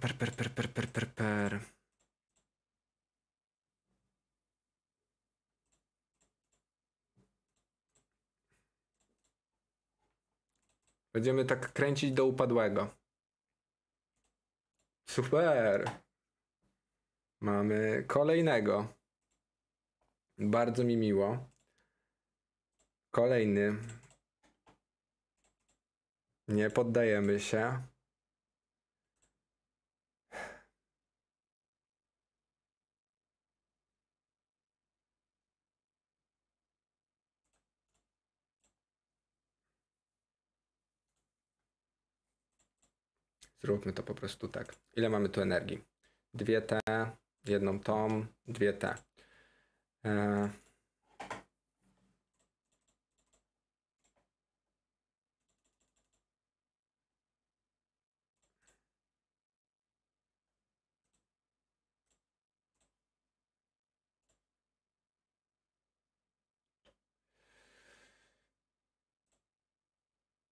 Per, per, per, per, per, per, per. Będziemy tak kręcić do upadłego. Super. Mamy kolejnego. Bardzo mi miło. Kolejny. Nie poddajemy się. Zróbmy to po prostu tak. Ile mamy tu energii? Dwie T, Jedną tą, dwie te. E,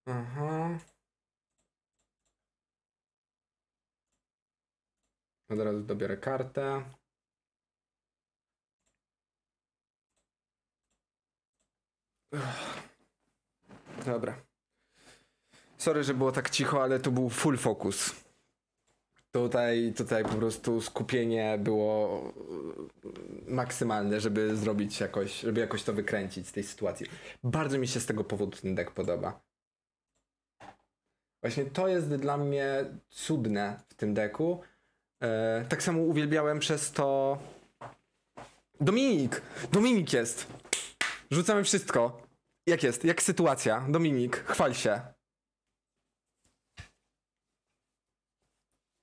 Aha. Od razu dobiorę kartę. Dobra. Sorry, że było tak cicho, ale to był full focus. Tutaj, tutaj po prostu skupienie było e, maksymalne, żeby zrobić jakoś, żeby jakoś to wykręcić z tej sytuacji. Bardzo mi się z tego powodu ten deck podoba. Właśnie to jest dla mnie cudne w tym deku. E, tak samo uwielbiałem przez to. Dominik! Dominik jest! Rzucamy wszystko. Jak jest? Jak sytuacja? Dominik, chwal się.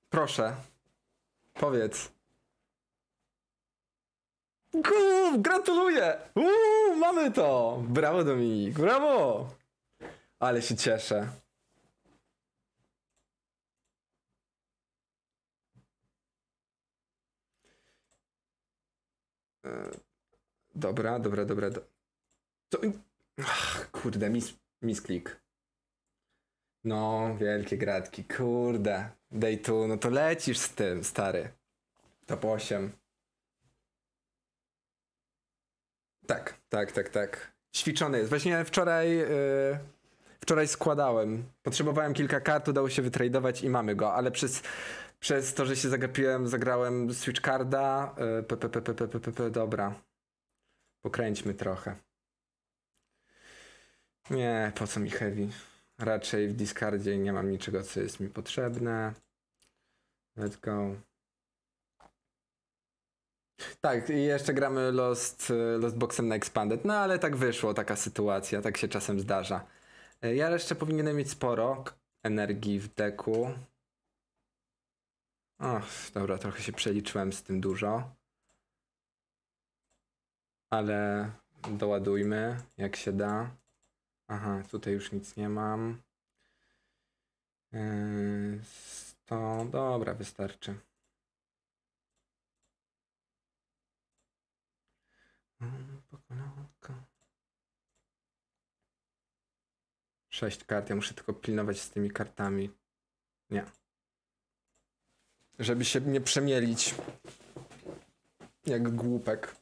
Proszę. Powiedz. Guu, gratuluję! Uuu, mamy to! Brawo Dominik, brawo! Ale się cieszę. Dobra, dobra, dobra. Do... To... Ach, kurde, mis, misklik. No, wielkie gratki, kurde. Day no to lecisz z tym, stary. Top 8. Tak, tak, tak, tak. Ćwiczony jest. Właśnie wczoraj, yy, wczoraj składałem. Potrzebowałem kilka kart, udało się wytradować i mamy go, ale przez, przez to, że się zagapiłem, zagrałem Switch Carda. E, PPPPPPP, dobra. Pokręćmy trochę. Nie, po co mi heavy? Raczej w Discardzie nie mam niczego, co jest mi potrzebne. Let's go. Tak, i jeszcze gramy Lost, e, Lost Boxem na Expanded. No ale tak wyszło, taka sytuacja, tak się czasem zdarza. E, ja jeszcze powinienem mieć sporo energii w deku. Och, dobra, trochę się przeliczyłem z tym dużo. Ale doładujmy, jak się da. Aha, tutaj już nic nie mam. Yy, to dobra, wystarczy. Sześć kart, ja muszę tylko pilnować z tymi kartami. Nie. Żeby się nie przemielić. Jak głupek.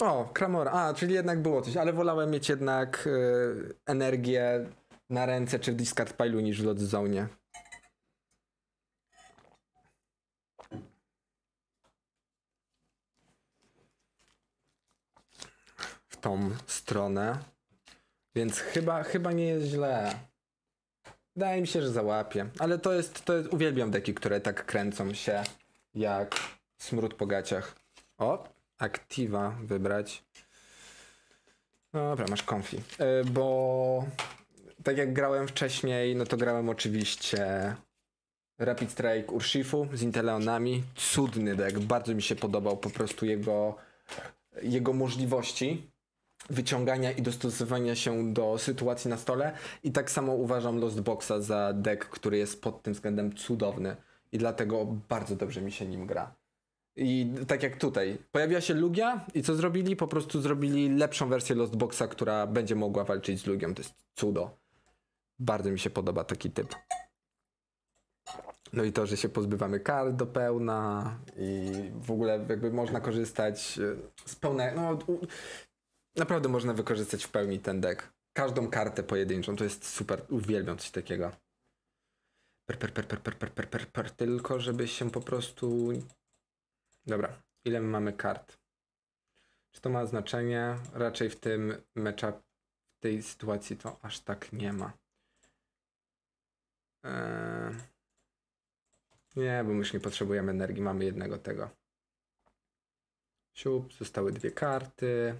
O, Kramora. A, czyli jednak było coś, ale wolałem mieć jednak y, energię na ręce czy w discard pilu niż w lot zone. W tą stronę. Więc chyba, chyba nie jest źle. Wydaje mi się, że załapię. Ale to jest, to jest, uwielbiam deki, które tak kręcą się jak smród po gaciach. O, aktywa wybrać. Dobra, masz konfi. Y, Bo tak jak grałem wcześniej, no to grałem oczywiście Rapid Strike Urshifu z Inteleonami. Cudny deck, bardzo mi się podobał po prostu jego, jego możliwości wyciągania i dostosowania się do sytuacji na stole. I tak samo uważam Lost Boxa za deck, który jest pod tym względem cudowny. I dlatego bardzo dobrze mi się nim gra. I tak jak tutaj, pojawiła się Lugia i co zrobili? Po prostu zrobili lepszą wersję Lost Boxa, która będzie mogła walczyć z Lugią. To jest cudo. Bardzo mi się podoba taki typ. No i to, że się pozbywamy kart do pełna i w ogóle jakby można korzystać e, z pełnej, no naprawdę można wykorzystać w pełni ten deck. Każdą kartę pojedynczą, to jest super, uwielbiam coś takiego. Per, per, per, per, per, per, per, per, per, tylko żeby się po prostu... Dobra, ile my mamy kart? Czy to ma znaczenie? Raczej w tym mecza, w tej sytuacji to aż tak nie ma. Eee... Nie, bo my już nie potrzebujemy energii, mamy jednego tego. Siup, zostały dwie karty.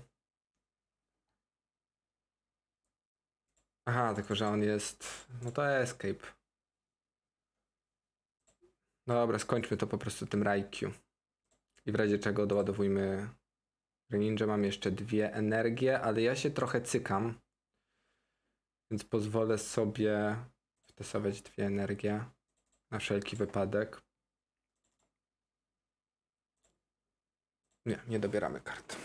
Aha, tylko że on jest. No to escape. Dobra, skończmy to po prostu tym Raikyu. I w razie czego doładowujmy Greninja. Mam jeszcze dwie energie, ale ja się trochę cykam. Więc pozwolę sobie wtesować dwie energie na wszelki wypadek. Nie, nie dobieramy kart.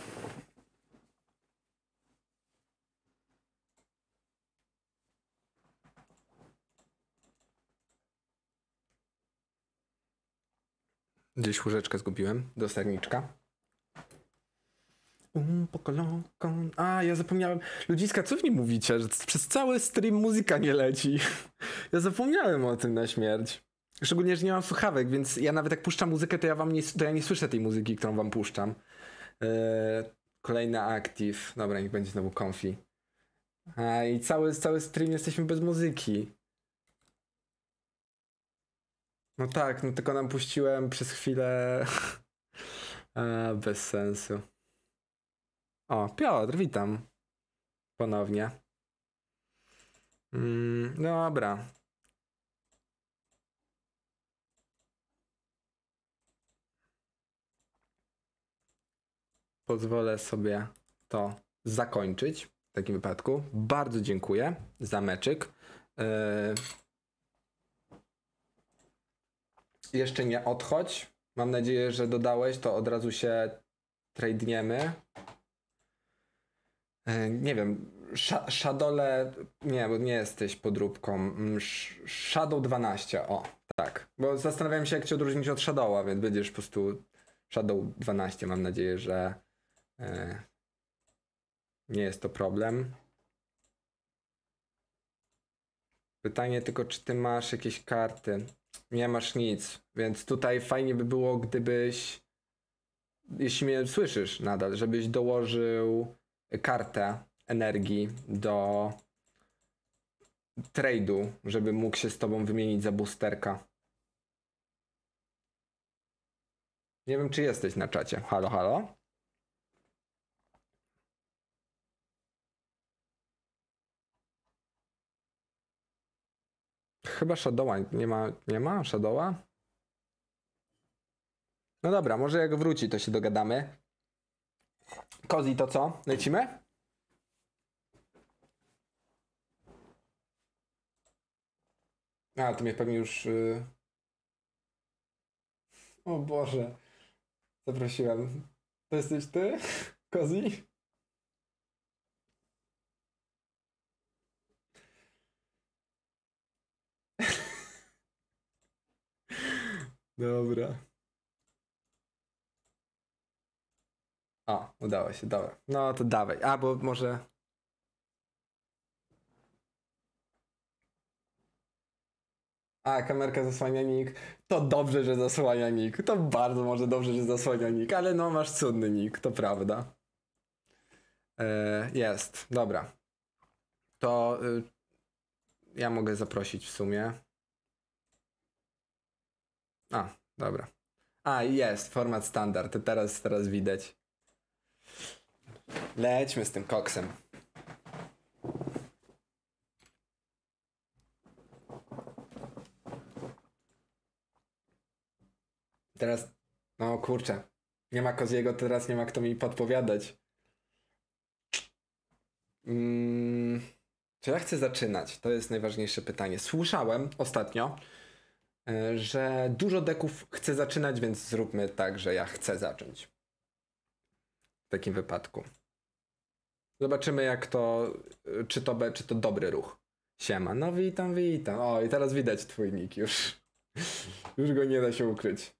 Gdzieś łyżeczkę zgubiłem do serniczka. Um, pokolonko. A, ja zapomniałem. Ludziska, co w nim mówicie? Że przez cały stream muzyka nie leci. Ja zapomniałem o tym na śmierć. Szczególnie, że nie mam słuchawek, więc ja nawet jak puszczam muzykę, to ja wam nie, to ja nie słyszę tej muzyki, którą wam puszczam. Eee, kolejny active. Dobra, niech będzie znowu comfy. A, i cały, cały stream jesteśmy bez muzyki. No tak, no tylko nam puściłem przez chwilę. Bez sensu. O, Piotr, witam. Ponownie. Mm, dobra. Pozwolę sobie to zakończyć w takim wypadku. Bardzo dziękuję za meczyk. Yy... Jeszcze nie odchodź. Mam nadzieję, że dodałeś, to od razu się tradniemy. E, Nie wiem, Sha- Shadole, nie, bo nie jesteś podróbką. Mm, Sh- Shadow 12, o, tak. Bo zastanawiałem się, jak cię odróżnić od Shadowa, więc będziesz po prostu Shadow 12. Mam nadzieję, że e, nie jest to problem. Pytanie tylko, czy ty masz jakieś karty? Nie masz nic, więc tutaj fajnie by było, gdybyś, jeśli mnie słyszysz nadal, żebyś dołożył kartę energii do trade'u, żeby mógł się z tobą wymienić za boosterka. Nie wiem, czy jesteś na czacie. Halo, halo? Chyba Shadowa nie ma. Nie ma Shadowa? No dobra, może jak wróci, to się dogadamy. Kozi, to co? Lecimy? A, to mnie pewnie już. y, O Boże. Zaprosiłem. To jesteś ty? Kozi? Dobra. O, udało się, dobra. No to dawaj. A, bo może. A, kamerka zasłania nick. To dobrze, że zasłania nick. To bardzo może dobrze, że zasłania nick, ale no masz cudny nick, to prawda. E, jest, dobra. To y, ja mogę zaprosić w sumie. A, dobra. A, jest, format standard. Teraz, teraz widać. Lećmy z tym koksem. Teraz, no kurczę, nie ma Koziego, teraz nie ma kto mi podpowiadać. Mm, czy ja chcę zaczynać? To jest najważniejsze pytanie. Słyszałem ostatnio, że dużo deków chce zaczynać, więc zróbmy tak, że ja chcę zacząć. W takim wypadku. Zobaczymy, jak to, y, czy to, czy to dobry ruch. Siema, no witam, witam. O, i teraz widać twój nick już. Już go nie da się ukryć.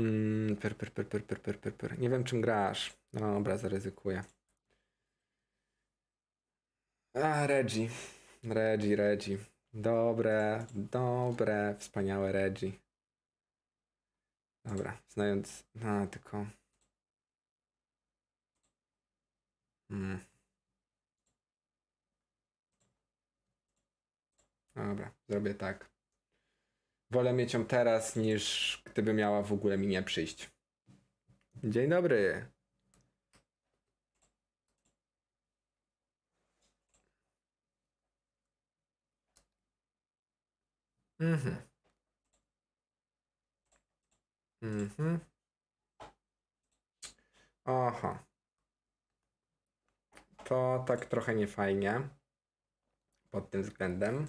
Mm, per, per, per, per, per, per, per, Nie wiem, czym grasz. No dobra, zaryzykuję. A, Regi, Regi, Reggie. Dobre, dobre, wspaniałe Regi. Dobra, znając... No, tylko... Mm. Dobra, zrobię tak wolę mieć ją teraz, niż gdyby miała w ogóle mi nie przyjść. Dzień dobry. Mhm. Mhm. Aha. To tak trochę niefajnie pod tym względem.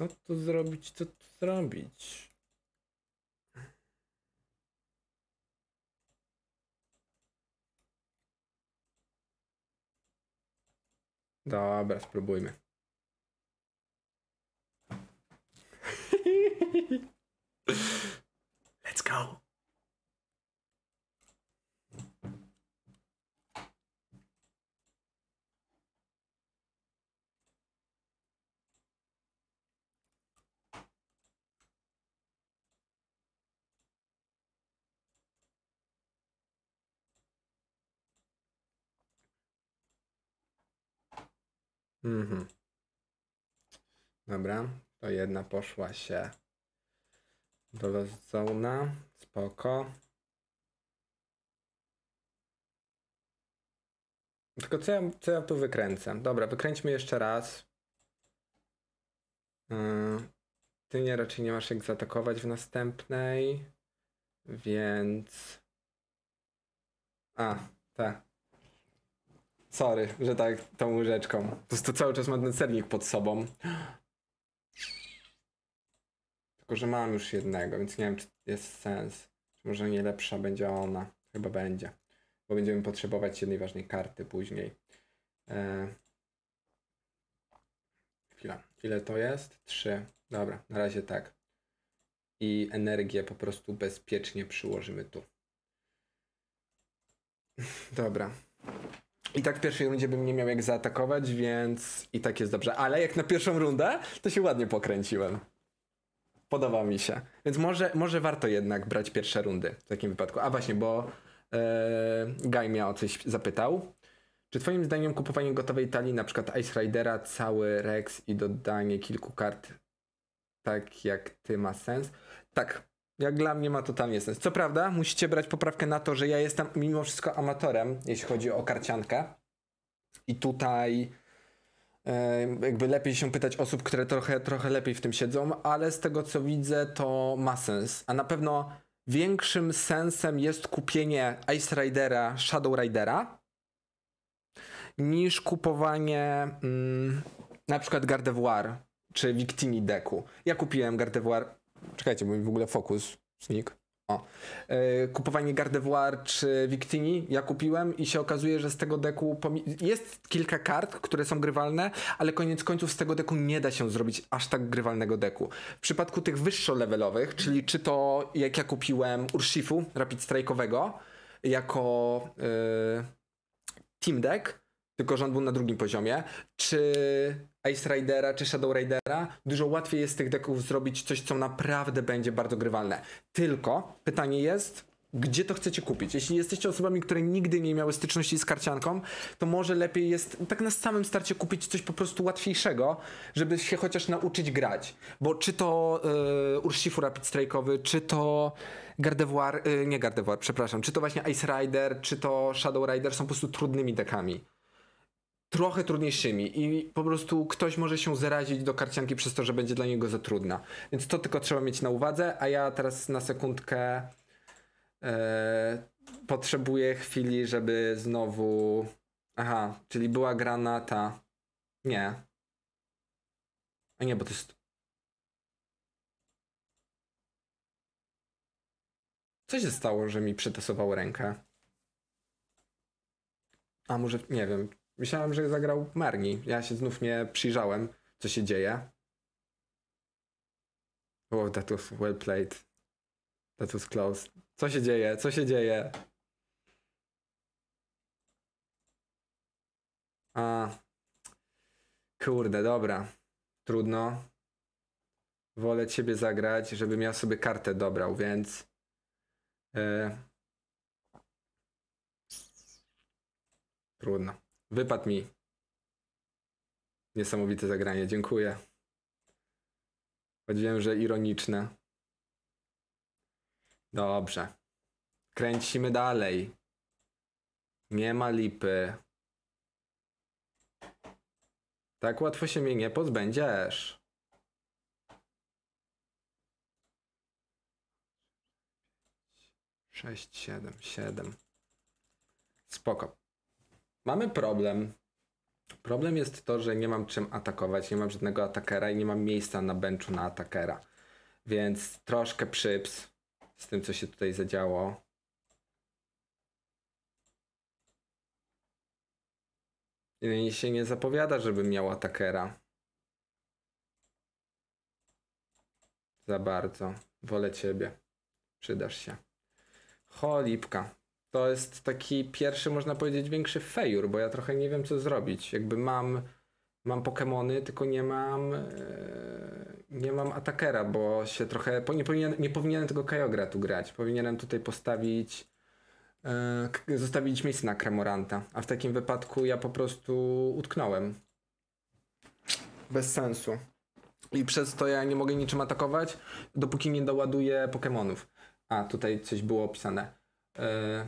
Co tu zrobić? Co tu zrobić? Dobra, spróbujmy. Let's go. Mhm. Dobra, to jedna poszła się do Lost Zone'a. Spoko. Tylko co ja, co ja tu wykręcę? Dobra, wykręćmy jeszcze raz. Yy, Ty nie raczej nie masz jak zaatakować w następnej, więc... A, tak. Sorry, że tak tą łyżeczką. Po prostu cały czas mam ten sernik pod sobą. Tylko, że mam już jednego, więc nie wiem, czy jest sens. Czy może nie lepsza będzie ona. Chyba będzie. Bo będziemy potrzebować jednej ważnej karty później. E... Chwila. Ile to jest? Trzy. Dobra, na razie tak. I energię po prostu bezpiecznie przyłożymy tu. Dobra. I tak w pierwszej rundzie bym nie miał jak zaatakować, więc i tak jest dobrze. Ale jak na pierwszą rundę, to się ładnie pokręciłem. Podoba mi się. Więc może, może warto jednak brać pierwsze rundy w takim wypadku. A właśnie, bo e, Guy mnie o coś zapytał. Czy twoim zdaniem kupowanie gotowej talii, na przykład Ice Ridera, cały Rex i dodanie kilku kart tak jak ty ma sens? Tak, jak dla mnie ma totalnie sens. Co prawda, musicie brać poprawkę na to, że ja jestem mimo wszystko amatorem, jeśli chodzi o karciankę. I tutaj jakby lepiej się pytać osób, które trochę, trochę lepiej w tym siedzą, ale z tego co widzę, to ma sens. A na pewno większym sensem jest kupienie Ice Ridera, Shadow Ridera, niż kupowanie mm, na przykład Gardevoir czy Victini deku. Ja kupiłem Gardevoir Czekajcie, mi w ogóle fokus znikł. O. E, kupowanie Gardevoir czy Victini ja kupiłem i się okazuje, że z tego deku jest kilka kart, które są grywalne, ale koniec końców z tego deku nie da się zrobić aż tak grywalnego deku. W przypadku tych wyższo-levelowych, czyli czy to jak ja kupiłem Urshifu Rapid Strike'owego jako yy, Team Deck, tylko on był na drugim poziomie, czy Ice Ridera, czy Shadow Ridera, dużo łatwiej jest z tych deków zrobić coś, co naprawdę będzie bardzo grywalne. Tylko pytanie jest, gdzie to chcecie kupić? Jeśli jesteście osobami, które nigdy nie miały styczności z karcianką, to może lepiej jest tak na samym starcie kupić coś po prostu łatwiejszego, żeby się chociaż nauczyć grać. Bo czy to yy, Urshifu Rapid Strike'owy, czy to Gardevoir, yy, nie Gardevoir, przepraszam, czy to właśnie Ice Rider, czy to Shadow Rider są po prostu trudnymi dekami trochę trudniejszymi i po prostu ktoś może się zarazić do karcianki przez to, że będzie dla niego za trudna. Więc to tylko trzeba mieć na uwadze, a ja teraz na sekundkę e, potrzebuję chwili, żeby znowu... Aha, czyli była granata. Nie. A nie, bo to jest... Co się stało, że mi przytasowało rękę? A może, nie wiem, Myślałem, że zagrał Marni. Ja się znów nie przyjrzałem, co się dzieje. Oh, that was well played. That was close. Co się dzieje? Co się dzieje? A. Kurde, dobra. Trudno. Wolę ciebie zagrać, żebym ja sobie kartę dobrał, więc... Yy... Trudno. Wypadł mi. Niesamowite zagranie, dziękuję. Choć że ironiczne. Dobrze. Kręcimy dalej. Nie ma lipy. Tak łatwo się mnie nie pozbędziesz. Sześć, siedem, siedem. Spoko. Mamy problem. Problem jest to, że nie mam czym atakować, nie mam żadnego atakera i nie mam miejsca na benchu na atakera. Więc troszkę przyps z tym, co się tutaj zadziało. I się nie zapowiada, żebym miał atakera. Za bardzo. Wolę ciebie. Przydasz się. Cholipka. To jest taki pierwszy, można powiedzieć, większy fejur, bo ja trochę nie wiem, co zrobić. Jakby mam, mam Pokemony, tylko nie mam e, nie mam atakera, bo się trochę, nie, powinien, nie powinienem tego Kajogra tu grać. Powinienem tutaj postawić e, zostawić miejsce na Kremoranta, a w takim wypadku ja po prostu utknąłem. Bez sensu. I przez to ja nie mogę niczym atakować, dopóki nie doładuję Pokemonów. A, tutaj coś było opisane. E,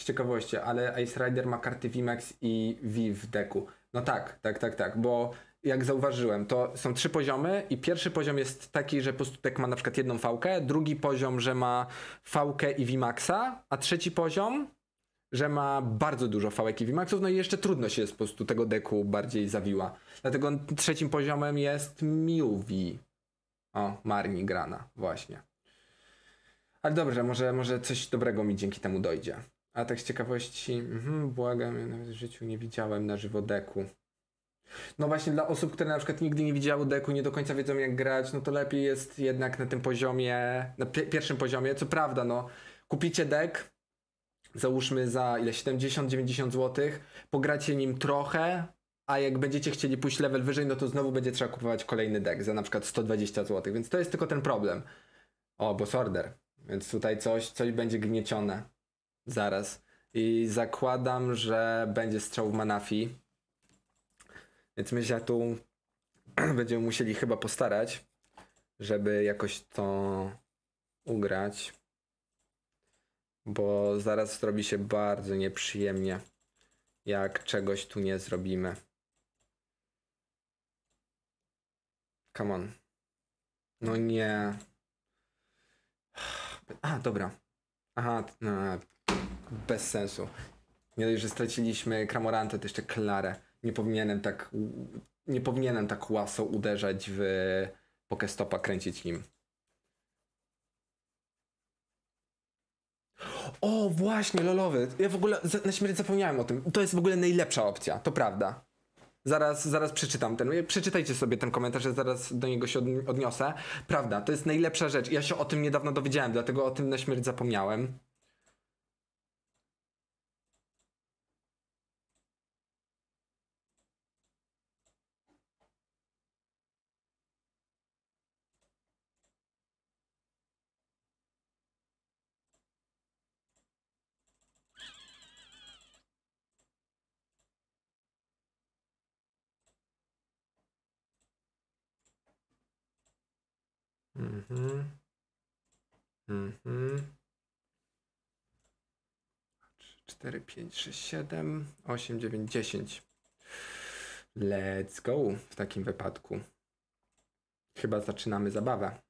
z ciekawości, ale Ice Rider ma karty VMAX i V w deku. No tak, tak, tak, tak, bo jak zauważyłem, to są trzy poziomy i pierwszy poziom jest taki, że po prostu deck ma na przykład jedną fałkę, drugi poziom, że ma fałkę i VMAXa, a trzeci poziom, że ma bardzo dużo fałek i VMAXów, no i jeszcze trudność jest po prostu tego deku bardziej zawiła. Dlatego trzecim poziomem jest Miuvi. O, Marni Grana, właśnie. Ale dobrze, może, może coś dobrego mi dzięki temu dojdzie. A tak z ciekawości, mhm, błagam, ja nawet w życiu nie widziałem na żywo deku. No właśnie dla osób, które na przykład nigdy nie widziały deku, nie do końca wiedzą jak grać, no to lepiej jest jednak na tym poziomie, na pi- pierwszym poziomie. Co prawda, no, kupicie deck, załóżmy za ile 70-90 zł, pogracie nim trochę, a jak będziecie chcieli pójść level wyżej, no to znowu będzie trzeba kupować kolejny deck za na przykład 120 zł, więc to jest tylko ten problem. O, boss order. Więc tutaj coś, coś będzie gniecione. Zaraz. I zakładam, że będzie strzał w Manafi. Więc my się tu będziemy musieli chyba postarać, żeby jakoś to ugrać. Bo zaraz zrobi się bardzo nieprzyjemnie, jak czegoś tu nie zrobimy. Come on. No nie. A, dobra. Aha, no, bez sensu. Nie dość, że straciliśmy Kramorantę, to jeszcze Klarę. Nie powinienem tak nie powinienem tak łaso uderzać w Pokestopa, kręcić nim. O, właśnie, lolowy. Ja w ogóle na śmierć zapomniałem o tym. To jest w ogóle najlepsza opcja, to prawda. Zaraz, zaraz przeczytam ten. Przeczytajcie sobie ten komentarz, ja zaraz do niego się odni- odniosę. Prawda, to jest najlepsza rzecz. Ja się o tym niedawno dowiedziałem, dlatego o tym na śmierć zapomniałem. Mhm. Mhm. 4, 5, 6, 7, 8, 9, 10. Let's go w takim wypadku. Chyba zaczynamy zabawę.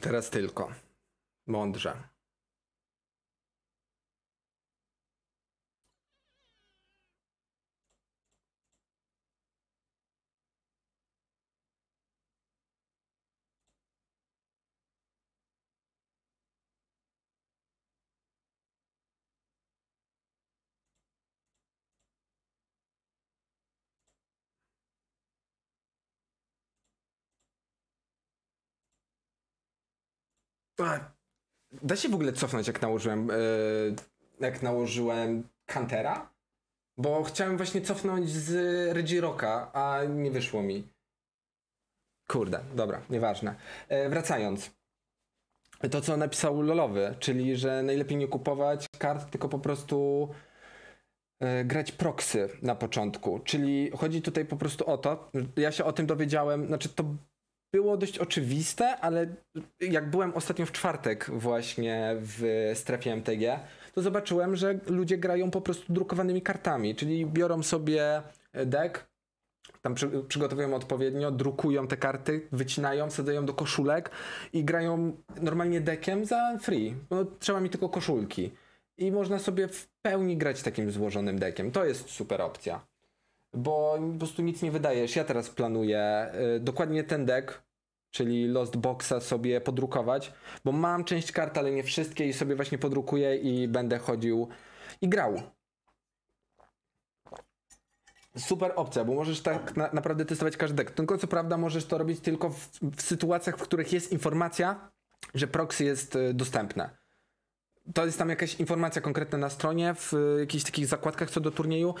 Teraz tylko. Mądrze. Da się w ogóle cofnąć, jak nałożyłem. Yy, jak nałożyłem Kantera? Bo chciałem właśnie cofnąć z Regiroka, a nie wyszło mi. Kurde, dobra, nieważne. E, wracając. To, co napisał Lolowy, czyli że najlepiej nie kupować kart, tylko po prostu e, grać proxy na początku. Czyli chodzi tutaj po prostu o to, ja się o tym dowiedziałem, znaczy to było dość oczywiste, ale jak byłem ostatnio w czwartek właśnie w strefie MTG, to zobaczyłem, że ludzie grają po prostu drukowanymi kartami, czyli biorą sobie deck, tam przy, przygotowują odpowiednio, drukują te karty, wycinają, wsadzają do koszulek i grają normalnie deckiem za free. No, trzeba mi tylko koszulki. I można sobie w pełni grać takim złożonym deckiem. To jest super opcja. Bo po prostu nic nie wydajesz. Ja teraz planuję y, dokładnie ten deck, czyli Lost Boxa sobie podrukować, bo mam część kart, ale nie wszystkie i sobie właśnie podrukuję i będę chodził i grał super opcja, bo możesz tak na, naprawdę testować każdy deck. Tylko co prawda możesz to robić tylko w, w, sytuacjach, w których jest informacja, że proxy jest y, dostępne. To jest tam jakaś informacja konkretna na stronie, w jakichś takich zakładkach co do turnieju,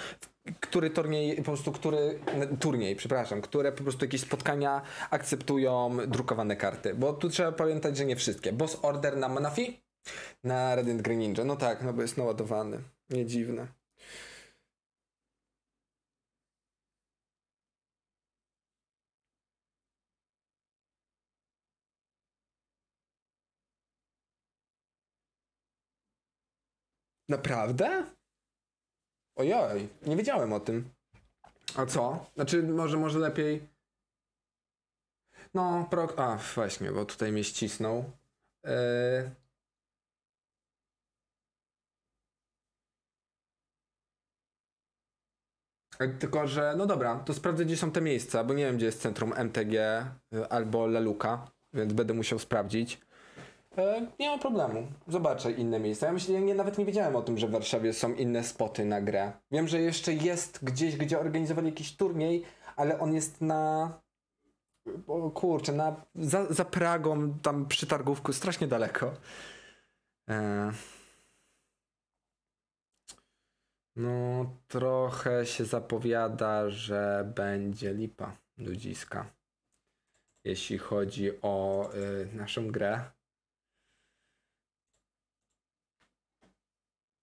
który turniej, po prostu który, turniej, przepraszam, które po prostu jakieś spotkania akceptują drukowane karty. Bo tu trzeba pamiętać, że nie wszystkie. Boss Order na Manafi? Na Radiant Green Ninja. No tak, no bo jest naładowany. Nie dziwne. Naprawdę? Ojoj, nie wiedziałem o tym. A co? Znaczy, może, może lepiej. No, pro... A, właśnie, bo tutaj mnie ścisnął. Yy... Tylko, że no dobra, to sprawdzę, gdzie są te miejsca, bo nie wiem, gdzie jest centrum MTG y, albo Leluka, więc będę musiał sprawdzić. E, nie ma problemu. Zobaczę inne miejsca. Ja myślę, ja nie, nawet nie wiedziałem o tym, że w Warszawie są inne spoty na grę. Wiem, że jeszcze jest gdzieś, gdzie organizowali jakiś turniej, ale on jest na. O kurczę, na, za, za Pragą, tam przy targówku, strasznie daleko. E... No, trochę się zapowiada, że będzie lipa ludziska. Jeśli chodzi o y, naszą grę.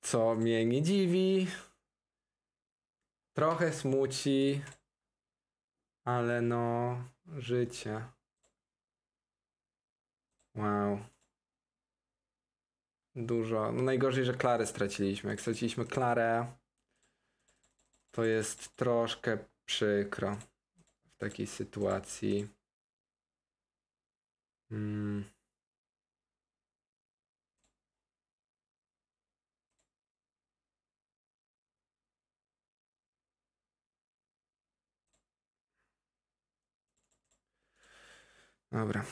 Co mnie nie dziwi. Trochę smuci, ale no, życie. Wow. Dużo. No najgorzej, że Klarę straciliśmy. Jak straciliśmy Klarę, to jest troszkę przykro w takiej sytuacji. Hmm. Dobra.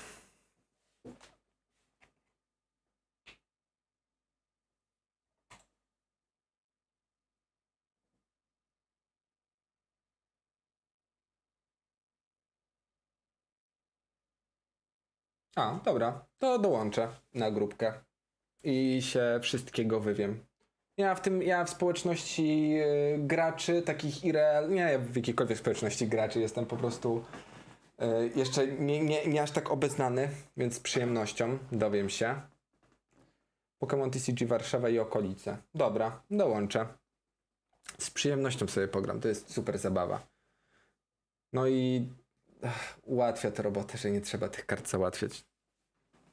A, dobra, to dołączę na grupkę i się wszystkiego wywiem. Ja w tym, ja w społeczności y, graczy, takich IRL, nie w jakiejkolwiek społeczności graczy, jestem po prostu jeszcze nie, nie, nie aż tak obeznany, więc z przyjemnością dowiem się. Pokémon TCG Warszawa i okolice. Dobra, dołączę. Z przyjemnością sobie pogram, to jest super zabawa. No i ułatwia to robotę, że nie trzeba tych kart załatwiać.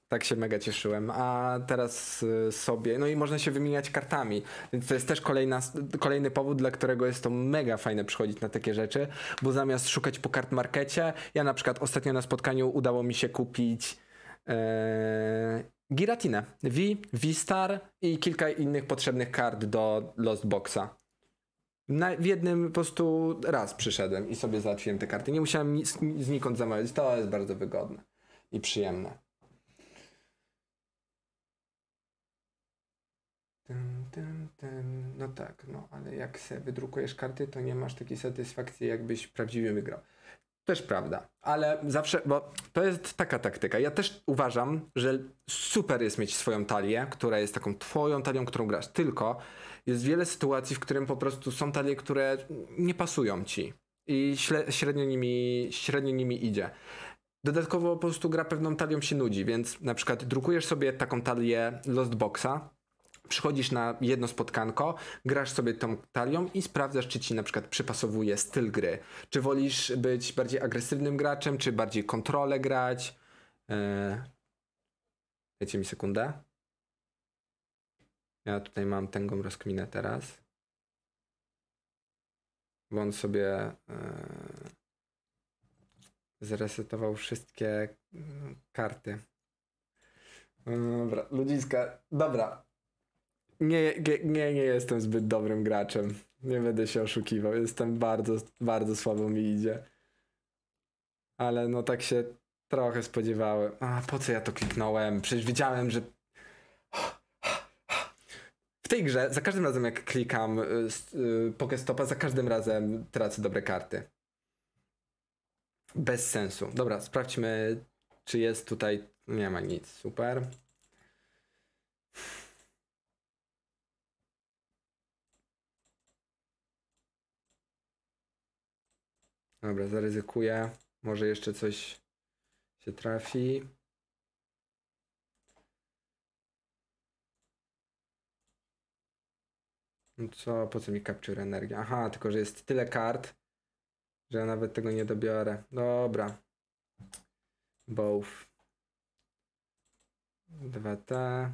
Tak się mega cieszyłem. A teraz y, sobie, no i można się wymieniać kartami, więc to jest też kolejna, kolejny powód, dla którego jest to mega fajne przychodzić na takie rzeczy, bo zamiast szukać po kart markecie, ja na przykład ostatnio na spotkaniu udało mi się kupić e, Giratinę, V, V-Star i kilka innych potrzebnych kart do Lost Boxa. Na, w jednym po prostu raz przyszedłem i sobie załatwiłem te karty. Nie musiałem ni znikąd zamawiać. To jest bardzo wygodne i przyjemne. Ten, ten. No tak, no ale jak sobie wydrukujesz karty, to nie masz takiej satysfakcji, jakbyś prawdziwie wygrał. Też prawda, ale zawsze, bo to jest taka taktyka. Ja też uważam, że super jest mieć swoją talię, która jest taką twoją talią, którą grasz. Tylko jest wiele sytuacji, w którym po prostu są talie, które nie pasują ci i średnio nimi, średnio nimi idzie. Dodatkowo po prostu gra pewną talią się nudzi, więc na przykład drukujesz sobie taką talię Lost Boxa, przychodzisz na jedno spotkanko, grasz sobie tą talią i sprawdzasz, czy ci na przykład przypasowuje styl gry. Czy wolisz być bardziej agresywnym graczem, czy bardziej kontrolę grać. Eee... Dajcie mi sekundę. Ja tutaj mam tęgą rozkminę teraz. Bo on sobie eee, zresetował wszystkie mm, karty. Mm, Dobra, ludziska, dobra. Nie, nie, nie, jestem zbyt dobrym graczem. Nie będę się oszukiwał. Jestem bardzo, bardzo słabo mi idzie. Ale no tak się trochę spodziewałem. A po co ja to kliknąłem? Przecież wiedziałem, że. W tej grze, za każdym razem jak klikam y, y, Pokestopa, za każdym razem tracę dobre karty. Bez sensu. Dobra, sprawdźmy, czy jest tutaj. Nie ma nic. Super. Dobra, zaryzykuję. Może jeszcze coś się trafi. No co, po co mi capture energia? Aha, tylko że jest tyle kart, że ja nawet tego nie dobiorę. Dobra. Both. 2T.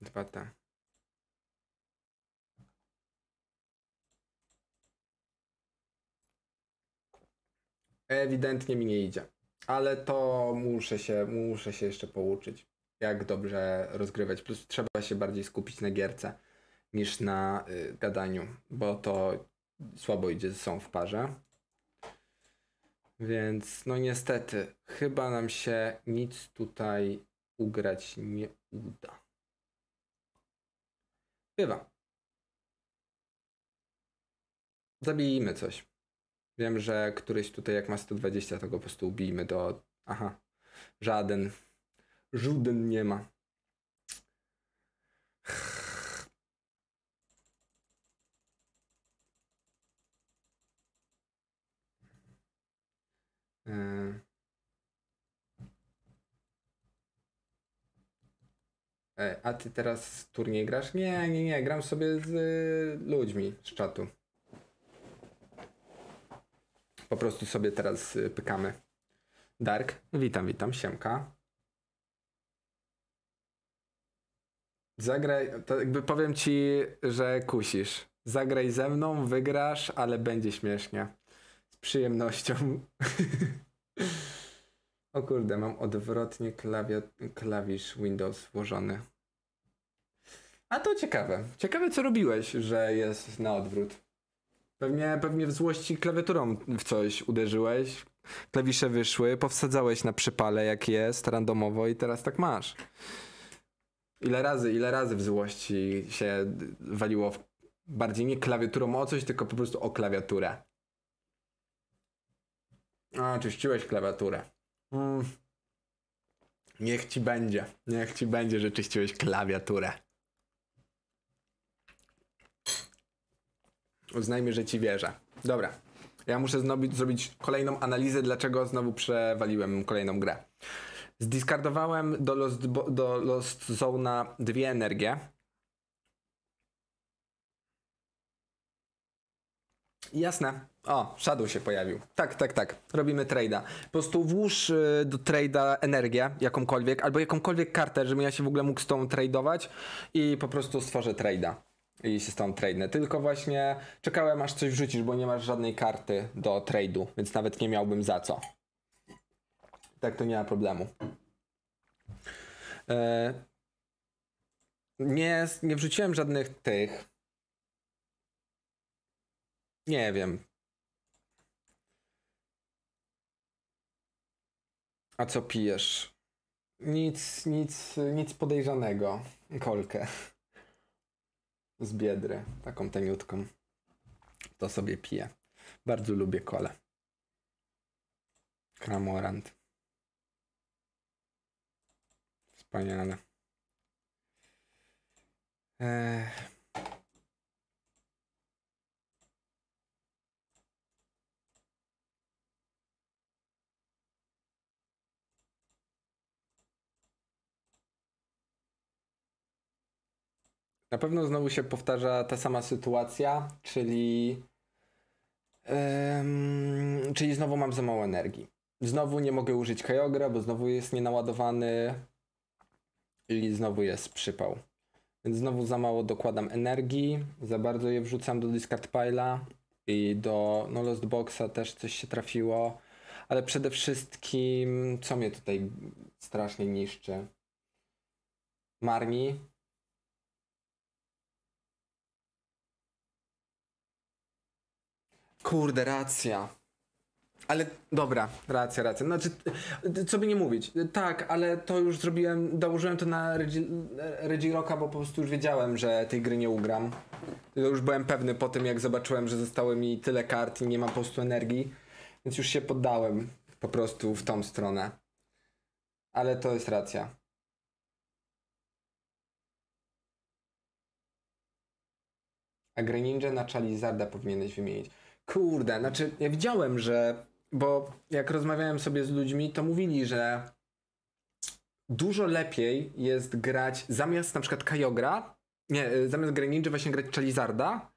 Dwa T. Ewidentnie mi nie idzie. Ale to muszę się, muszę się jeszcze pouczyć, jak dobrze rozgrywać. Plus trzeba się bardziej skupić na gierce niż na y, gadaniu, bo to słabo idzie sobą w parze. Więc no niestety, chyba nam się nic tutaj ugrać nie uda. Bywa. Zabijmy coś. Wiem, że któryś tutaj jak ma 120, to go po prostu ubijmy do... Aha. Żaden. Żaden nie ma. Eee. A ty teraz turniej grasz? Nie, nie, nie. Gram sobie z y, ludźmi z czatu. Po prostu sobie teraz y, pykamy. Dark, witam, witam, siemka. Zagraj, to jakby powiem ci, że kusisz. Zagraj ze mną, wygrasz, ale będzie śmiesznie. Z przyjemnością. o kurde, mam odwrotnie klawisz Windows włożony. A to ciekawe. Ciekawe co robiłeś, że jest na odwrót. Pewnie, pewnie w złości klawiaturą w coś uderzyłeś. Klawisze wyszły, powsadzałeś na przypale jak jest, randomowo i teraz tak masz. Ile razy, ile razy w złości się waliło w, bardziej nie klawiaturą o coś, tylko po prostu o klawiaturę. A, czyściłeś klawiaturę. Mm. Niech ci będzie. Niech ci będzie, że czyściłeś klawiaturę. Uznajmy, że ci wierzę. Dobra. Ja muszę znowu zrobić kolejną analizę, dlaczego znowu przewaliłem kolejną grę. Zdiscardowałem do Lost, do Lost dwie energie. Jasne. O, Shadow się pojawił. Tak, tak, tak. Robimy trade'a. Po prostu włóż y, do trade'a energię, jakąkolwiek, albo jakąkolwiek kartę, żebym ja się w ogóle mógł z tą tradeować i po prostu stworzę trade'a. I się z tą trade'nę. Tylko właśnie czekałem aż coś wrzucisz, bo nie masz żadnej karty do trade'u, więc nawet nie miałbym za co. Tak to nie ma problemu. E, nie, nie wrzuciłem żadnych tych. Nie wiem. A co pijesz? Nic, nic, nic podejrzanego. Kolkę. Z biedry, taką taniutką. To sobie piję. Bardzo lubię kolę. Kramorant. Wspaniale. Ech. Na pewno znowu się powtarza ta sama sytuacja, czyli. em, czyli znowu mam za mało energii. Znowu nie mogę użyć Kyogra, bo znowu jest nienaładowany i znowu jest przypał. Więc znowu za mało dokładam energii, za bardzo je wrzucam do discard pile'a i do no, Lost Boxa też coś się trafiło, ale przede wszystkim co mnie tutaj strasznie niszczy? Marni, Kurde, racja. Ale dobra, racja, racja. Znaczy, co by nie mówić. Tak, ale to już zrobiłem, dołożyłem to na Regi- Regirocka, bo po prostu już wiedziałem, że tej gry nie ugram. Już byłem pewny po tym, jak zobaczyłem, że zostało mi tyle kart i nie ma po prostu energii. Więc już się poddałem po prostu w tą stronę. Ale to jest racja. A Greninja na Charizarda powinieneś wymienić. Kurde, znaczy ja widziałem, że. Bo jak rozmawiałem sobie z ludźmi, to mówili, że dużo lepiej jest grać zamiast na przykład Kyogre, nie, y, zamiast Greninja właśnie grać Charizarda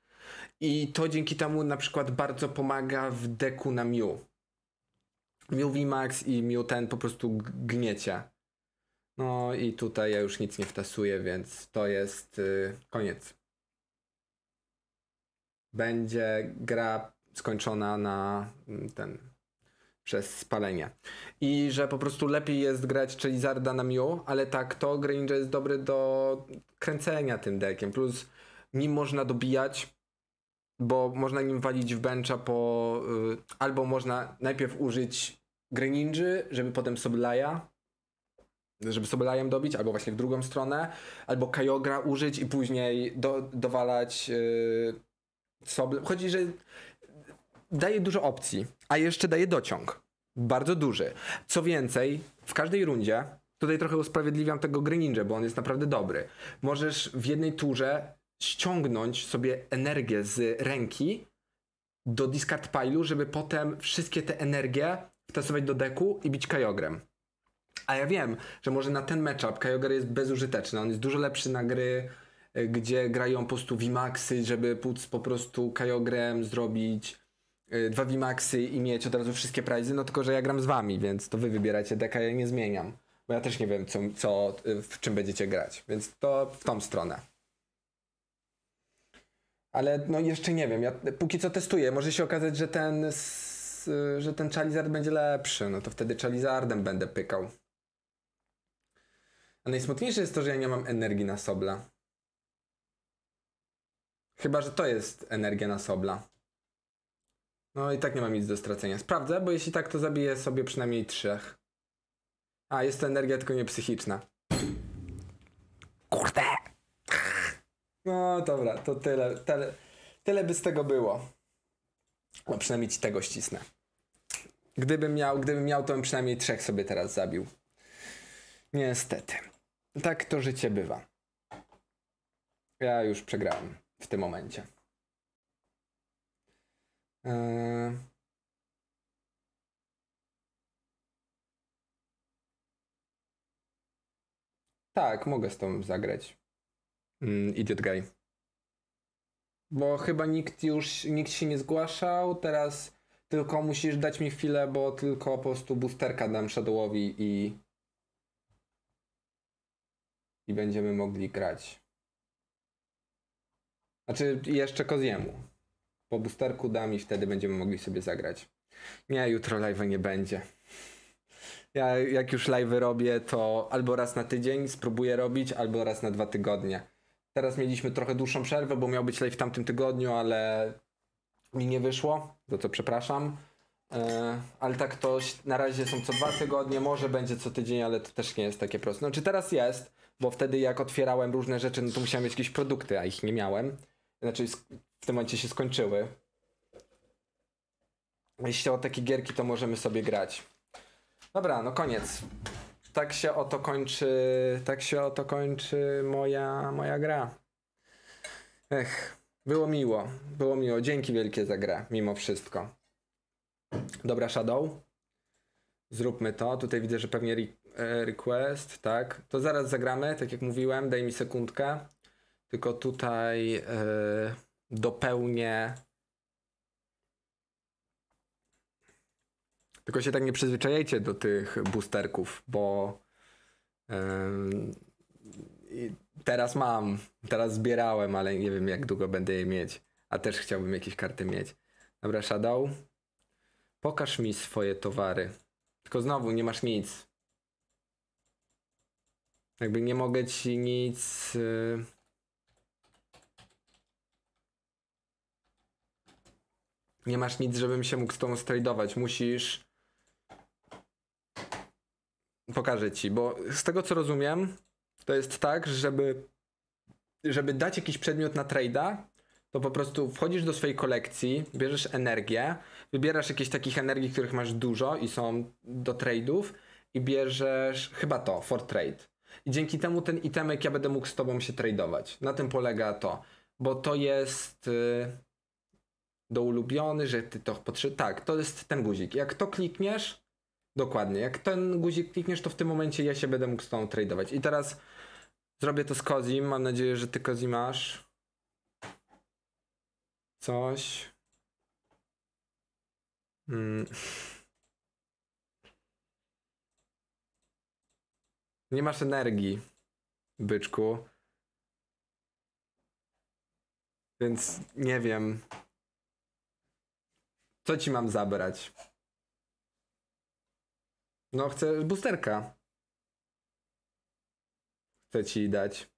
i to dzięki temu na przykład bardzo pomaga w deku na Mew. Mew VMAX i Mew ten po prostu gniecie. No i tutaj ja już nic nie wtasuję, więc to jest y, koniec będzie gra skończona na mm, ten przez spalenie. I że po prostu lepiej jest grać Charizarda na Mew, ale tak to Greninja jest dobry do kręcenia tym dekiem. Plus nim można dobijać, bo można nim walić w bencha po... Y, albo można najpierw użyć Greninja, żeby potem Soblaja żeby Sobelajem dobić, albo właśnie w drugą stronę, albo Kyogra użyć i później do, dowalać yy. Chodzi, że daje dużo opcji, a jeszcze daje dociąg. Bardzo duży. Co więcej, w każdej rundzie, tutaj trochę usprawiedliwiam tego Greninja, bo on jest naprawdę dobry. Możesz w jednej turze ściągnąć sobie energię z ręki do discard pile'u, żeby potem wszystkie te energie wtasować do deku i bić Kyogrem. A ja wiem, że może na ten matchup Kyogre jest bezużyteczny. On jest dużo lepszy na gry, y, gdzie grają po prostu VMAXy, żeby póc po prostu Kyogrem zrobić dwa VMAXy i mieć od razu wszystkie prizy, no tylko, że ja gram z wami, więc to wy wybieracie deka, ja nie zmieniam. Bo ja też nie wiem, co, co, y, w czym będziecie grać, więc to w tą stronę. Ale no jeszcze nie wiem, ja póki co testuję, może się okazać, że ten, y, że ten Charizard będzie lepszy, no to wtedy Charizardem będę pykał. A najsmutniejsze jest to, że ja nie mam energii na Sobla. Chyba, że to jest energia na Sobla. No i tak nie mam nic do stracenia. Sprawdzę, bo jeśli tak, to zabiję sobie przynajmniej trzech. A, jest to energia tylko nie psychiczna. Kurde! No dobra, to tyle. Tyle, tyle by z tego było. No przynajmniej ci tego ścisnę. Gdybym miał, gdybym miał, to bym przynajmniej trzech sobie teraz zabił. Niestety. Tak to życie bywa. Ja już przegrałem w tym momencie. Eee... Tak, mogę z tą zagrać. Mm, idiot guy. Bo chyba nikt już, nikt się nie zgłaszał, teraz tylko musisz dać mi chwilę, bo tylko po prostu boosterka dam Shadowowi i i będziemy mogli grać. Znaczy jeszcze Koziemu. Po boosterku dam i wtedy będziemy mogli sobie zagrać. Nie, jutro live'a nie będzie. Ja jak już live'y robię, to albo raz na tydzień spróbuję robić, albo raz na dwa tygodnie. Teraz mieliśmy trochę dłuższą przerwę, bo miał być live w tamtym tygodniu, ale mi nie wyszło, za co przepraszam. E, ale tak to na razie są co dwa tygodnie, może będzie co tydzień, ale to też nie jest takie proste. Znaczy teraz jest, bo wtedy jak otwierałem różne rzeczy, no to musiałem mieć jakieś produkty, a ich nie miałem. Znaczy w tym momencie się skończyły. Jeśli o takie gierki, to możemy sobie grać. Dobra, no koniec. Tak się oto kończy, tak się oto kończy moja, moja gra. Ech, było miło, było miło. Dzięki wielkie za grę, mimo wszystko. Dobra, Shadow. Zróbmy to. Tutaj widzę, że pewnie re e, request, tak. To zaraz zagramy, tak jak mówiłem, daj mi sekundkę. Tylko tutaj e, dopełnię. Tylko się tak nie przyzwyczajajcie do tych boosterków, bo i teraz mam, teraz zbierałem, ale nie wiem jak długo będę je mieć. A też chciałbym jakieś karty mieć. Dobra, Shadow. Pokaż mi swoje towary. Tylko znowu nie masz nic. Jakby nie mogę ci nic. y, Nie masz nic, żebym się mógł z tobą stradować. Musisz. Pokażę ci, bo z tego co rozumiem, to jest tak, żeby, żeby dać jakiś przedmiot na trade'a, to po prostu wchodzisz do swojej kolekcji, bierzesz energię, wybierasz jakieś takich energii, których masz dużo i są do trade'ów i bierzesz chyba to, for trade. I dzięki temu ten itemek ja będę mógł z tobą się tradeować. Na tym polega to, bo to jest y, do ulubiony, że ty to potrzebujesz. Tak, to jest ten guzik. Jak to klikniesz, dokładnie, jak ten guzik klikniesz, to w tym momencie ja się będę mógł z tobą tradeować. I teraz zrobię to z Kozim. Mam nadzieję, że ty Kozi masz coś. Mm. Nie masz energii, byczku. Więc nie wiem. Co ci mam zabrać? No, chcę boosterka. Chcę ci dać.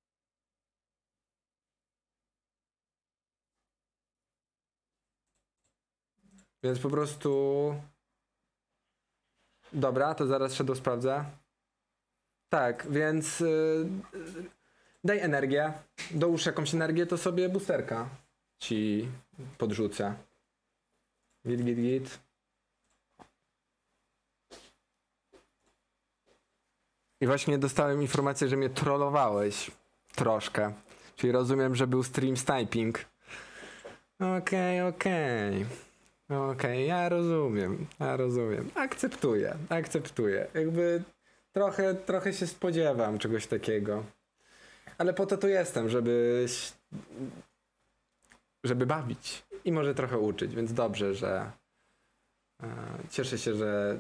Więc po prostu. Dobra, to zaraz Shadow sprawdzę. Tak, więc. Yy, daj energię. Dołóż jakąś energię, to sobie boosterka ci podrzucę. Git, git, git. I właśnie dostałem informację, że mnie trollowałeś. Troszkę. Czyli rozumiem, że był stream sniping. Okej, okej. Okej, ja rozumiem. Ja rozumiem. Akceptuję, akceptuję. Jakby trochę, trochę się spodziewam czegoś takiego. Ale po to tu jestem, żeby żeby bawić i może trochę uczyć, więc dobrze, że e, cieszę się, że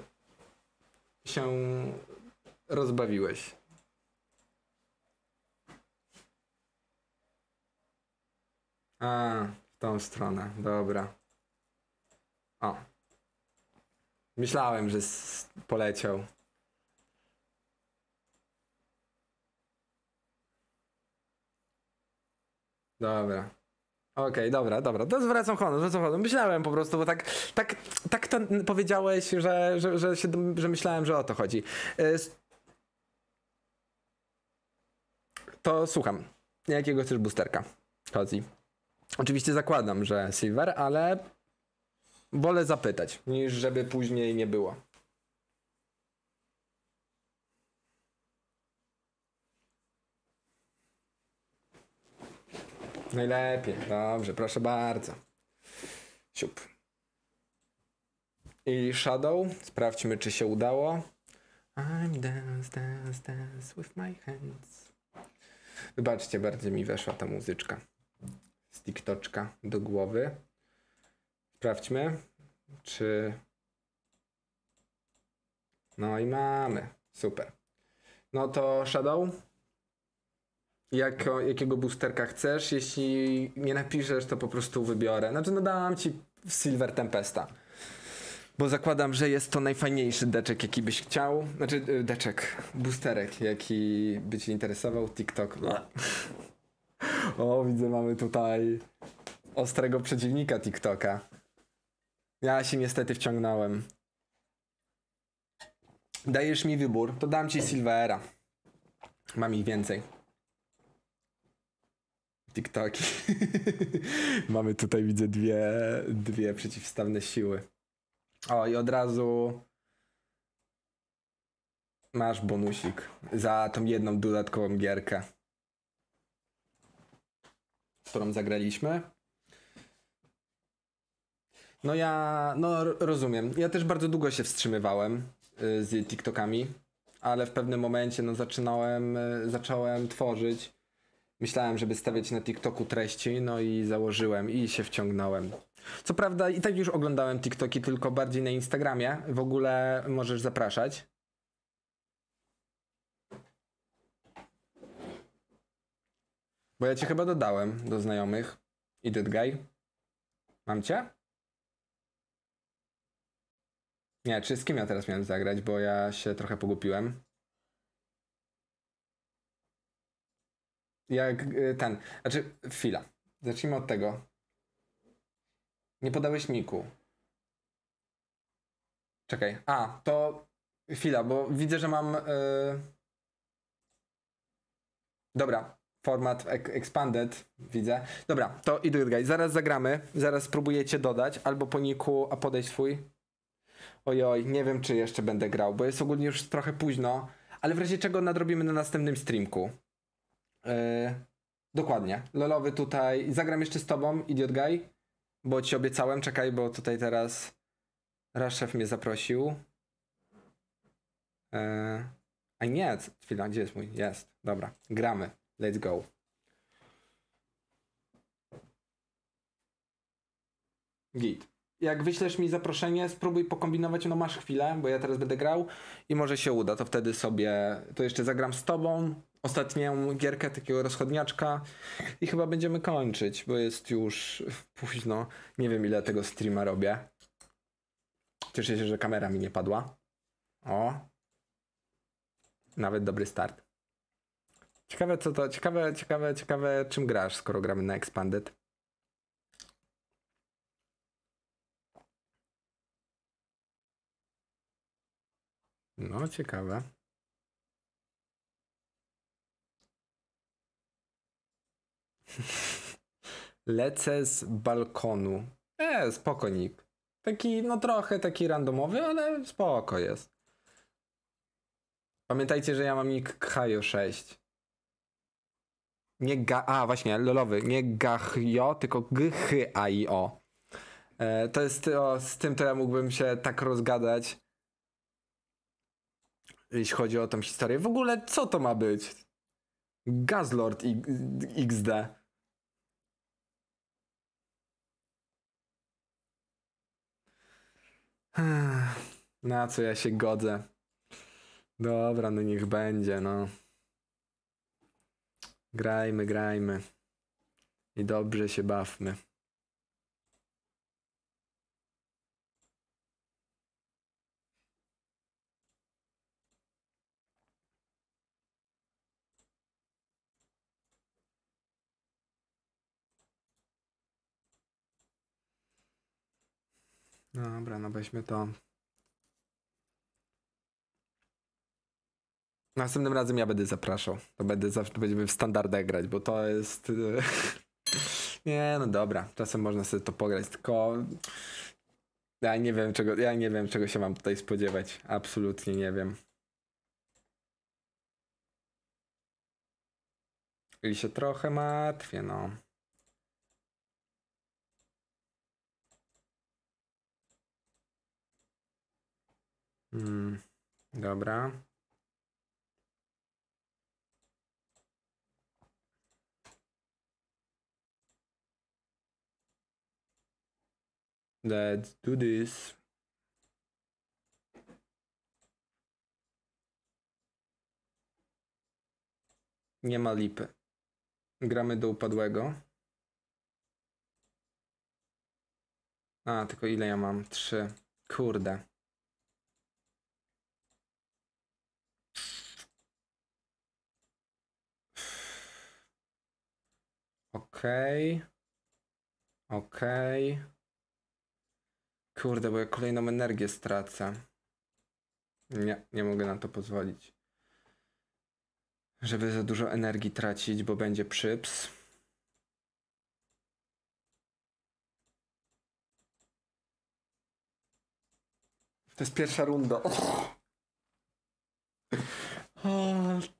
się rozbawiłeś. A, w tą stronę, dobra. O. Myślałem, że poleciał. Dobra. Okej, dobra, dobra. To zwracam honor, zwracam honor. Myślałem po prostu, bo tak, tak, tak to powiedziałeś, że, że, że, się, że myślałem, że o to chodzi. Y, To słucham. Jakiego chcesz boosterka? Chodzi. Oczywiście zakładam, że Silver, ale wolę zapytać, niż żeby później nie było. Najlepiej. Dobrze, proszę bardzo. Siup. I Shadow. Sprawdźmy, czy się udało. I'm dance, dance, dance with my hands. Wybaczcie, bardzo mi weszła ta muzyczka. Z TikToczka do głowy. Sprawdźmy, czy... No i mamy. Super. No to Shadow. Jako, jakiego boosterka chcesz. Jeśli nie napiszesz, to po prostu wybiorę. Znaczy, no dam ci Silver Tempesta. Bo zakładam, że jest to najfajniejszy deczek, jaki byś chciał. Znaczy, y, deczek, boosterek, jaki by cię interesował. TikTok. O, widzę, mamy tutaj ostrego przeciwnika TikToka. Ja się niestety wciągnąłem. Dajesz mi wybór, to dam ci Silvera. Mam ich więcej. TikToki. Mamy tutaj, widzę, dwie, dwie przeciwstawne siły. O, i od razu masz bonusik za tą jedną dodatkową gierkę, którą zagraliśmy. No ja, no ro- rozumiem. Ja też bardzo długo się wstrzymywałem y, z TikTokami, ale w pewnym momencie no zaczynałem, y, zacząłem tworzyć. Myślałem, żeby stawiać na TikToku treści, no i założyłem i się wciągnąłem. Co prawda i tak już oglądałem TikToki, tylko bardziej na Instagramie. W ogóle możesz zapraszać. Bo ja cię chyba dodałem do znajomych. Idiot Guy. Mam cię? Nie, czy z kim ja teraz miałem zagrać, bo ja się trochę pogupiłem. Jak y, ten, znaczy chwila. Zacznijmy od tego. Nie podałeś niku. Czekaj. A, to chwila, bo widzę, że mam. y, Dobra, format expanded, widzę. Dobra, to idę guys. Zaraz zagramy. Zaraz spróbujecie dodać albo po niku, a podaj swój. Ojoj, nie wiem czy jeszcze będę grał, bo jest ogólnie już trochę późno, ale w razie czego nadrobimy na następnym streamku. Yy, dokładnie. Lolowy tutaj. Zagram jeszcze z tobą, Idiot Guy, bo ci obiecałem. Czekaj, bo tutaj teraz Raszef mnie zaprosił. Yy, a nie, chwila, gdzie jest mój? Jest, dobra. Gramy. Let's go. Git. Jak wyślesz mi zaproszenie, spróbuj pokombinować, no masz chwilę, bo ja teraz będę grał i może się uda, to wtedy sobie, to jeszcze zagram z tobą, ostatnią gierkę takiego rozchodniaczka i chyba będziemy kończyć, bo jest już późno, nie wiem ile tego streama robię. Cieszę się, że kamera mi nie padła. O. Nawet dobry start. Ciekawe co to, ciekawe, ciekawe, ciekawe czym grasz, skoro gramy na Expanded. No, ciekawe. Lecę z balkonu. E, spokonik. Taki, no trochę taki randomowy, ale spoko jest. Pamiętajcie, że ja mam nick Khajo 6. Nie ga... A, właśnie, lolowy. Nie Gahjo, tylko Ghy-o. E, to jest, o, z tym to ja mógłbym się tak rozgadać jeśli chodzi o tą historię. W ogóle co to ma być? Gazlord XD. Na co ja się godzę? Dobra, no niech będzie, no. Grajmy, grajmy. I dobrze się bawmy. Dobra, no weźmy to. Następnym razem ja będę zapraszał. To będę zawsze będziemy w standardach grać, bo to jest. e, Nie, no dobra. Czasem można sobie to pograć, tylko. Ja nie wiem czego, ja nie wiem czego się mam tutaj spodziewać. Absolutnie nie wiem. I się trochę martwię, no. Hmm, dobra. Let's do this. Nie ma lipy. Gramy do upadłego. A, tylko ile ja mam? Trzy. Kurde. Okej. Okej. Kurde, bo ja kolejną energię stracę. Nie, nie mogę na to pozwolić. Żeby za dużo energii tracić, bo będzie przyps. To jest pierwsza runda. O.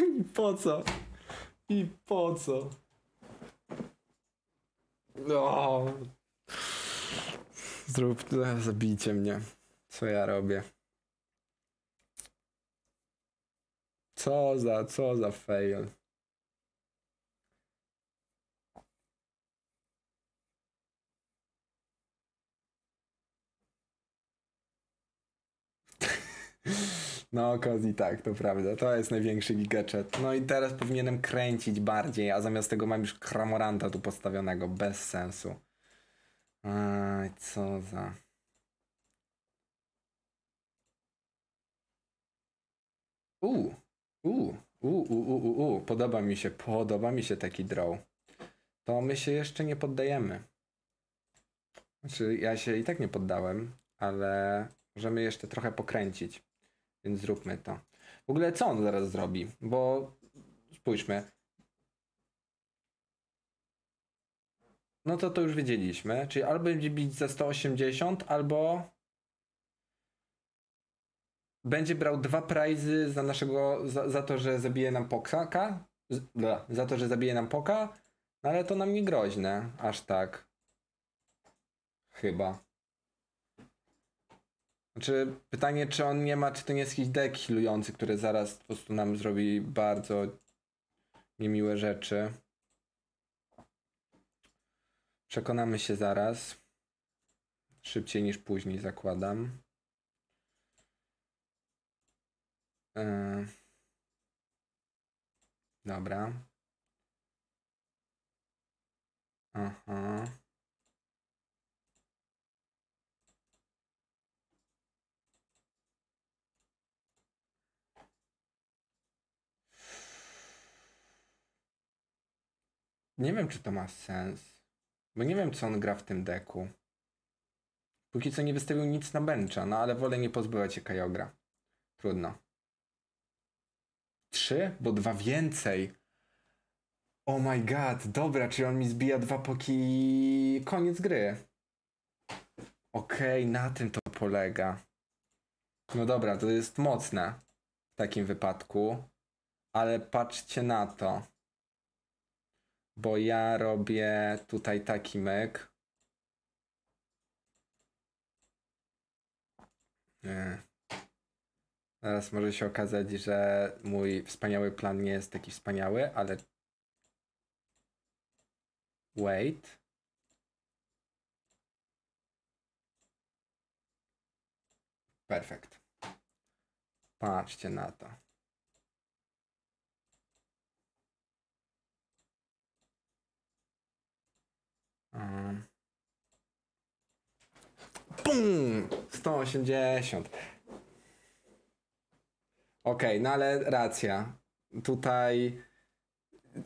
I po co? I po co? O. Zrób, zabijcie mnie. Co ja robię? Co za, co za fail. No, Kozi, tak, to prawda. To jest największy gigachat. No i teraz powinienem kręcić bardziej, a zamiast tego mam już kramoranta tu postawionego. Bez sensu. Aj, co za... Uuu, uuu, uuu, uuu, uuu, podoba mi się, podoba mi się taki draw. To my się jeszcze nie poddajemy. Znaczy, ja się i tak nie poddałem, ale możemy jeszcze trochę pokręcić. Więc zróbmy to. W ogóle co on zaraz zrobi? Bo spójrzmy. No to to już wiedzieliśmy. Czyli albo będzie bić za 180, albo będzie brał dwa prizy za naszego, za, za to, że zabije nam pokaka. Za to, że zabije nam poka. No ale to nam nie groźne. Aż tak. Chyba. Znaczy, pytanie, czy on nie ma, czy to nie jest jakiś deck healujący, który zaraz po prostu nam zrobi bardzo niemiłe rzeczy. Przekonamy się zaraz. Szybciej niż później, zakładam. Yy. Dobra. Aha. Nie wiem, czy to ma sens. Bo nie wiem, co on gra w tym deku. Póki co nie wystawił nic na bencha, no ale wolę nie pozbywać się Kajogra. Trudno. Trzy? Bo dwa więcej. Oh my god, dobra, czyli on mi zbija dwa poki... Koniec gry. Okej, okay, na tym to polega. No dobra, to jest mocne w takim wypadku. Ale patrzcie na to bo ja robię tutaj taki myk. Teraz może się okazać, że mój wspaniały plan nie jest taki wspaniały, ale. Wait. Perfekt. Patrzcie na to. Bum! 180. Okej, okay, no ale racja. Tutaj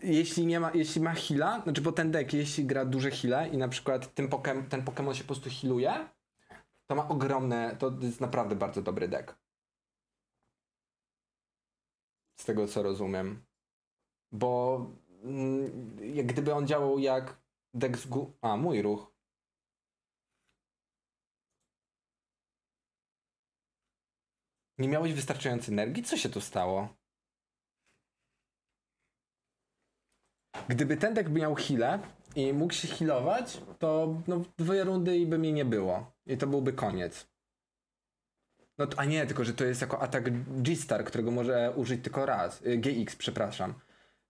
jeśli nie ma, jeśli ma heala, znaczy bo ten deck, jeśli gra duże heale i na przykład ten, pokem, ten Pokémon się po prostu healuje, to ma ogromne, to jest naprawdę bardzo dobry deck. Z tego co rozumiem. Bo mm, jak gdyby on działał jak z gó- A, mój ruch. Nie miałeś wystarczającej energii? Co się tu stało? Gdyby ten deck miał healę i mógł się healować, to no, dwie rundy i by mnie nie było. I to byłby koniec. No to, a nie, tylko że to jest jako atak G-Star, którego może użyć tylko raz. Y, GX, przepraszam.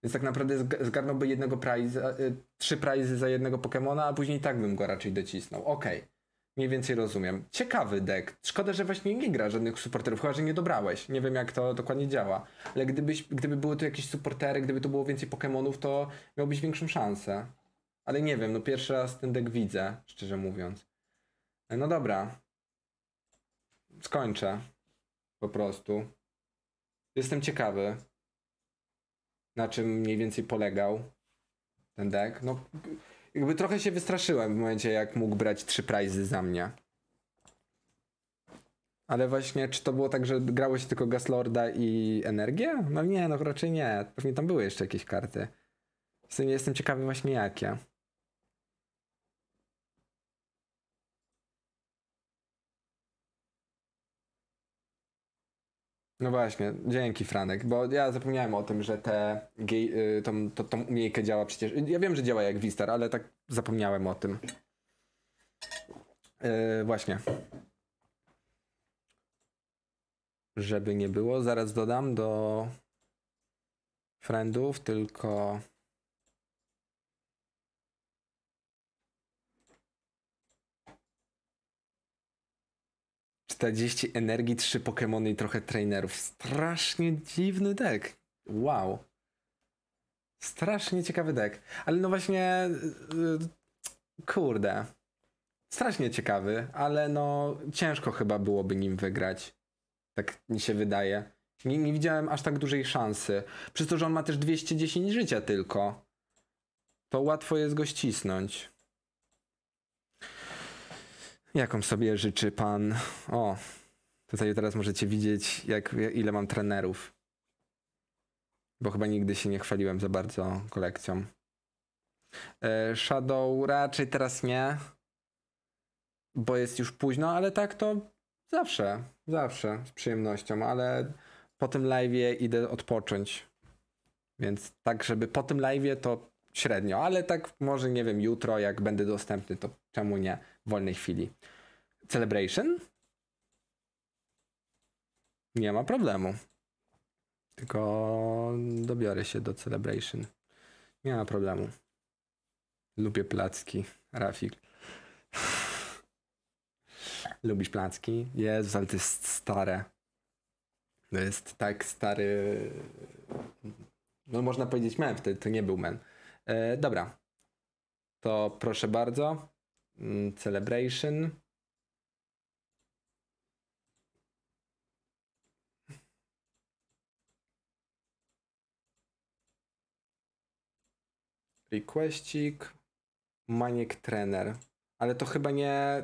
Więc tak naprawdę zgarnąłby jednego prize, y, trzy prizy za jednego Pokemona, a później tak bym go raczej docisnął. Okej. Okay. Mniej więcej rozumiem. Ciekawy deck. Szkoda, że właśnie nie gra żadnych supporterów, chyba że nie dobrałeś. Nie wiem jak to dokładnie działa. Ale gdybyś, gdyby były tu jakieś supportery, gdyby to było więcej Pokémonów, to miałbyś większą szansę. Ale nie wiem, no pierwszy raz ten deck widzę, szczerze mówiąc. No dobra. Skończę. Po prostu. Jestem ciekawy na czym mniej więcej polegał ten deck. No, jakby trochę się wystraszyłem w momencie, jak mógł brać trzy prizy za mnie. Ale właśnie, czy to było tak, że grało się tylko Gaslorda i Energię? No nie, no raczej nie. Pewnie tam były jeszcze jakieś karty. Jestem, jestem ciekawy właśnie jakie. No właśnie, dzięki Franek, bo ja zapomniałem o tym, że te gej, y, tą, to, tą umiejkę działa przecież. Ja wiem, że działa jak Wistar, ale tak zapomniałem o tym. Yy, właśnie. Żeby nie było, zaraz dodam do friendów, tylko 40 energii, 3 Pokémony i trochę trainerów. Strasznie dziwny deck. Wow. Strasznie ciekawy deck. Ale no właśnie, yy, kurde. Strasznie ciekawy, ale no ciężko chyba byłoby nim wygrać. Tak mi się wydaje. Nie, nie widziałem aż tak dużej szansy. Przez to, że on ma też 210 życia tylko. To łatwo jest go ścisnąć. Jaką sobie życzy pan? O, tutaj teraz możecie widzieć, jak, ile mam trenerów. Bo chyba nigdy się nie chwaliłem za bardzo kolekcją. E, Shadow raczej teraz nie, bo jest już późno, ale tak to zawsze, zawsze z przyjemnością, ale po tym live'ie idę odpocząć. Więc tak, żeby po tym live'ie to średnio, ale tak może nie wiem, jutro jak będę dostępny, to czemu nie wolnej chwili. Celebration? Nie ma problemu. Tylko dobiorę się do Celebration. Nie ma problemu. Lubię placki, Rafik. Lubisz placki? Jezus, ale to jest stare. To jest tak stary. No można powiedzieć men, wtedy to nie był men. E, dobra. To proszę bardzo. Mm, Celebration. Requestik. Maniek trener. Ale to chyba nie.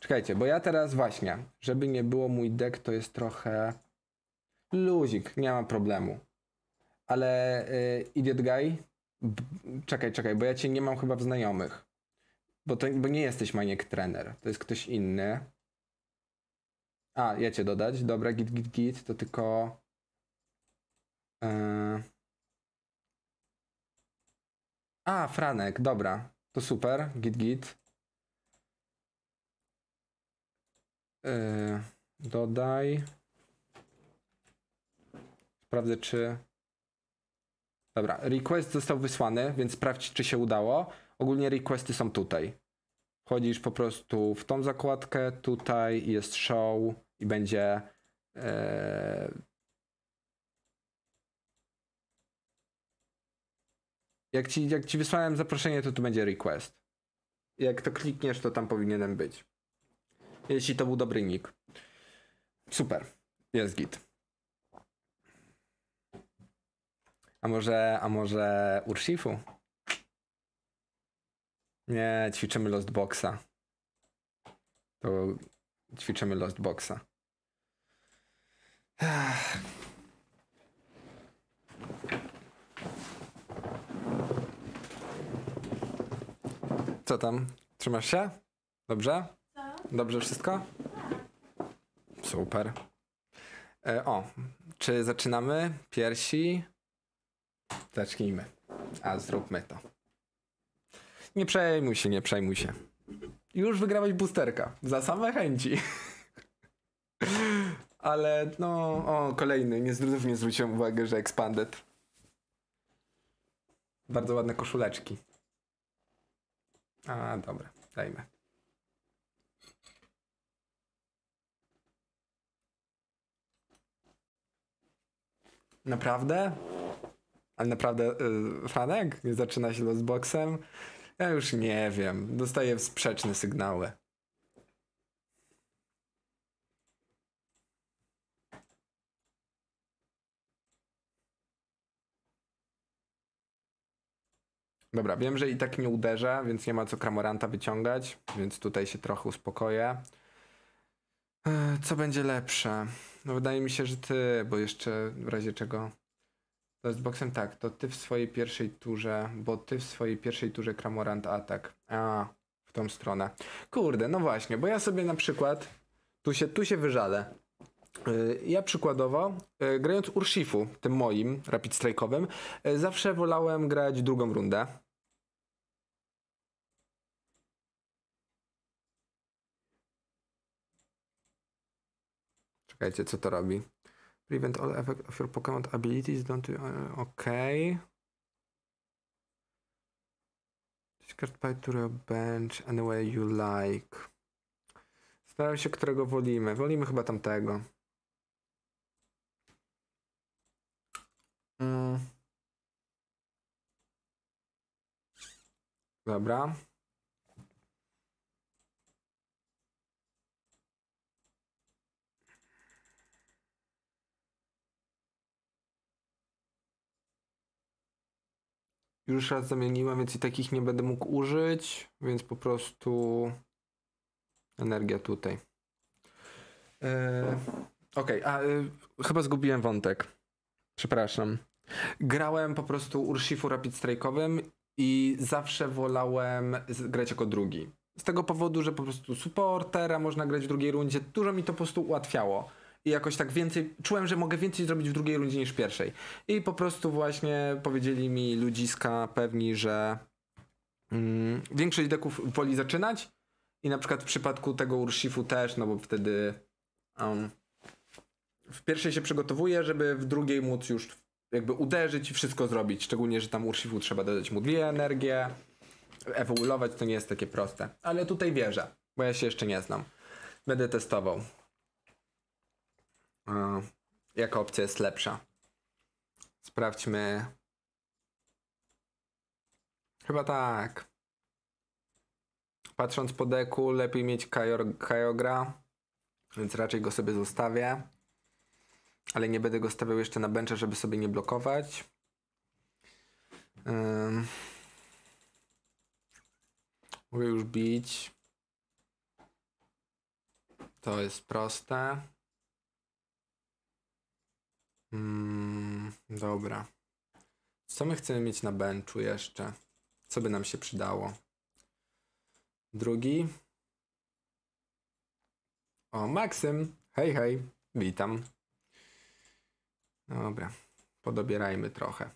Czekajcie, bo ja teraz właśnie, żeby nie było mój deck, to jest trochę luzik, nie ma problemu. Ale y, Idiot Guy, czekaj, czekaj, bo ja cię nie mam chyba w znajomych. Bo, to, bo nie jesteś maniek trener, to jest ktoś inny. A, ja cię dodać. Dobra, git, git, git, to tylko. Yy... A, Franek, dobra. To super. Git, git. Yy, dodaj. Sprawdzę, czy. Dobra, request został wysłany, więc sprawdź, czy się udało. Ogólnie requesty są tutaj. Wchodzisz po prostu w tą zakładkę, tutaj jest show i będzie. e, Jak ci, jak ci wysłałem zaproszenie, to tu będzie request. Jak to klikniesz, to tam powinienem być. Jeśli to był dobry nick. Super. Jest git. A może, a może Urshifu? Nie, ćwiczymy Lost Boxa. To ćwiczymy Lost Boxa. Co tam? Trzymasz się? Dobrze? Dobrze wszystko? Super. E, o, czy zaczynamy? Piersi? Zacznijmy. A zróbmy to. Nie przejmuj się, nie przejmuj się. Już wygrałeś boosterka. Za same chęci. Ale no, o, kolejny. Nie, znów nie zwróciłem uwagi, że expanded. Bardzo ładne koszuleczki. A, dobra, dajmy. Naprawdę? Ale naprawdę, y, Franek? Nie zaczyna się z boksem? Ja już nie wiem. Dostaję sprzeczne sygnały. Dobra, wiem, że i tak nie uderzę, więc nie ma co Kramoranta wyciągać, więc tutaj się trochę uspokoję. E, Co będzie lepsze? No wydaje mi się, że ty, bo jeszcze w razie czego... To z boksem tak, to ty w swojej pierwszej turze, bo ty w swojej pierwszej turze Kramorant atak. A, w tą stronę. Kurde, no właśnie, bo ja sobie na przykład, tu się, tu się wyżalę. Y, Ja przykładowo, y, grając Urshifu, tym moim, rapid strike'owym, y, zawsze wolałem grać drugą rundę. Czekajcie, co to robi? Prevent all effect of your Pokemon abilities, don't... Uh, okay. Discard pie to your bench any way you like. Zastanawiam się, którego wolimy. Wolimy chyba tamtego. Mm. Dobra. Już raz zamieniłem, więc i takich nie będę mógł użyć, więc po prostu energia tutaj. Eee, Okej, a y, chyba zgubiłem wątek. Przepraszam. Grałem po prostu Urshifu Rapid Strike'owym i zawsze wolałem grać jako drugi. Z tego powodu, że po prostu supportera można grać w drugiej rundzie. Dużo mi to po prostu ułatwiało. I jakoś tak więcej, czułem, że mogę więcej zrobić w drugiej rundzie niż w pierwszej. I po prostu właśnie powiedzieli mi ludziska pewni, że mm, większość deków woli zaczynać. I na przykład w przypadku tego Urshifu też, no bo wtedy um, w pierwszej się przygotowuje, żeby w drugiej móc już jakby uderzyć i wszystko zrobić. Szczególnie, że tam Urshifu trzeba dodać mu dwie energie. Ewoluować to nie jest takie proste. Ale tutaj wierzę, bo ja się jeszcze nie znam. Będę testował. Jaka opcja jest lepsza? Sprawdźmy. Chyba tak. Patrząc po deku, lepiej mieć Kajogra, więc raczej go sobie zostawię. Ale nie będę go stawiał jeszcze na bencha, żeby sobie nie blokować. Mogę już bić. To jest proste. Mm, dobra. Co my chcemy mieć na benchu jeszcze? Co by nam się przydało? Drugi. O, Maksym. Hej, hej. Witam. Dobra. Podobierajmy trochę.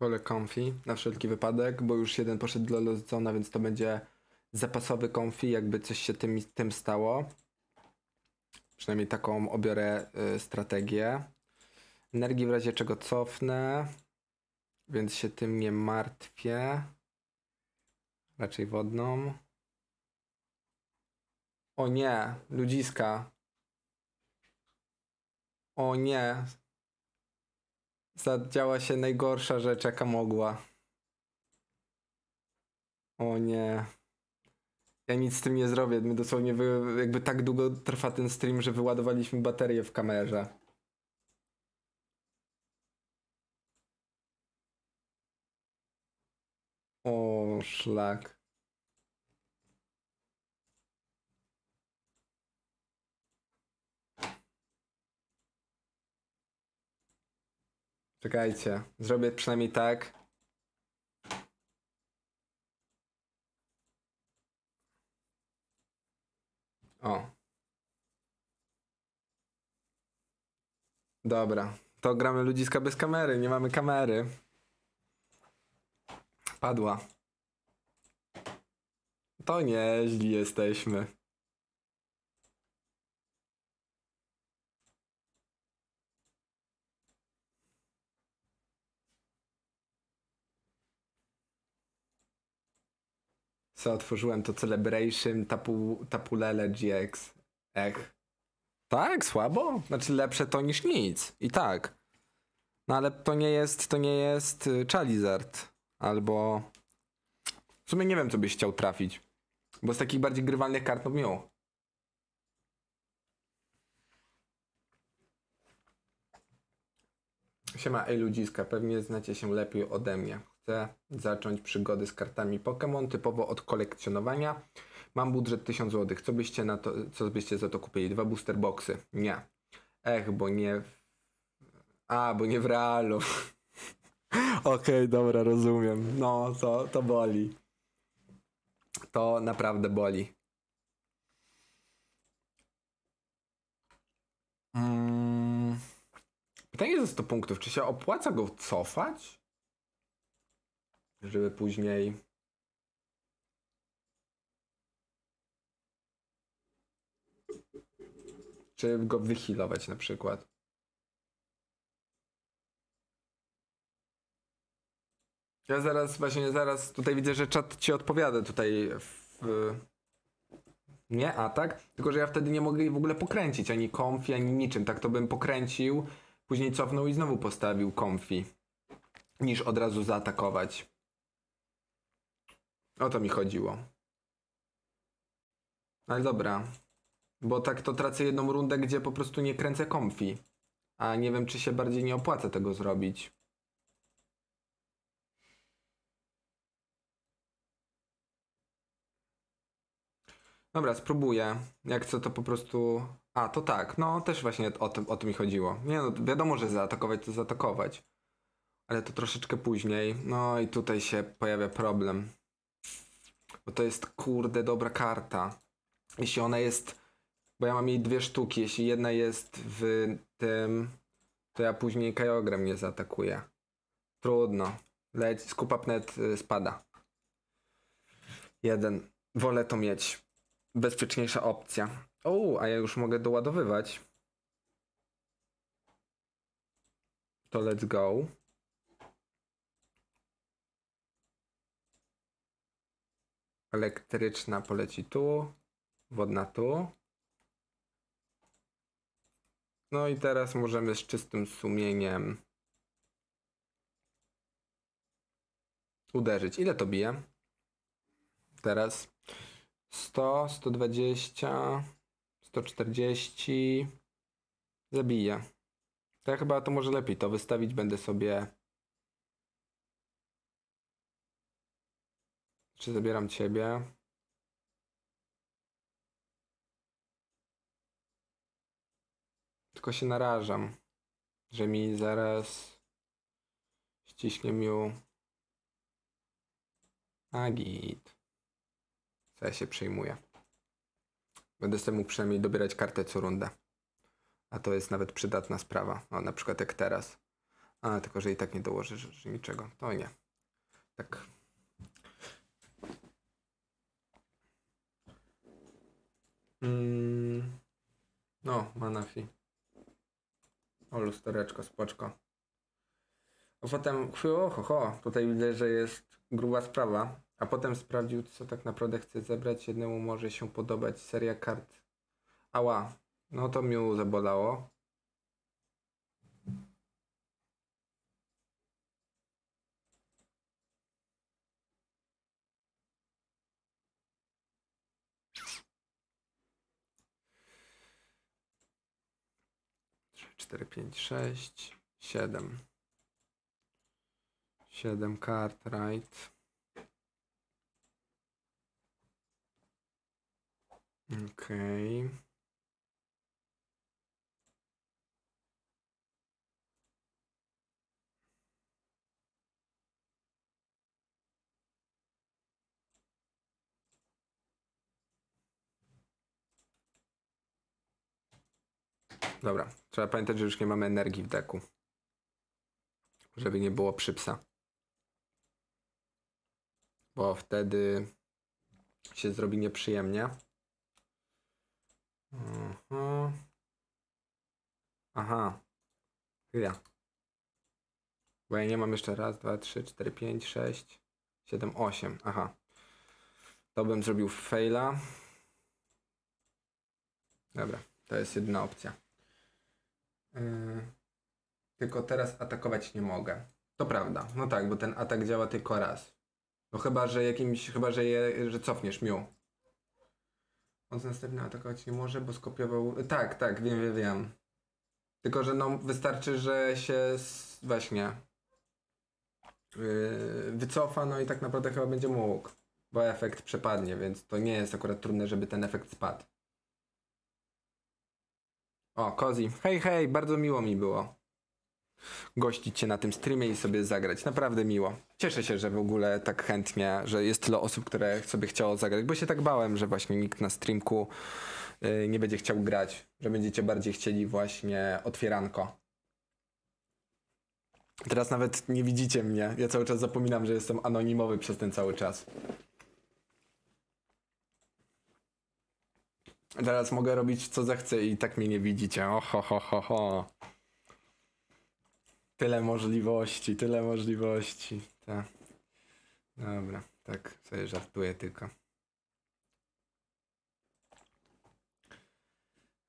Wolę comfy na wszelki wypadek, bo już jeden poszedł dla Lozona, więc to będzie zapasowy comfy, jakby coś się tym, tym stało. Przynajmniej taką obiorę y, strategię. Energii w razie czego cofnę, więc się tym nie martwię. Raczej wodną. O nie, ludziska. O nie, Zadziała się najgorsza rzecz, jaka mogła. O nie. Ja nic z tym nie zrobię. My dosłownie wy, jakby tak długo trwa ten stream, że wyładowaliśmy baterię w kamerze. O, szlak. Czekajcie, zrobię przynajmniej tak. O. Dobra, to gramy ludziska bez kamery, nie mamy kamery. Padła. To nieźli jesteśmy. Co otworzyłem to Celebration, tapu, Tapulele GX. Ech. Tak, słabo? Znaczy lepsze to niż nic. I tak. No ale to nie jest, to nie jest y, Charizard. Albo... W sumie nie wiem, co byś chciał trafić. Bo z takich bardziej grywalnych kart no Mew. Siema, ej ludziska, pewnie znacie się lepiej ode mnie. Chcę zacząć przygody z kartami Pokémon, typowo od kolekcjonowania. Mam budżet 1000 zł. Co byście, na to, co byście za to kupili? Dwa booster boxy. Nie. Ech, bo nie... w- A, bo nie w realu. Okej, dobra, rozumiem. No, to, to boli. To naprawdę boli. Mm. Pytanie za 100 punktów. Czy się opłaca go cofać? Żeby później. Czy go wyhealować na przykład? Ja zaraz, właśnie zaraz tutaj widzę, że czat ci odpowiada tutaj w... Nie, a tak? Tylko, że ja wtedy nie mogę jej w ogóle pokręcić, ani konfi, ani niczym. Tak to bym pokręcił, później cofnął i znowu postawił konfi. Niż od razu zaatakować. O to mi chodziło. Ale dobra. Bo tak to tracę jedną rundę, gdzie po prostu nie kręcę konfi. A nie wiem, czy się bardziej nie opłaca tego zrobić. Dobra, spróbuję. Jak co to po prostu. A, to tak. No, też właśnie o tym, o tym mi chodziło. Nie no, wiadomo, że zaatakować to zaatakować. Ale to troszeczkę później. No i tutaj się pojawia problem. Bo to jest kurde dobra karta. Jeśli ona jest. Bo ja mam jej dwie sztuki. Jeśli jedna jest w tym. To ja później Kyogre mnie zaatakuje. Trudno. Leć, skupapnet y, spada. Jeden. Wolę to mieć bezpieczniejsza opcja. O, a ja już mogę doładowywać. To let's go. Elektryczna poleci tu, wodna tu. No i teraz możemy z czystym sumieniem uderzyć. Ile to bije? Teraz 100, 120, 140. Zabija. Ja chyba to może lepiej to wystawić. Będę sobie. Czy zabieram ciebie? Tylko się narażam, że mi zaraz ściśnie miu. Agit. Co ja się przejmuję. Będę mógł przynajmniej dobierać kartę co rundę. A to jest nawet przydatna sprawa. O, na przykład jak teraz. A, tylko że i tak nie że niczego. To nie. Tak. Mm. No, Manafi. O, lustereczko, spoczko. A potem, ho, ho, ho, tutaj widzę, że jest gruba sprawa. A potem sprawdził, co tak naprawdę chce zebrać. Jednemu może się podobać seria kart. Ała, no to mnie zabolało. Trzy, cztery, pięć, sześć, siedem. Siedem kart, right. Okej. Dobra, trzeba pamiętać, że już nie mamy energii w deku. Żeby nie było przypsa. Bo wtedy się zrobi nieprzyjemnie. Mhm. Aha. Chwila. Bo ja nie mam jeszcze raz, dwa, trzy, cztery, pięć, sześć, siedem, osiem. Aha. To bym zrobił faila. Dobra, to jest jedyna opcja. Yy, tylko teraz atakować nie mogę. To prawda. No tak, bo ten atak działa tylko raz. No chyba, że jakimś, chyba, że, je, że cofniesz miu. On następny atakować nie może, bo skopiował... Tak, tak, wiem, wiem, wiem. Tylko, że no wystarczy, że się właśnie yy, wycofa, no i tak naprawdę chyba będzie mógł. Bo efekt przepadnie, więc to nie jest akurat trudne, żeby ten efekt spadł. O, Kozi. Hej, hej, bardzo miło mi było gościć cię na tym streamie i sobie zagrać. Naprawdę miło. Cieszę się, że w ogóle tak chętnie, że jest tyle osób, które sobie chciało zagrać, bo się tak bałem, że właśnie nikt na streamku y, nie będzie chciał grać, że będziecie bardziej chcieli właśnie otwieranko. Teraz nawet nie widzicie mnie. Ja cały czas zapominam, że jestem anonimowy przez ten cały czas. Teraz mogę robić co zechcę i tak mnie nie widzicie. O, ho, ho, ho. Tyle możliwości, tyle możliwości. Tak. Dobra, tak sobie żartuję tylko.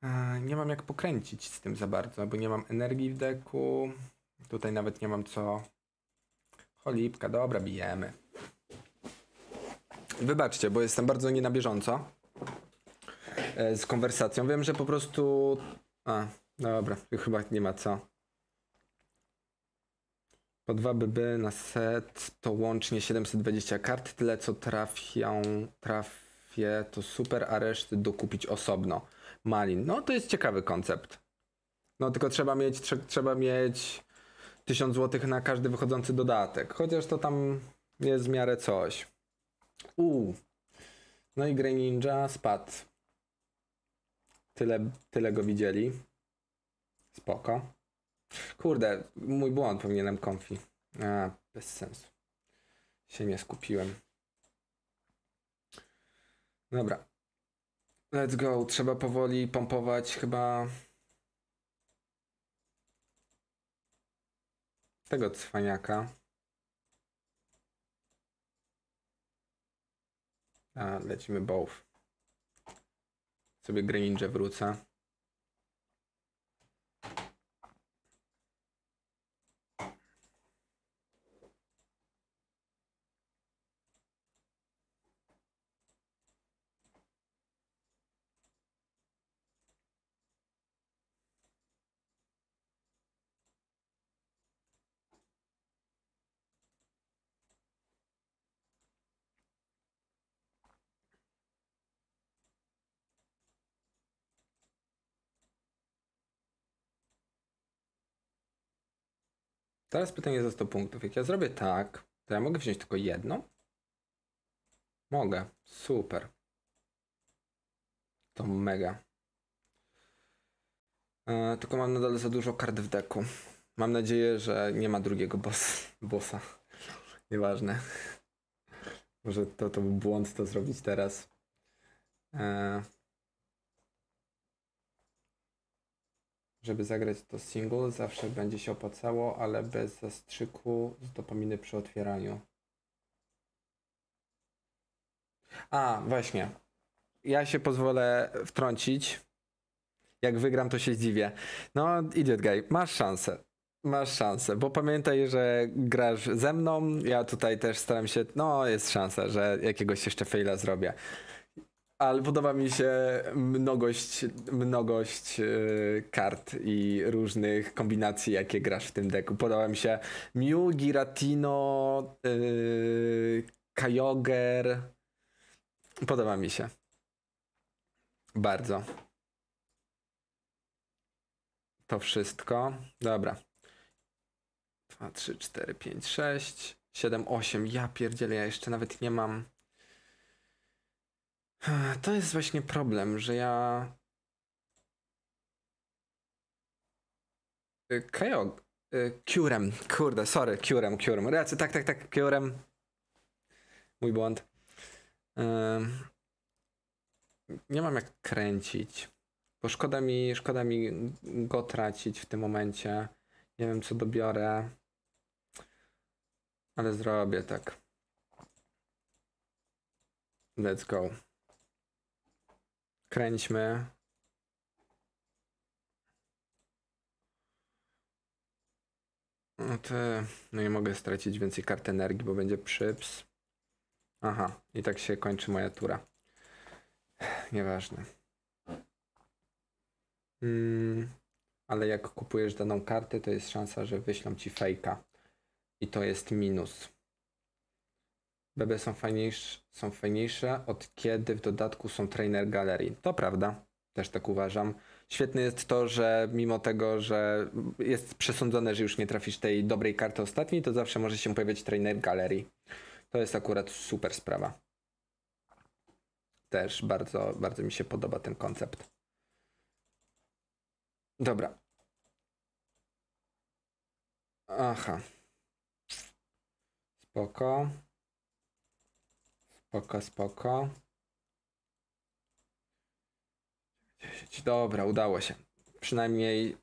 E, Nie mam jak pokręcić z tym za bardzo, bo nie mam energii w deku. Tutaj nawet nie mam co. Cholipka, dobra, bijemy. Wybaczcie, bo jestem bardzo nie na bieżąco z konwersacją. Wiem, że po prostu. A, dobra, chyba nie ma co. Po dwa BB na set to łącznie 720 kart. Tyle co trafią, trafię to super, a reszty dokupić osobno. Malin. No to jest ciekawy koncept. No tylko trzeba mieć, trze- trzeba mieć 1000 zł na każdy wychodzący dodatek. Chociaż to tam jest w miarę coś. Uuu. No i Grey Ninja spadł. Tyle, tyle go widzieli. Spoko. Kurde, mój błąd, powinienem konfi. A, bez sensu. Się nie skupiłem. Dobra. Let's go. Trzeba powoli pompować chyba tego cwaniaka. A, lecimy both. Sobie Greninja wrócę. Teraz pytanie za 100 punktów. Jak ja zrobię tak, to ja mogę wziąć tylko jedno? Mogę. Super. To mega. E, tylko mam nadal za dużo kart w deku. Mam nadzieję, że nie ma drugiego boss, bossa. Nieważne. Może to, to był błąd to zrobić teraz. E, Żeby zagrać to single zawsze będzie się opłacało, ale bez zastrzyku z dopaminy przy otwieraniu. A, właśnie. Ja się pozwolę wtrącić. Jak wygram, to się zdziwię. No, Idiot Guy, masz szansę. Masz szansę, bo pamiętaj, że grasz ze mną. Ja tutaj też staram się. No, jest szansa, że jakiegoś jeszcze faila zrobię. Ale podoba mi się mnogość, mnogość yy, kart i różnych kombinacji, jakie grasz w tym deku. Podoba mi się Mew, Giratino, yy, Kyogre. Podoba mi się. Bardzo. To wszystko. Dobra. 2, 3, 4, 5, 6, 7, 8. Ja pierdzielę, ja jeszcze nawet nie mam. To jest właśnie problem, że ja. Y, Kajog. y, Curem. Kurde, sorry, Curem, Curem. Racja, tak, tak, tak, Curem. Mój błąd. Nie mam jak kręcić. Bo szkoda mi, szkoda mi go tracić w tym momencie. Nie wiem, co dobiorę. Ale zrobię tak. Let's go. Kręćmy. No, te... no nie mogę stracić więcej kart energii, bo będzie przyps. Aha, i tak się kończy moja tura. Nieważne. Mm, ale jak kupujesz daną kartę, to jest szansa, że wyślą ci fejka. I to jest minus. BB są fajniejsze, są fajniejsze od kiedy w dodatku są trainer galerii. To prawda, też tak uważam. Świetne jest to, że mimo tego, że jest przesądzone, że już nie trafisz tej dobrej karty ostatniej, to zawsze może się pojawiać trainer galerii. To jest akurat super sprawa. Też bardzo, bardzo mi się podoba ten koncept. Dobra. Aha. Spoko. Spoko, spoko. 10. Dobra, udało się. Przynajmniej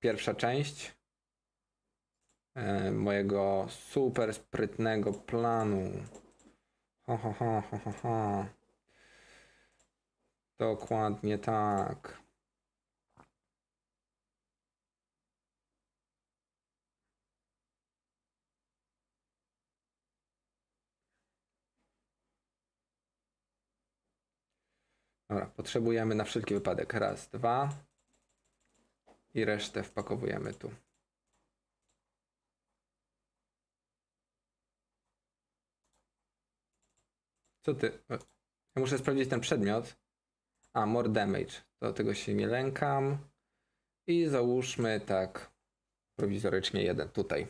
pierwsza część e, mojego super sprytnego planu. Ha, ha. Dokładnie tak. Dobra, potrzebujemy na wszelki wypadek raz, dwa i resztę wpakowujemy tu. Co ty? E, Ja muszę sprawdzić ten przedmiot. A, more damage. Do tego się nie lękam. I załóżmy tak prowizorycznie jeden tutaj.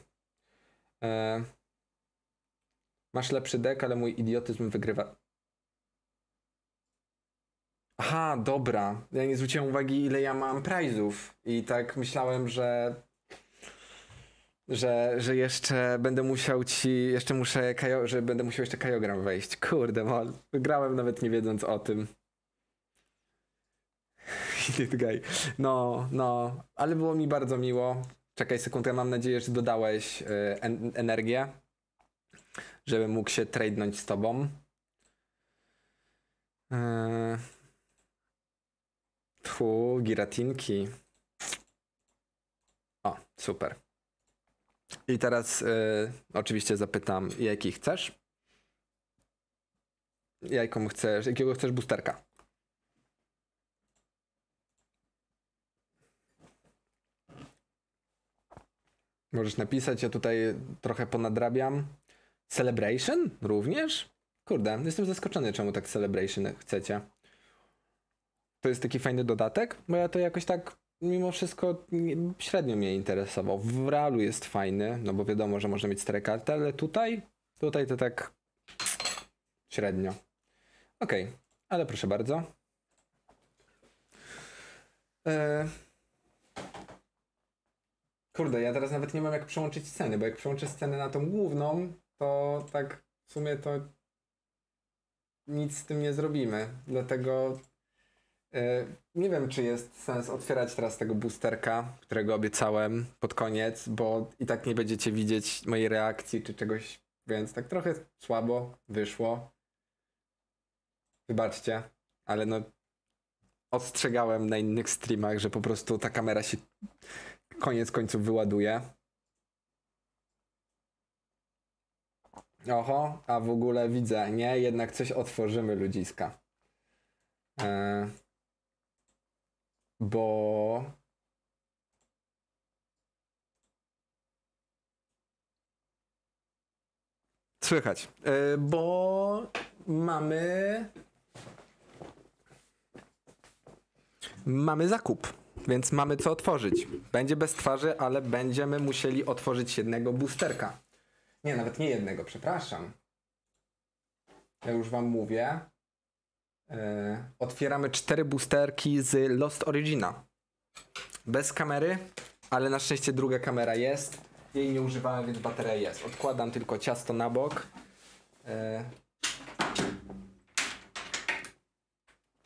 E... Masz lepszy deck, ale mój idiotyzm wygrywa. Aha, dobra. Ja nie zwróciłem uwagi, ile ja mam prizów. I tak myślałem, że. Że, że jeszcze będę musiał ci. Jeszcze muszę. Kajo, że będę musiał jeszcze kajogram wejść. Kurde, mol. Wygrałem nawet nie wiedząc o tym. No, no. Ale było mi bardzo miło. Czekaj sekundkę, mam nadzieję, że dodałeś y, en energię. Żebym mógł się tradenąć z tobą. Yy... Tfu, giratinki. O, super. I teraz y, oczywiście zapytam, jaki chcesz? Jaką chcesz, jakiego chcesz boosterka? Możesz napisać, ja tutaj trochę ponadrabiam. Celebration również? Kurde, jestem zaskoczony, czemu tak Celebration chcecie to jest taki fajny dodatek, bo ja to jakoś tak mimo wszystko średnio mnie interesował. W realu jest fajny, no bo wiadomo, że można mieć cztery karty, ale tutaj, tutaj to tak średnio. Okej, okay, ale proszę bardzo. Eee... Kurde, ja teraz nawet nie mam jak przełączyć sceny, bo jak przełączę scenę na tą główną, to tak w sumie to nic z tym nie zrobimy. Dlatego E, nie wiem, czy jest sens otwierać teraz tego boosterka, którego obiecałem pod koniec, bo i tak nie będziecie widzieć mojej reakcji czy czegoś, więc tak trochę słabo wyszło. Wybaczcie, ale no ostrzegałem na innych streamach, że po prostu ta kamera się koniec końców wyładuje. Oho, a w ogóle widzę, nie, jednak coś otworzymy ludziska. Eee bo słychać, yy, bo mamy mamy zakup, więc mamy co otworzyć. Będzie bez twarzy, ale będziemy musieli otworzyć jednego boosterka. Nie, nawet nie jednego, przepraszam. Ja już wam mówię. E, otwieramy cztery boosterki z Lost Origina. Bez kamery, ale na szczęście druga kamera jest. Jej nie używałem, więc bateria jest. Odkładam tylko ciasto na bok. E,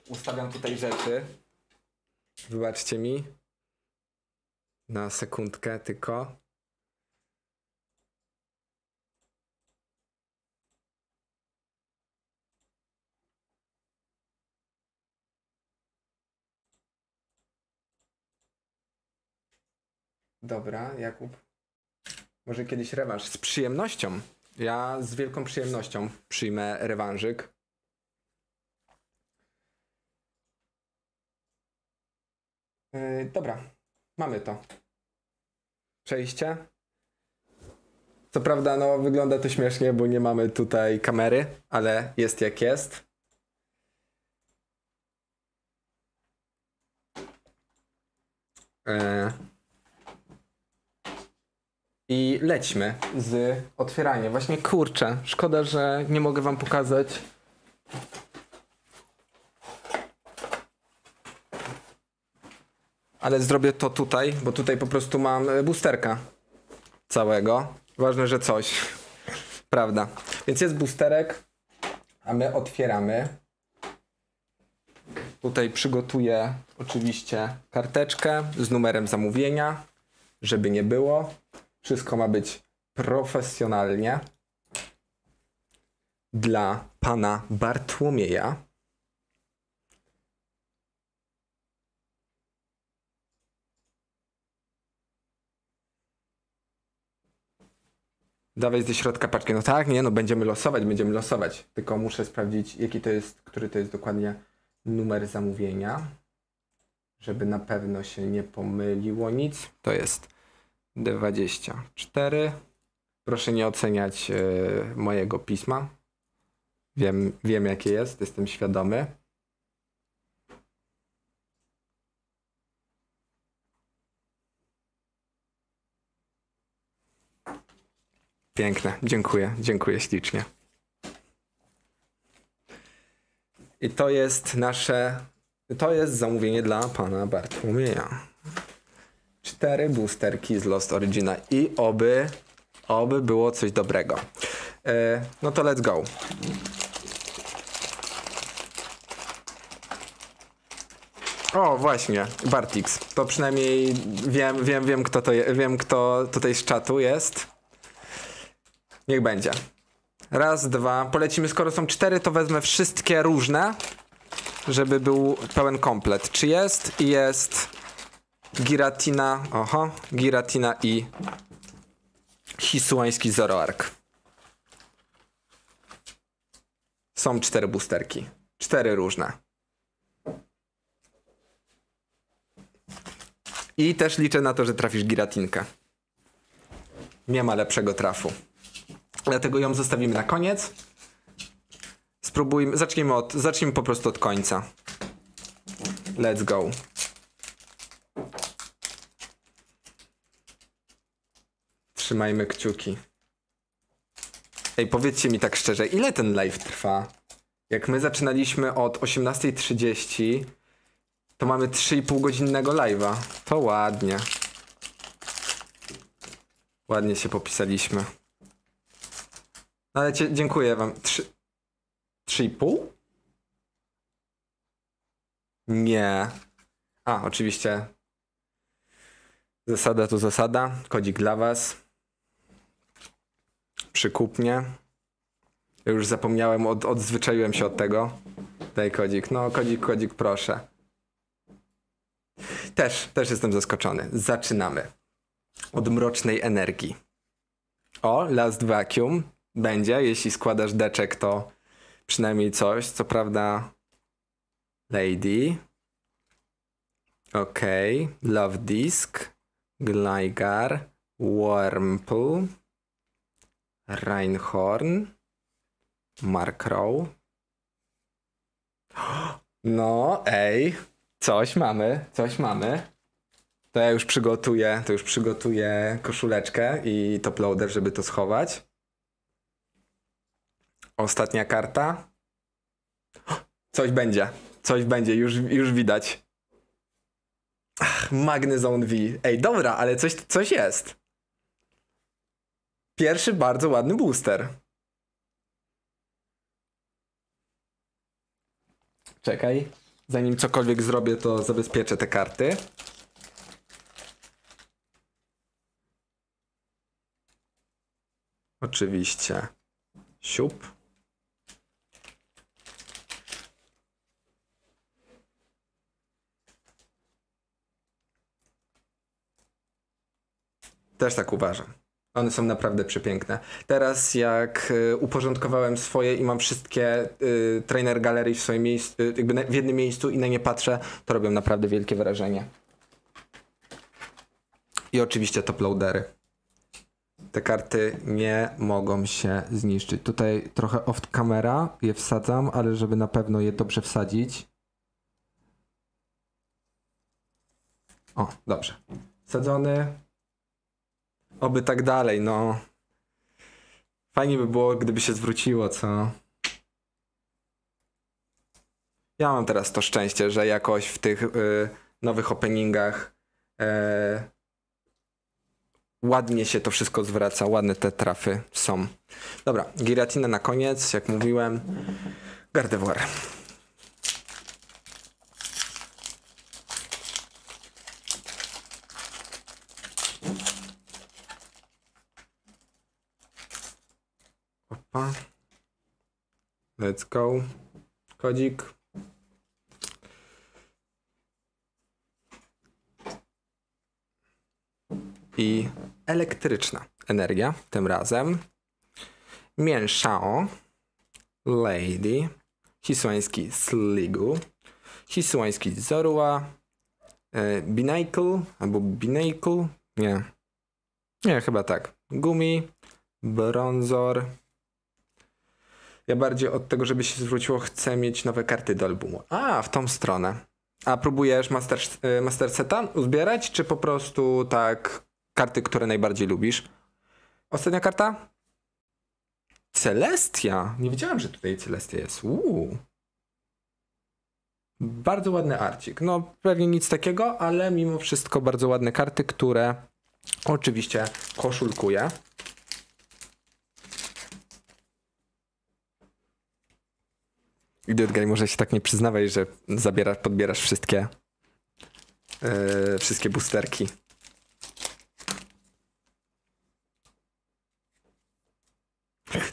ustawiam tutaj rzeczy. Wybaczcie mi. Na sekundkę tylko. Dobra, Jakub. Może kiedyś rewanż. Z przyjemnością. Ja z wielką przyjemnością przyjmę rewanżyk. Yy, dobra, mamy to. Przejście. Co prawda, no wygląda to śmiesznie, bo nie mamy tutaj kamery, ale jest jak jest. E, I lećmy z otwieraniem. Właśnie kurczę, szkoda, że nie mogę wam pokazać. Ale zrobię to tutaj, bo tutaj po prostu mam e, boosterka całego. Ważne, że coś. Prawda. Więc jest boosterek, a my otwieramy. Tutaj przygotuję oczywiście karteczkę z numerem zamówienia, żeby nie było. Wszystko ma być profesjonalnie. Dla pana Bartłomieja. Dawaj ze środka paczkę. No tak, nie, no będziemy losować, będziemy losować. Tylko muszę sprawdzić, jaki to jest, który to jest dokładnie numer zamówienia, żeby na pewno się nie pomyliło nic. To jest 24. Proszę nie oceniać e, mojego pisma. Wiem, wiem jakie jest, jestem świadomy. Piękne, dziękuję, dziękuję ślicznie. I to jest nasze. To jest zamówienie dla pana Bartłomieja. Cztery boosterki z Lost Origina i oby, oby było coś dobrego. E, no to let's go. O, właśnie, Bartix. To przynajmniej wiem, wiem, wiem, kto to je, wiem, kto tutaj z czatu jest. Niech będzie. Raz, dwa. Polecimy, skoro są cztery, to wezmę wszystkie różne, żeby był pełen komplet. Czy jest? I jest Giratina, oho, Giratina i Hisuański Zoroark. Są cztery boosterki. Cztery różne. I też liczę na to, że trafisz Giratinkę. Nie ma lepszego trafu. Dlatego ją zostawimy na koniec. Spróbujmy, zacznijmy od, zacznijmy po prostu od końca. Let's go. Trzymajmy kciuki. Ej, powiedzcie mi tak szczerze, ile ten live trwa? Jak my zaczynaliśmy od 18.30, to mamy 3,5 godzinnego live'a. To ładnie. Ładnie się popisaliśmy. Ale cie, dziękuję wam. Trzy... Trzy i pół? Nie. A, oczywiście. Zasada to zasada. Kodzik dla was. Przykupnie. Już zapomniałem, od, odzwyczaiłem się od tego. Daj kodzik. No, kodzik, kodzik, proszę. Też, też jestem zaskoczony. Zaczynamy. Od mrocznej energii. O, last vacuum będzie. Jeśli składasz deczek, to przynajmniej coś. Co prawda, Lady. Okej. Okay. Love Disc. Gligar. Wormpool. Reinhorn. Markrow. No, ej. Coś mamy, coś mamy. To ja już przygotuję, to już przygotuję koszuleczkę i top loader, żeby to schować. Ostatnia karta. Coś będzie. Coś będzie, już, już widać. Magnezone V. Ej, dobra, ale coś, coś jest. Pierwszy bardzo ładny booster. Czekaj. Zanim cokolwiek zrobię, to zabezpieczę te karty. Oczywiście. Siup. Też tak uważam. One są naprawdę przepiękne. Teraz jak y, uporządkowałem swoje i mam wszystkie y, trainer galerii w swoim miejscu, y, jakby na, w jednym miejscu i na nie patrzę, to robią naprawdę wielkie wrażenie. I oczywiście top loadery. Te karty nie mogą się zniszczyć. Tutaj trochę off camera je wsadzam, ale żeby na pewno je dobrze wsadzić. O, dobrze. Wsadzony. Oby tak dalej, no. Fajnie by było, gdyby się zwróciło, co? Ja mam teraz to szczęście, że jakoś w tych y, nowych openingach e, ładnie się to wszystko zwraca, ładne te trafy są. Dobra, giratina na koniec, jak mówiłem. Gardevoir. Let's go. Kodzik. I elektryczna energia tym razem. Mięszao. Lady. Hisłański Sligu. Hisłański Zorua. E, Binacle albo Binacle. Nie. Nie, chyba tak. Gumi. Bronzor. Ja bardziej od tego, żeby się zwróciło, chcę mieć nowe karty do albumu. A, w tą stronę. A próbujesz master, y, master seta uzbierać, czy po prostu tak karty, które najbardziej lubisz? Ostatnia karta? Celestia. Nie wiedziałem, że tutaj Celestia jest. Uuu. Bardzo ładny arcik. No, pewnie nic takiego, ale mimo wszystko bardzo ładne karty, które oczywiście koszulkuję. Idiot może się tak nie przyznawaj, że zabierasz, podbierasz wszystkie yy, wszystkie boosterki.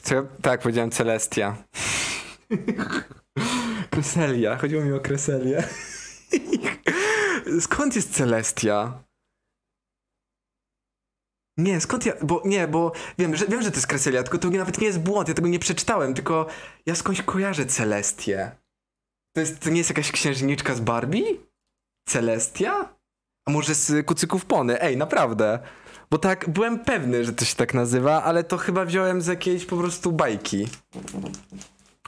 Co? Tak, powiedziałem Celestia. Kreselia. Chodziło mi o Kreselię. Skąd jest Celestia? Nie, skąd ja, bo nie, bo wiem, że, wiem, że to jest Kreselia, tylko to nawet nie jest błąd, ja tego nie przeczytałem, tylko ja skądś kojarzę Celestię. To, jest, to nie jest jakaś księżniczka z Barbie? Celestia? A może z Kucyków Pony? Ej, naprawdę. Bo tak, byłem pewny, że to się tak nazywa, ale to chyba wziąłem z jakiejś po prostu bajki.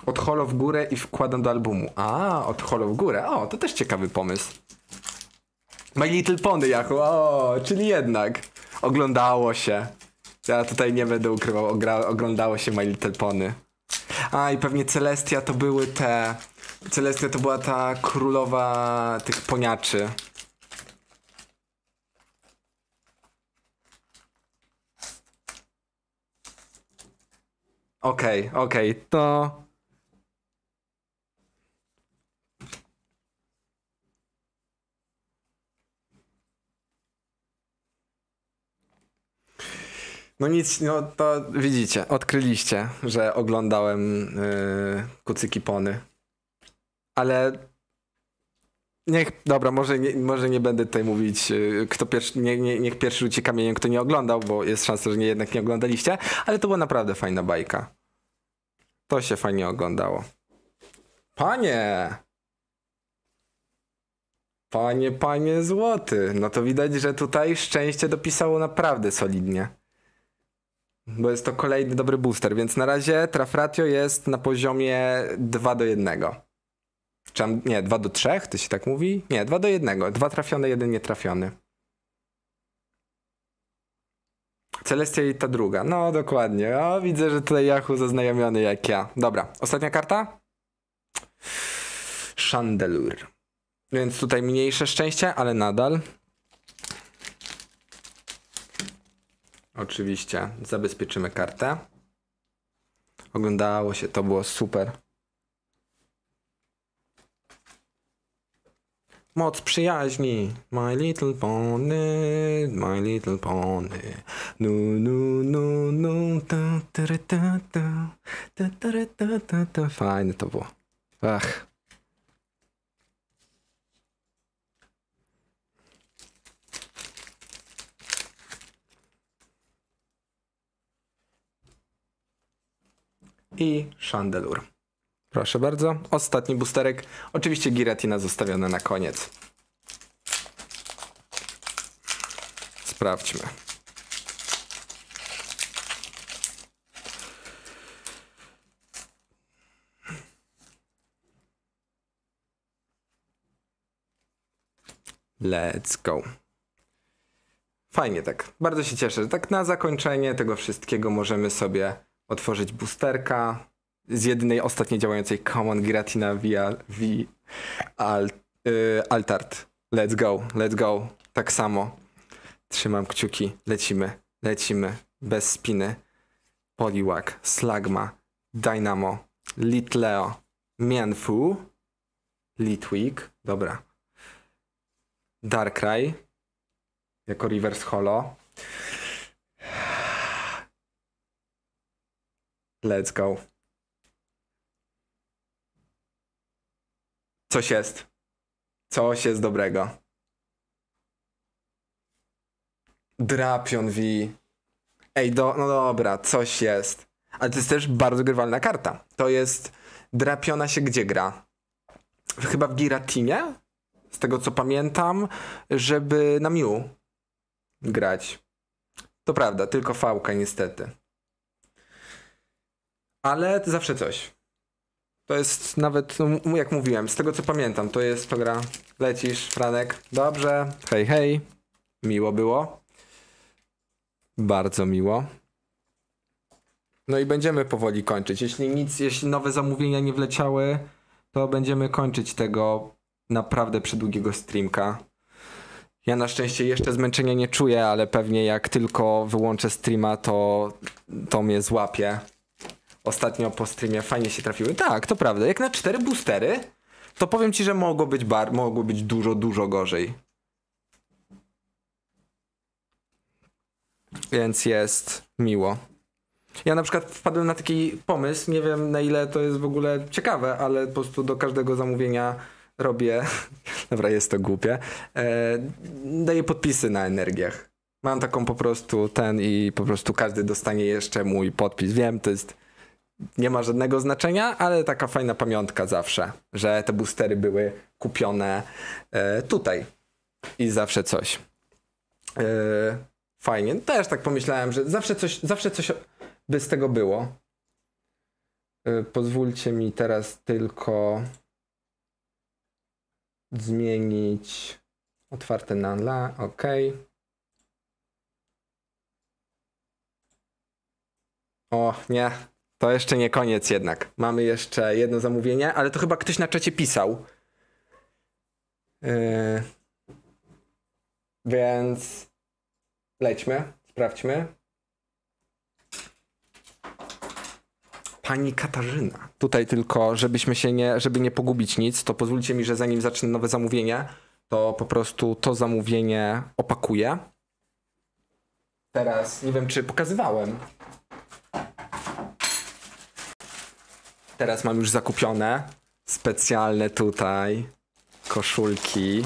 Od holo w górę i wkładam do albumu. A, od holo w górę. O, to też ciekawy pomysł. My Little Pony, Yahoo. O, czyli jednak. Oglądało się. Ja tutaj nie będę ukrywał, ogra- oglądało się My Little Pony. A i pewnie Celestia to były te. Celestia to była ta królowa tych poniaczy. Okej, okej, to. No nic, no to widzicie, odkryliście, że oglądałem yy, kucyki pony. Ale niech, dobra, może nie, może nie będę tutaj mówić, yy, kto pierwszy, nie, nie, niech pierwszy rzuci kamieniem, kto nie oglądał, bo jest szansa, że nie, jednak nie oglądaliście, ale to była naprawdę fajna bajka. To się fajnie oglądało. Panie! Panie, panie złoty. No to widać, że tutaj szczęście dopisało naprawdę solidnie. Bo jest to kolejny dobry booster, więc na razie trafratio jest na poziomie 2 do 1. Czy nie, 2 do 3, to się tak mówi? Nie, 2 do 1. Dwa trafione, jeden nietrafiony. Celestia i ta druga. No, dokładnie. O, widzę, że tutaj Yahoo zaznajomiony jak ja. Dobra, ostatnia karta? Chandelure. Więc tutaj mniejsze szczęście, ale nadal. Oczywiście zabezpieczymy kartę. Oglądało się, to było super. Moc przyjaźni, my little pony, my little pony. Nu, nu, nu, nu, ta, ta, ta, ta, ta, ta, ta, ta, ta. Fajne to było. Ach. I Chandelure. Proszę bardzo. Ostatni boosterek. Oczywiście Giratina zostawione na koniec. Sprawdźmy. Let's go. Fajnie tak. Bardzo się cieszę, że tak na zakończenie tego wszystkiego możemy sobie otworzyć boosterka z jedynej ostatniej działającej Common Giratina via v al, y, Altart. Let's go, let's go. Tak samo. Trzymam kciuki. Lecimy, lecimy. Bez spiny. Poliwag, Slagma, Dynamo, Litleo, Mianfu, Litwig. Dobra. Darkrai jako reverse holo. Let's go. Coś jest. Coś jest dobrego. Drapion V. Ej, do, no dobra, coś jest. Ale to jest też bardzo grywalna karta. To jest. Drapiona się gdzie gra? Chyba w Giratinie? Z tego co pamiętam, żeby na Mew grać. To prawda, tylko fałka niestety. Ale zawsze coś. To jest nawet, no, jak mówiłem, z tego co pamiętam, to jest to gra. Lecisz, Franek. Dobrze. Hej, hej. Miło było. Bardzo miło. No i będziemy powoli kończyć. Jeśli nic, jeśli nowe zamówienia nie wleciały, to będziemy kończyć tego naprawdę przedługiego streamka. Ja na szczęście jeszcze zmęczenia nie czuję, ale pewnie jak tylko wyłączę streama, to, to mnie złapie. Ostatnio po streamie fajnie się trafiły. Tak, to prawda. Jak na cztery boostery, to powiem ci, że mogło być bar, mogło być dużo, dużo gorzej. Więc jest miło. Ja na przykład wpadłem na taki pomysł, nie wiem na ile to jest w ogóle ciekawe, ale po prostu do każdego zamówienia robię, dobra jest to głupie, e, daję podpisy na energiach. Mam taką po prostu ten i po prostu każdy dostanie jeszcze mój podpis. Wiem, to jest, nie ma żadnego znaczenia, ale taka fajna pamiątka zawsze, że te boostery były kupione e, tutaj i zawsze coś. E, fajnie. Też tak pomyślałem, że zawsze coś, zawsze coś by z tego było. E, pozwólcie mi teraz tylko zmienić otwarte na la, ok. O, nie, to jeszcze nie koniec jednak. Mamy jeszcze jedno zamówienie, ale to chyba ktoś na czacie pisał. Yy... Więc lećmy, sprawdźmy. Pani Katarzyna. Tutaj tylko, żebyśmy się nie, żeby nie pogubić nic, to pozwólcie mi, że zanim zacznę nowe zamówienie, to po prostu to zamówienie opakuję. Teraz nie wiem, czy pokazywałem. Teraz mam już zakupione specjalne tutaj koszulki,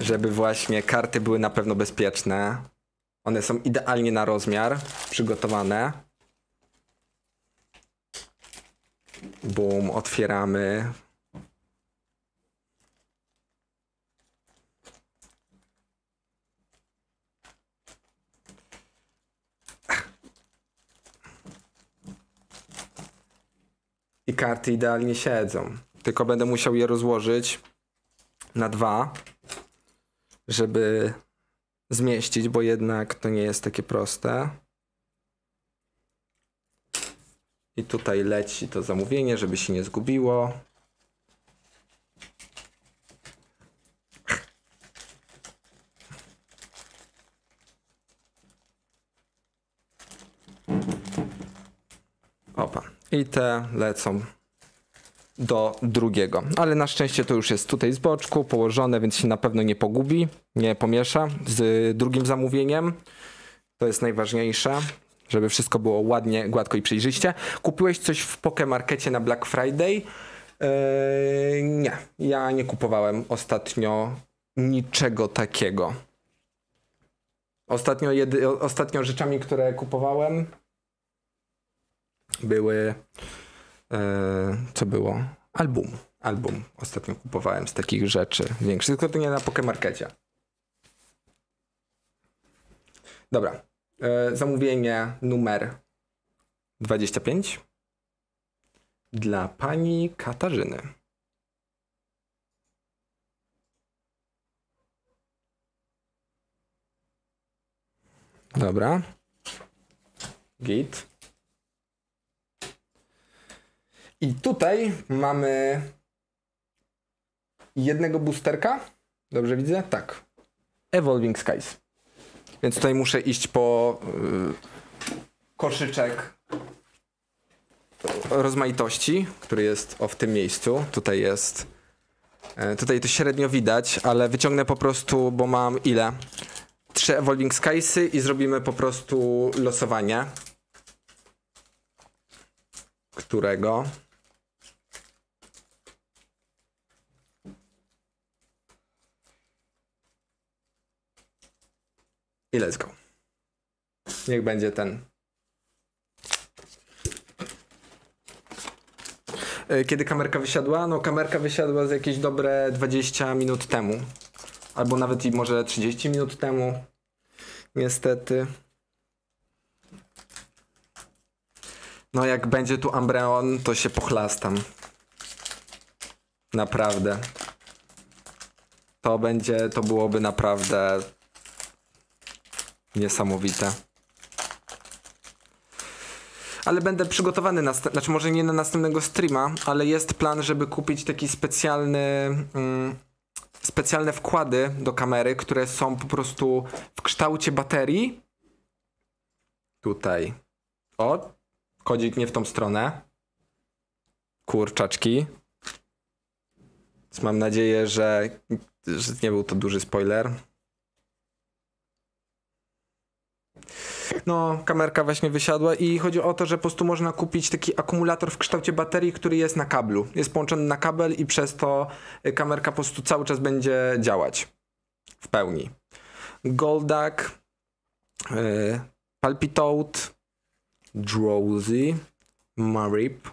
żeby właśnie karty były na pewno bezpieczne. One są idealnie na rozmiar, przygotowane. Bum, otwieramy. I karty idealnie siedzą. Tylko będę musiał je rozłożyć na dwa, żeby zmieścić, bo jednak to nie jest takie proste. I tutaj leci to zamówienie, żeby się nie zgubiło. Opa. I te lecą do drugiego. Ale na szczęście to już jest tutaj z boczku położone, więc się na pewno nie pogubi, nie pomiesza z drugim zamówieniem. To jest najważniejsze żeby wszystko było ładnie, gładko i przejrzyście. Kupiłeś coś w Pokemarkecie na Black Friday? Yy, nie, ja nie kupowałem ostatnio niczego takiego. Ostatnio, jedy, ostatnio rzeczami, które kupowałem, były. E, co było? Album. Album. Ostatnio kupowałem z takich rzeczy większych, tylko to nie na Pokemarkecie. Dobra. E, zamówienie numer 25 dla pani Katarzyny. Dobra. Git. I tutaj mamy jednego boosterka. Dobrze widzę? Tak. Evolving Skies. Więc tutaj muszę iść po yy, koszyczek rozmaitości, który jest o w tym miejscu. Tutaj jest. e, Tutaj to średnio widać, ale wyciągnę po prostu, bo mam ile? Trzy Evolving Skiesy i zrobimy po prostu losowanie. Którego? I let's go. Niech będzie ten. E, Kiedy kamerka wysiadła? No kamerka wysiadła z jakieś dobre 20 minut temu. Albo nawet i może 30 minut temu. Niestety. No jak będzie tu Ambreon, to się pochlastam. Naprawdę. To będzie, to byłoby naprawdę niesamowite. Ale będę przygotowany na, znaczy może nie na następnego streama, ale jest plan, żeby kupić taki specjalny, mm, specjalne wkłady do kamery, które są po prostu w kształcie baterii. Tutaj. O, kodzik nie w tą stronę. Kurczaczki. Więc mam nadzieję, że, że nie był to duży spoiler. No, kamerka właśnie wysiadła i chodzi o to, że po prostu można kupić taki akumulator w kształcie baterii, który jest na kablu. Jest połączony na kabel i przez to y, kamerka po prostu cały czas będzie działać w pełni. Goldak, yy, Palpitoad, Drowsy, Marip.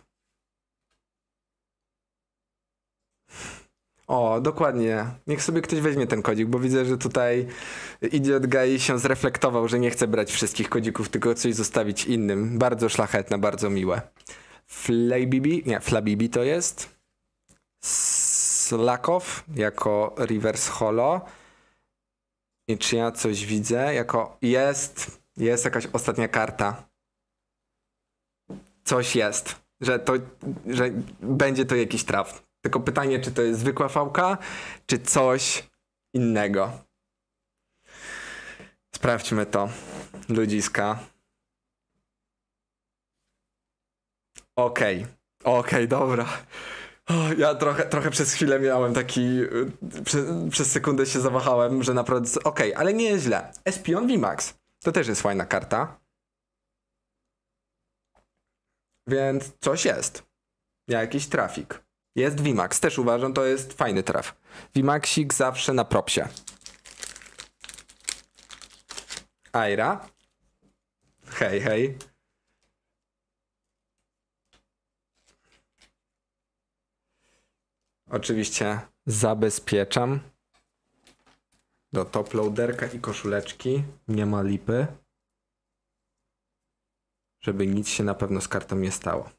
O, dokładnie. Niech sobie ktoś weźmie ten kodzik, bo widzę, że tutaj Idiot Guy się zreflektował, że nie chce brać wszystkich kodzików, tylko coś zostawić innym. Bardzo szlachetne, bardzo miłe. Flabibi, nie, Flabibi to jest. Slakow jako reverse holo. I czy ja coś widzę? Jako jest, jest jakaś ostatnia karta. Coś jest, że to, że będzie to jakiś traf. Tylko pytanie, czy to jest zwykła fałka, czy coś innego. Sprawdźmy to, ludziska. Okej, okej, dobra. O, ja trochę, trochę przez chwilę miałem taki. y, Prze, przez sekundę się zawahałem, że naprawdę. Okej, ale nie jest źle. Espion VMAX. To też jest fajna karta. Więc coś jest. Jakiś trafik. Jest VMAX. Też uważam, to jest fajny traf. VMAXik zawsze na propsie. Aira. Hej, hej. Oczywiście zabezpieczam do toploaderka i koszuleczki. Nie ma lipy. Żeby nic się na pewno z kartą nie stało.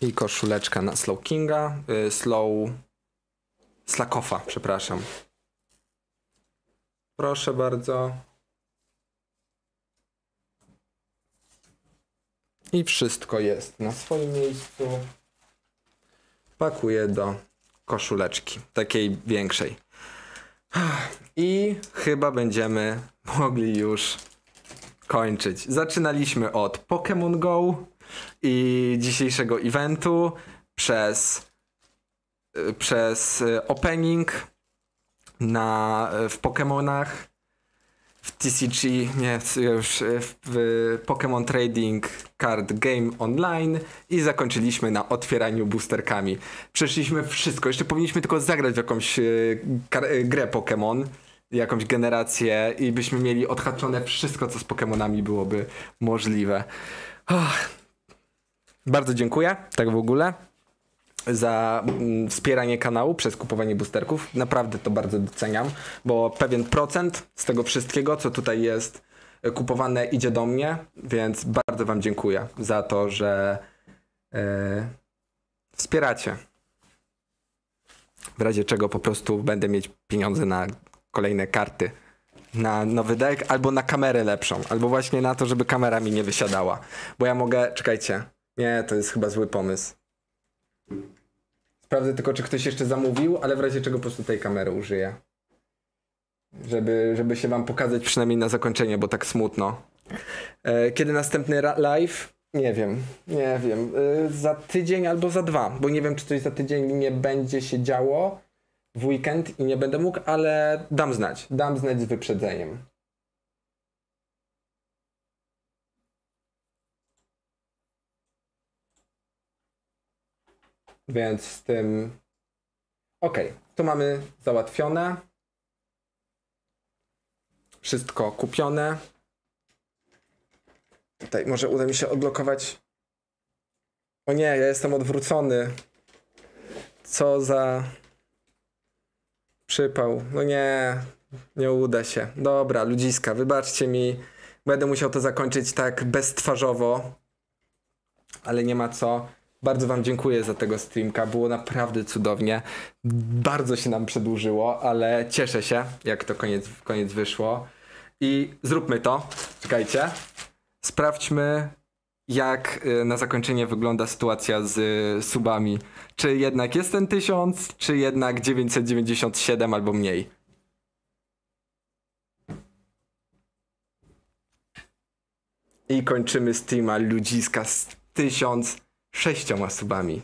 I koszuleczka na Slow Kinga. Y, slow. Slackofa, przepraszam. Proszę bardzo. I wszystko jest na swoim miejscu. Pakuję do koszuleczki, takiej większej. I chyba będziemy mogli już kończyć. Zaczynaliśmy od Pokémon Go i dzisiejszego eventu przez, y, przez y, opening na, w Pokémonach, w TCG, nie, już y, w, w Pokémon Trading Card Game Online i zakończyliśmy na otwieraniu boosterkami. Przeszliśmy wszystko, jeszcze powinniśmy tylko zagrać w jakąś y, grę Pokémon, jakąś generację i byśmy mieli odhaczone wszystko, co z Pokémonami byłoby możliwe. Och. Bardzo dziękuję, tak w ogóle, za mm, wspieranie kanału przez kupowanie boosterków. Naprawdę to bardzo doceniam, bo pewien procent z tego wszystkiego, co tutaj jest e, kupowane, idzie do mnie, więc bardzo Wam dziękuję za to, że e, wspieracie. W razie czego po prostu będę mieć pieniądze na kolejne karty, na nowy deck, albo na kamerę lepszą, albo właśnie na to, żeby kamera mi nie wysiadała. Bo ja mogę, czekajcie, nie, to jest chyba zły pomysł. Sprawdzę tylko, czy ktoś jeszcze zamówił, ale w razie czego po prostu tej kamery użyję. Żeby, żeby się wam pokazać przynajmniej na zakończenie, bo tak smutno. E, kiedy następny live? Nie wiem, nie wiem. E, za tydzień albo za dwa, bo nie wiem, czy coś za tydzień nie będzie się działo w weekend i nie będę mógł, ale dam znać. Dam znać z wyprzedzeniem. Więc z tym. Okej, to mamy załatwione. Wszystko kupione. Tutaj może uda mi się odblokować. O nie, ja jestem odwrócony. Co za przypał. No nie, nie uda się. Dobra, ludziska, wybaczcie mi. Będę musiał to zakończyć tak beztwarzowo. Ale nie ma co. Bardzo wam dziękuję za tego streamka. Było naprawdę cudownie. Bardzo się nam przedłużyło, ale cieszę się, jak to koniec, koniec wyszło. I zróbmy to. Czekajcie. Sprawdźmy, jak y, na zakończenie wygląda sytuacja z y, subami. Czy jednak jest ten 1000, czy jednak 997 albo mniej. I kończymy streama ludziska z 1006 subami.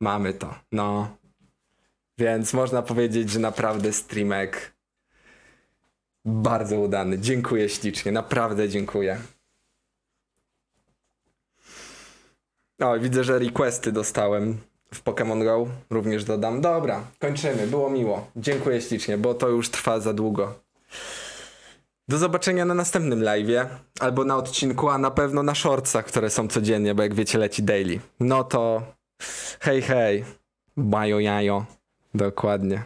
Mamy to, no. Więc można powiedzieć, że naprawdę streamek bardzo udany. Dziękuję ślicznie, naprawdę dziękuję. O, widzę, że requesty dostałem w Pokémon Go. Również dodam. Dobra, kończymy. Było miło. Dziękuję ślicznie, bo to już trwa za długo. Do zobaczenia na następnym live'ie, albo na odcinku, a na pewno na shortsach, które są codziennie, bo jak wiecie leci daily. No to hej hej, bajo jajo, dokładnie.